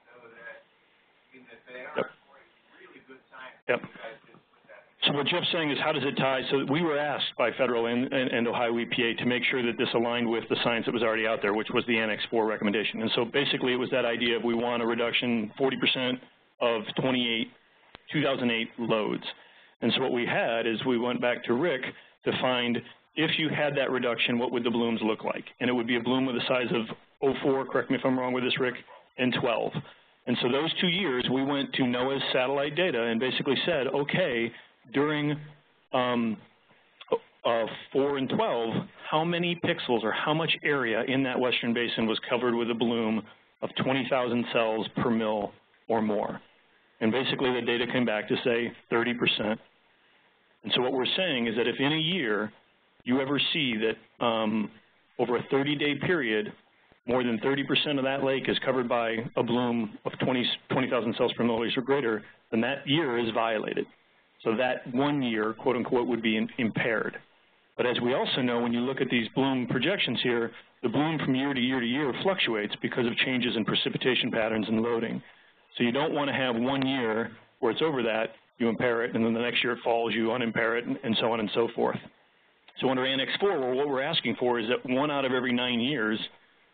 so that, I mean, that they are Yep. Yep. So what Jeff's saying is how does it tie? So we were asked by federal and, and, and Ohio EPA to make sure that this aligned with the science that was already out there, which was the Annex 4 recommendation. And so basically it was that idea of we want a reduction 40% of 28, 2008 loads. And so what we had is we went back to Rick to find if you had that reduction, what would the blooms look like? And it would be a bloom with a size of 04, correct me if I'm wrong with this, Rick, and 12. And so those two years, we went to NOAA's satellite data and basically said, okay, during um, uh, 4 and 12, how many pixels or how much area in that western basin was covered with a bloom of 20,000 cells per mil or more? And basically the data came back to say 30%. And so what we're saying is that if in a year you ever see that um, over a 30-day period, more than 30% of that lake is covered by a bloom of 20,000 20, cells per milliliter or greater, then that year is violated. So that one year, quote unquote, would be in, impaired. But as we also know, when you look at these bloom projections here, the bloom from year to year to year fluctuates because of changes in precipitation patterns and loading. So you don't want to have one year where it's over that, you impair it, and then the next year it falls, you unimpair it, and, and so on and so forth. So under Annex 4, well, what we're asking for is that one out of every nine years,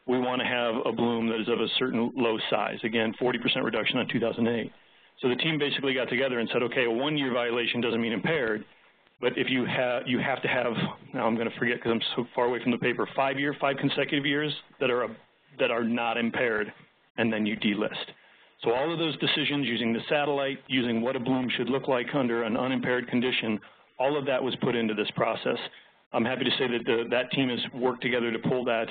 we want to have a bloom that is of a certain low size. Again, 40% reduction on 2008. So the team basically got together and said, okay, a one-year violation doesn't mean impaired, but if you have, you have to have, now I'm going to forget because I'm so far away from the paper, five year, five consecutive years that are, a, that are not impaired, and then you delist. So all of those decisions using the satellite, using what a bloom should look like under an unimpaired condition, all of that was put into this process. I'm happy to say that the, that team has worked together to pull that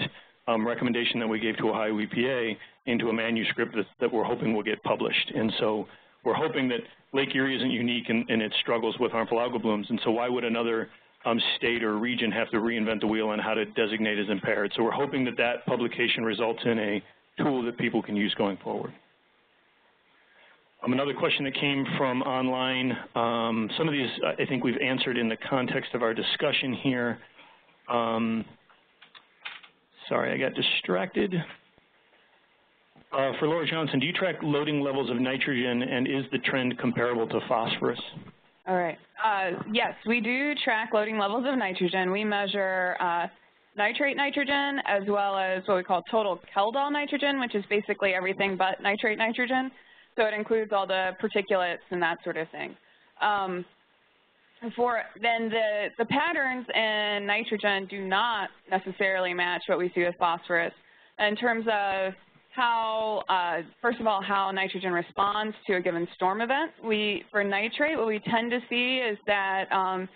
um, recommendation that we gave to Ohio EPA into a manuscript that, that we're hoping will get published. And so we're hoping that Lake Erie isn't unique in, in its struggles with harmful algal blooms, and so why would another um, state or region have to reinvent the wheel on how to designate as impaired? So we're hoping that that publication results in a tool that people can use going forward. Um, another question that came from online, um, some of these I think we've answered in the context of our discussion here. Um, sorry, I got distracted. Uh, for Laura Johnson, do you track loading levels of nitrogen and is the trend comparable to phosphorus? All right. Uh, yes, we do track loading levels of nitrogen. We measure uh, nitrate nitrogen as well as what we call total Kjeldahl nitrogen, which is basically everything but nitrate nitrogen. So it includes all the particulates and that sort of thing. Um, for then the, the patterns in nitrogen do not necessarily match what we see with phosphorus. In terms of how, uh, first of all, how nitrogen responds to a given storm event. We, for nitrate, what we tend to see is that um,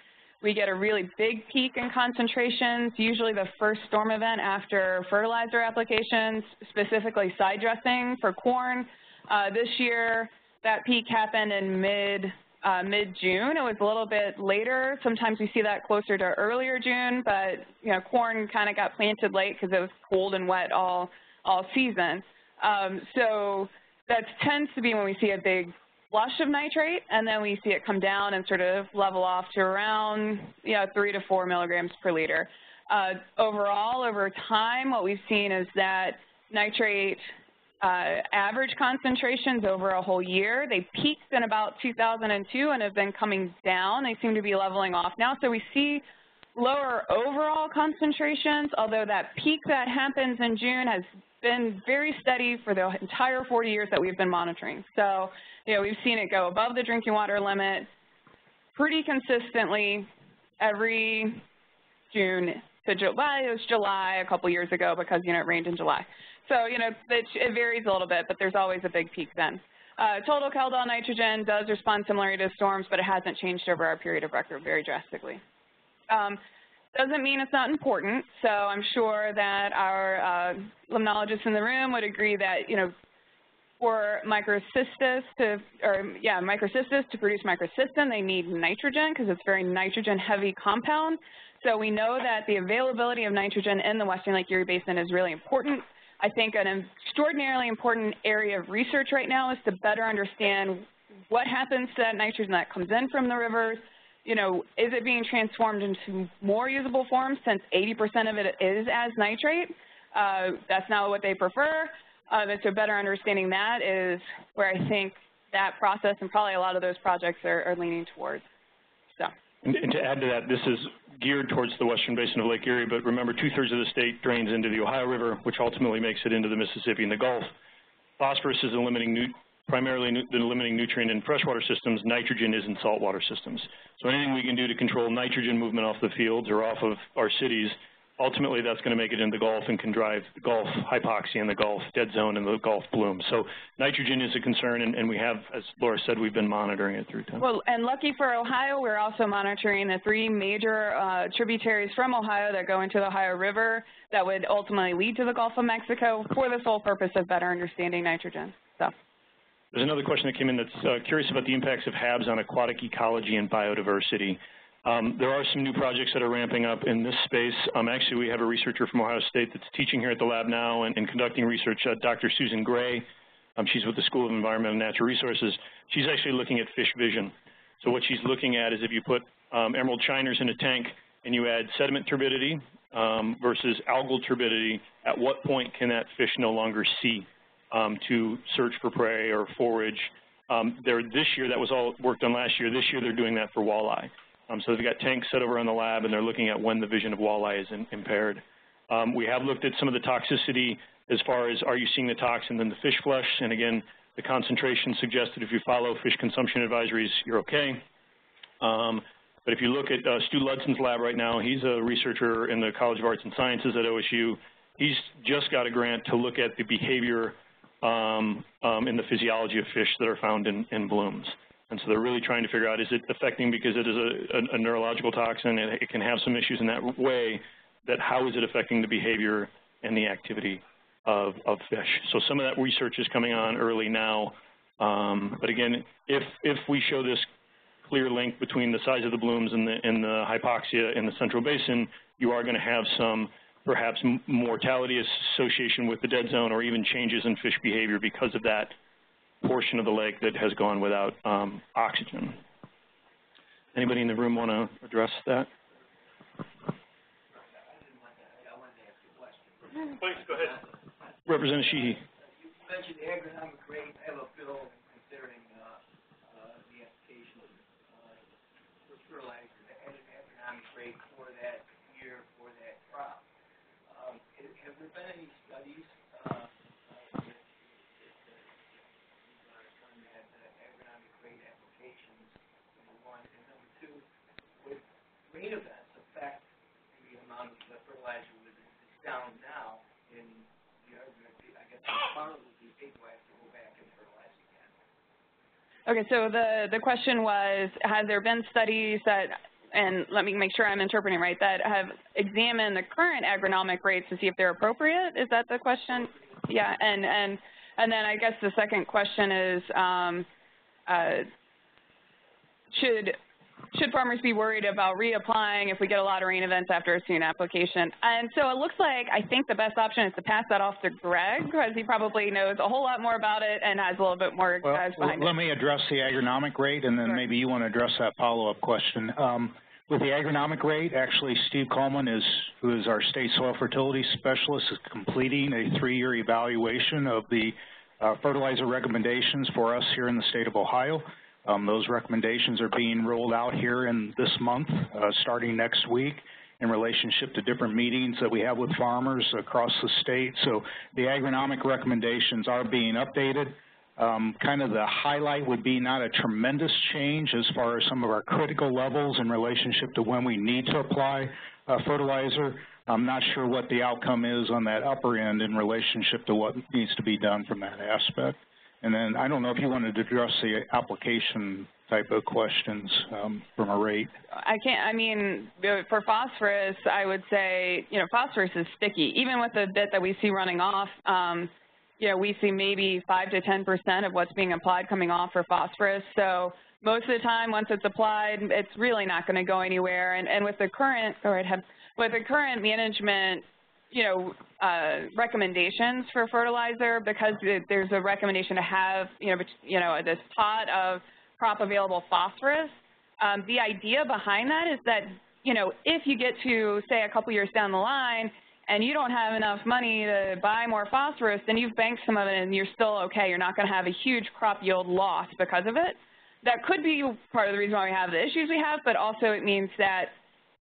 we get a really big peak in concentrations, usually the first storm event after fertilizer applications, specifically side dressing for corn. Uh, this year, that peak happened in mid uh, mid-June. It was a little bit later. Sometimes we see that closer to earlier June, but you know, corn kind of got planted late because it was cold and wet all all season. Um, so that tends to be when we see a big flush of nitrate, and then we see it come down and sort of level off to around you know, three to four milligrams per liter. Uh, overall, over time, what we've seen is that nitrate uh, average concentrations over a whole year, they peaked in about 2002 and have been coming down. They seem to be leveling off now. So we see lower overall concentrations, although that peak that happens in June has been very steady for the entire 40 years that we've been monitoring. So, you know, we've seen it go above the drinking water limit pretty consistently every June to July. It was July a couple years ago because, you know, it rained in July. So, you know, it, it varies a little bit, but there's always a big peak then. Uh, total Kjeldahl nitrogen does respond similarly to storms, but it hasn't changed over our period of record very drastically. Um, doesn't mean it's not important. So I'm sure that our uh, limnologists in the room would agree that, you know, for microcystis to, or yeah, microcystis to produce microcystin, they need nitrogen because it's a very nitrogen-heavy compound. So we know that the availability of nitrogen in the Western Lake Erie Basin is really important. I think an extraordinarily important area of research right now is to better understand what happens to that nitrogen that comes in from the rivers, you know, is it being transformed into more usable forms since 80% of it is as nitrate? Uh, that's not what they prefer. Uh, so better understanding that is where I think that process and probably a lot of those projects are, are leaning towards. So. And, and, to add to that, this is geared towards the western basin of Lake Erie, but remember two-thirds of the state drains into the Ohio River, which ultimately makes it into the Mississippi and the Gulf. Phosphorus is limiting primarily the limiting nutrient in freshwater systems, nitrogen is in saltwater systems. So anything we can do to control nitrogen movement off the fields or off of our cities, ultimately that's going to make it into the Gulf and can drive the Gulf hypoxia in the Gulf dead zone and the Gulf bloom. So nitrogen is a concern, and, and, we have, as Laura said, we've been monitoring it through time. Well, and lucky for Ohio, we're also monitoring the three major uh, tributaries from Ohio that go into the Ohio River that would ultimately lead to the Gulf of Mexico for the sole purpose of better understanding nitrogen. So. There's another question that came in that's uh, curious about the impacts of HABs on aquatic ecology and biodiversity. Um, there are some new projects that are ramping up in this space. Um, actually, we have a researcher from Ohio State that's teaching here at the lab now and, and conducting research, uh, Dr. Susan Gray. Um, she's with the School of Environment and Natural Resources. She's actually looking at fish vision. So what she's looking at is if you put um, emerald shiners in a tank and you add sediment turbidity um, versus algal turbidity, at what point can that fish no longer see um, to search for prey or forage. There, this year, that was all work done last year. This year, they're doing that for walleye. Um, so they've got tanks set over in the lab, and they're looking at when the vision of walleye is in, impaired. Um, we have looked at some of the toxicity as far as are you seeing the toxin in the fish flesh, and again, the concentration suggested if you follow fish consumption advisories, you're okay. Um, but if you look at uh, Stu Ludsin's lab right now, he's a researcher in the College of Arts and Sciences at OSU. He's just got a grant to look at the behavior um, um, in the physiology of fish that are found in, in, blooms. And so they're really trying to figure out, is it affecting because it is a, a, a neurological toxin, and it can have some issues in that way, that how is it affecting the behavior and the activity of, of fish. So some of that research is coming on early now, Um, but again, if, if we show this clear link between the size of the blooms and the, and the hypoxia in the central basin, you are going to have some perhaps mortality association with the dead zone or even changes in fish behavior because of that portion of the lake that has gone without um, oxygen. Anybody in the room want to address that? Please, go ahead. Representative Sheehy. You mentioned agronomic rate. I have a bill considering uh, uh, the application uh, for fertilizer that had an agronomic rate for that year for that crop. Um, have, have there been any studies uh, uh, that, that, that are from that uh, agronomic rate applications? Number one, and number two, would events affect the amount of the fertilizer that's down now? In the argument, I guess the would be big wise to go back and fertilize again. Okay, so the, the question was, have there been studies that, and let me make sure I'm interpreting right, that have examined the current agronomic rates to see if they're appropriate? Is that the question? Yeah, and, and, and then I guess the second question is, um, uh, should, should farmers be worried about reapplying if we get a lot of rain events after a soon application? And so it looks like I think the best option is to pass that off to Greg because he probably knows a whole lot more about it and has a little bit more Well, behind it. let me address the agronomic rate, and then maybe you want to address that follow-up question. Um, with the agronomic rate, actually, Steve Culman is, who is our state soil fertility specialist, is completing a three-year evaluation of the uh, fertilizer recommendations for us here in the state of Ohio. Um, those recommendations are being rolled out here in this month, uh, starting next week in relationship to different meetings that we have with farmers across the state. So the agronomic recommendations are being updated. Um, kind of the highlight would be not a tremendous change as far as some of our critical levels in relationship to when we need to apply uh, fertilizer. I'm not sure what the outcome is on that upper end in relationship to what needs to be done from that aspect. And then I don't know if you wanted to address the application type of questions um, from a rate. I can't, I mean, for phosphorus, I would say, you know, phosphorus is sticky. Even with the bit that we see running off, um, you know, we see maybe 5 to 10% of what's being applied coming off for phosphorus. So most of the time, once it's applied, it's really not going to go anywhere. And, and with the current, go right ahead, with the current management, you know, uh, recommendations for fertilizer, because there's a recommendation to have, you know, you know, this pot of crop available phosphorus. Um, the idea behind that is that, you know, if you get to, say, a couple years down the line and you don't have enough money to buy more phosphorus, then you've banked some of it and you're still okay. You're not going to have a huge crop yield loss because of it. That could be part of the reason why we have the issues we have, but also it means that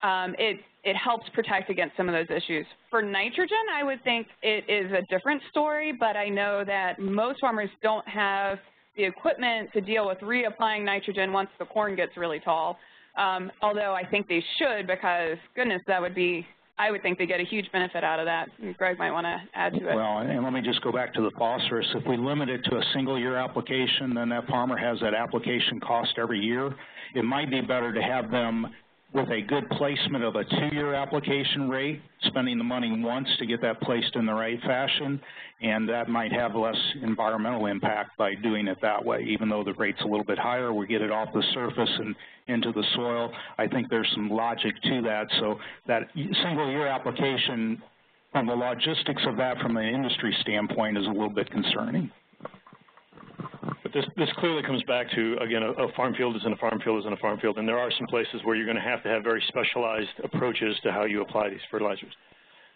um, it, it helps protect against some of those issues. For nitrogen, I would think it is a different story, but I know that most farmers don't have the equipment to deal with reapplying nitrogen once the corn gets really tall. Um, although I think they should because, goodness, that would be, I would think they get a huge benefit out of that. Greg might want to add to it. Well, and let me just go back to the phosphorus. If we limit it to a single year application, then that farmer has that application cost every year. It might be better to have them with a good placement of a two-year application rate, spending the money once to get that placed in the right fashion, and that might have less environmental impact by doing it that way. Even though the rate's a little bit higher, we get it off the surface and into the soil. I think there's some logic to that. So that single-year application, from the logistics of that from an industry standpoint, is a little bit concerning. But this, this clearly comes back to, again, a, a farm field isn't a farm field isn't a farm field, and there are some places where you're going to have to have very specialized approaches to how you apply these fertilizers.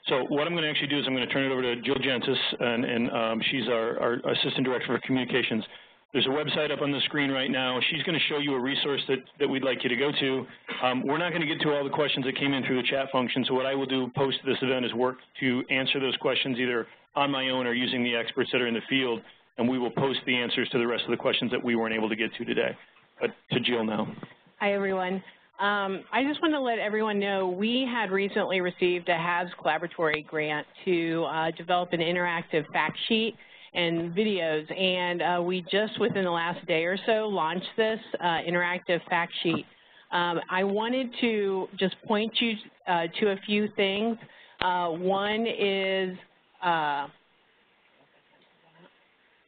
So what I'm going to actually do is I'm going to turn it over to Jill Jentes, and, and um, she's our, our Assistant Director for Communications. There's a website up on the screen right now. She's going to show you a resource that, that we'd like you to go to. Um, we're not going to get to all the questions that came in through the chat function, so what I will do post this event is work to answer those questions either on my own or using the experts that are in the field and we will post the answers to the rest of the questions that we weren't able to get to today. But to Jill now. Hi, everyone. Um, I just want to let everyone know we had recently received a HABS collaboratory grant to uh, develop an interactive fact sheet and videos, and uh, we just within the last day or so launched this uh, interactive fact sheet. Um, I wanted to just point you uh, to a few things. Uh, one is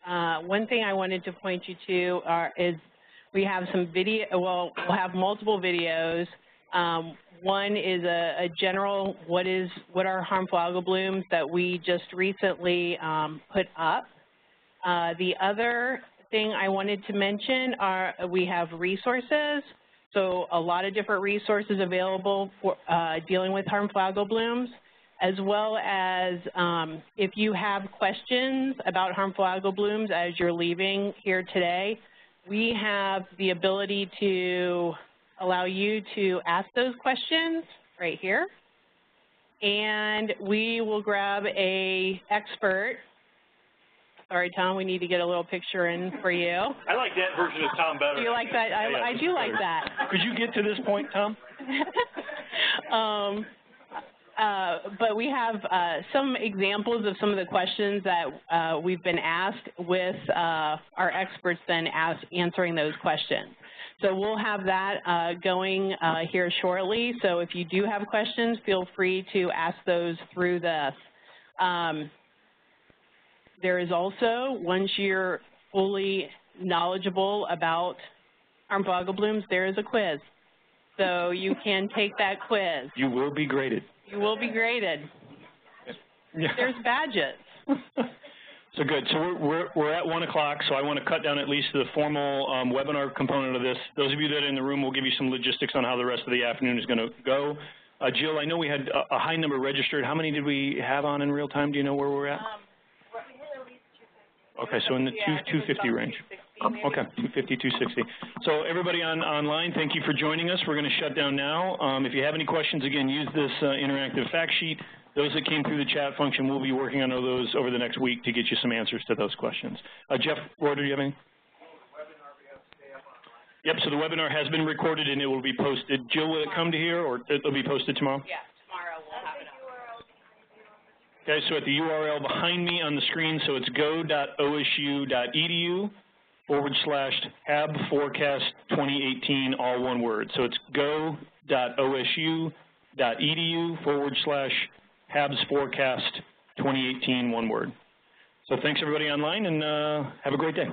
uh, one thing I wanted to point you to are, is we have some video, well, we'll have multiple videos. Um, one is a, a, general, what is, what are harmful algal blooms that we just recently um, put up. Uh, the other thing I wanted to mention are we have resources. So a lot of different resources available for uh, dealing with harmful algal blooms, as well as um, if you have questions about harmful algal blooms as you're leaving here today, we have the ability to allow you to ask those questions right here. And we will grab a expert Sorry, Tom, we need to get a little picture in for you. I like that version of Tom better. Do you like that? I, yeah, I do like that. Could you get to this point, Tom? um, uh, but we have uh, some examples of some of the questions that uh, we've been asked with uh, our experts then answering those questions. So we'll have that uh, going here shortly. So if you do have questions, feel free to ask those through this. Um, there is also, once you're fully knowledgeable about harmful algal blooms, there is a quiz. So you can take that quiz. You will be graded. You will be graded. Yeah. There's badges. so good. So we're, we're, we're, at 1 o'clock, so I want to cut down at least the formal um, webinar component of this. Those of you that are in the room will give you some logistics on how the rest of the afternoon is going to go. Uh, Jill, I know we had a, a, high number registered. How many did we have on in real time? Do you know where we're at? Um, Okay, so in the two, 250 range. Okay, 250, 260. So everybody on online, thank you for joining us. We're going to shut down now. Um, if you have any questions, again, use this uh, interactive fact sheet. Those that came through the chat function, we'll be working on those over the next week to get you some answers to those questions. Uh, Jeff Reutter, do you have any? Yep, so the webinar has been recorded and it will be posted. Jill, will it come to here or it'll be posted tomorrow? Yeah, tomorrow we'll have it up. Okay, so at the URL behind me on the screen, so it's go.osu.edu forward slash HAB forecast 2018, all one word. So it's go.osu.edu forward slash HABS forecast 2018, one word. So thanks everybody online and uh, have a great day.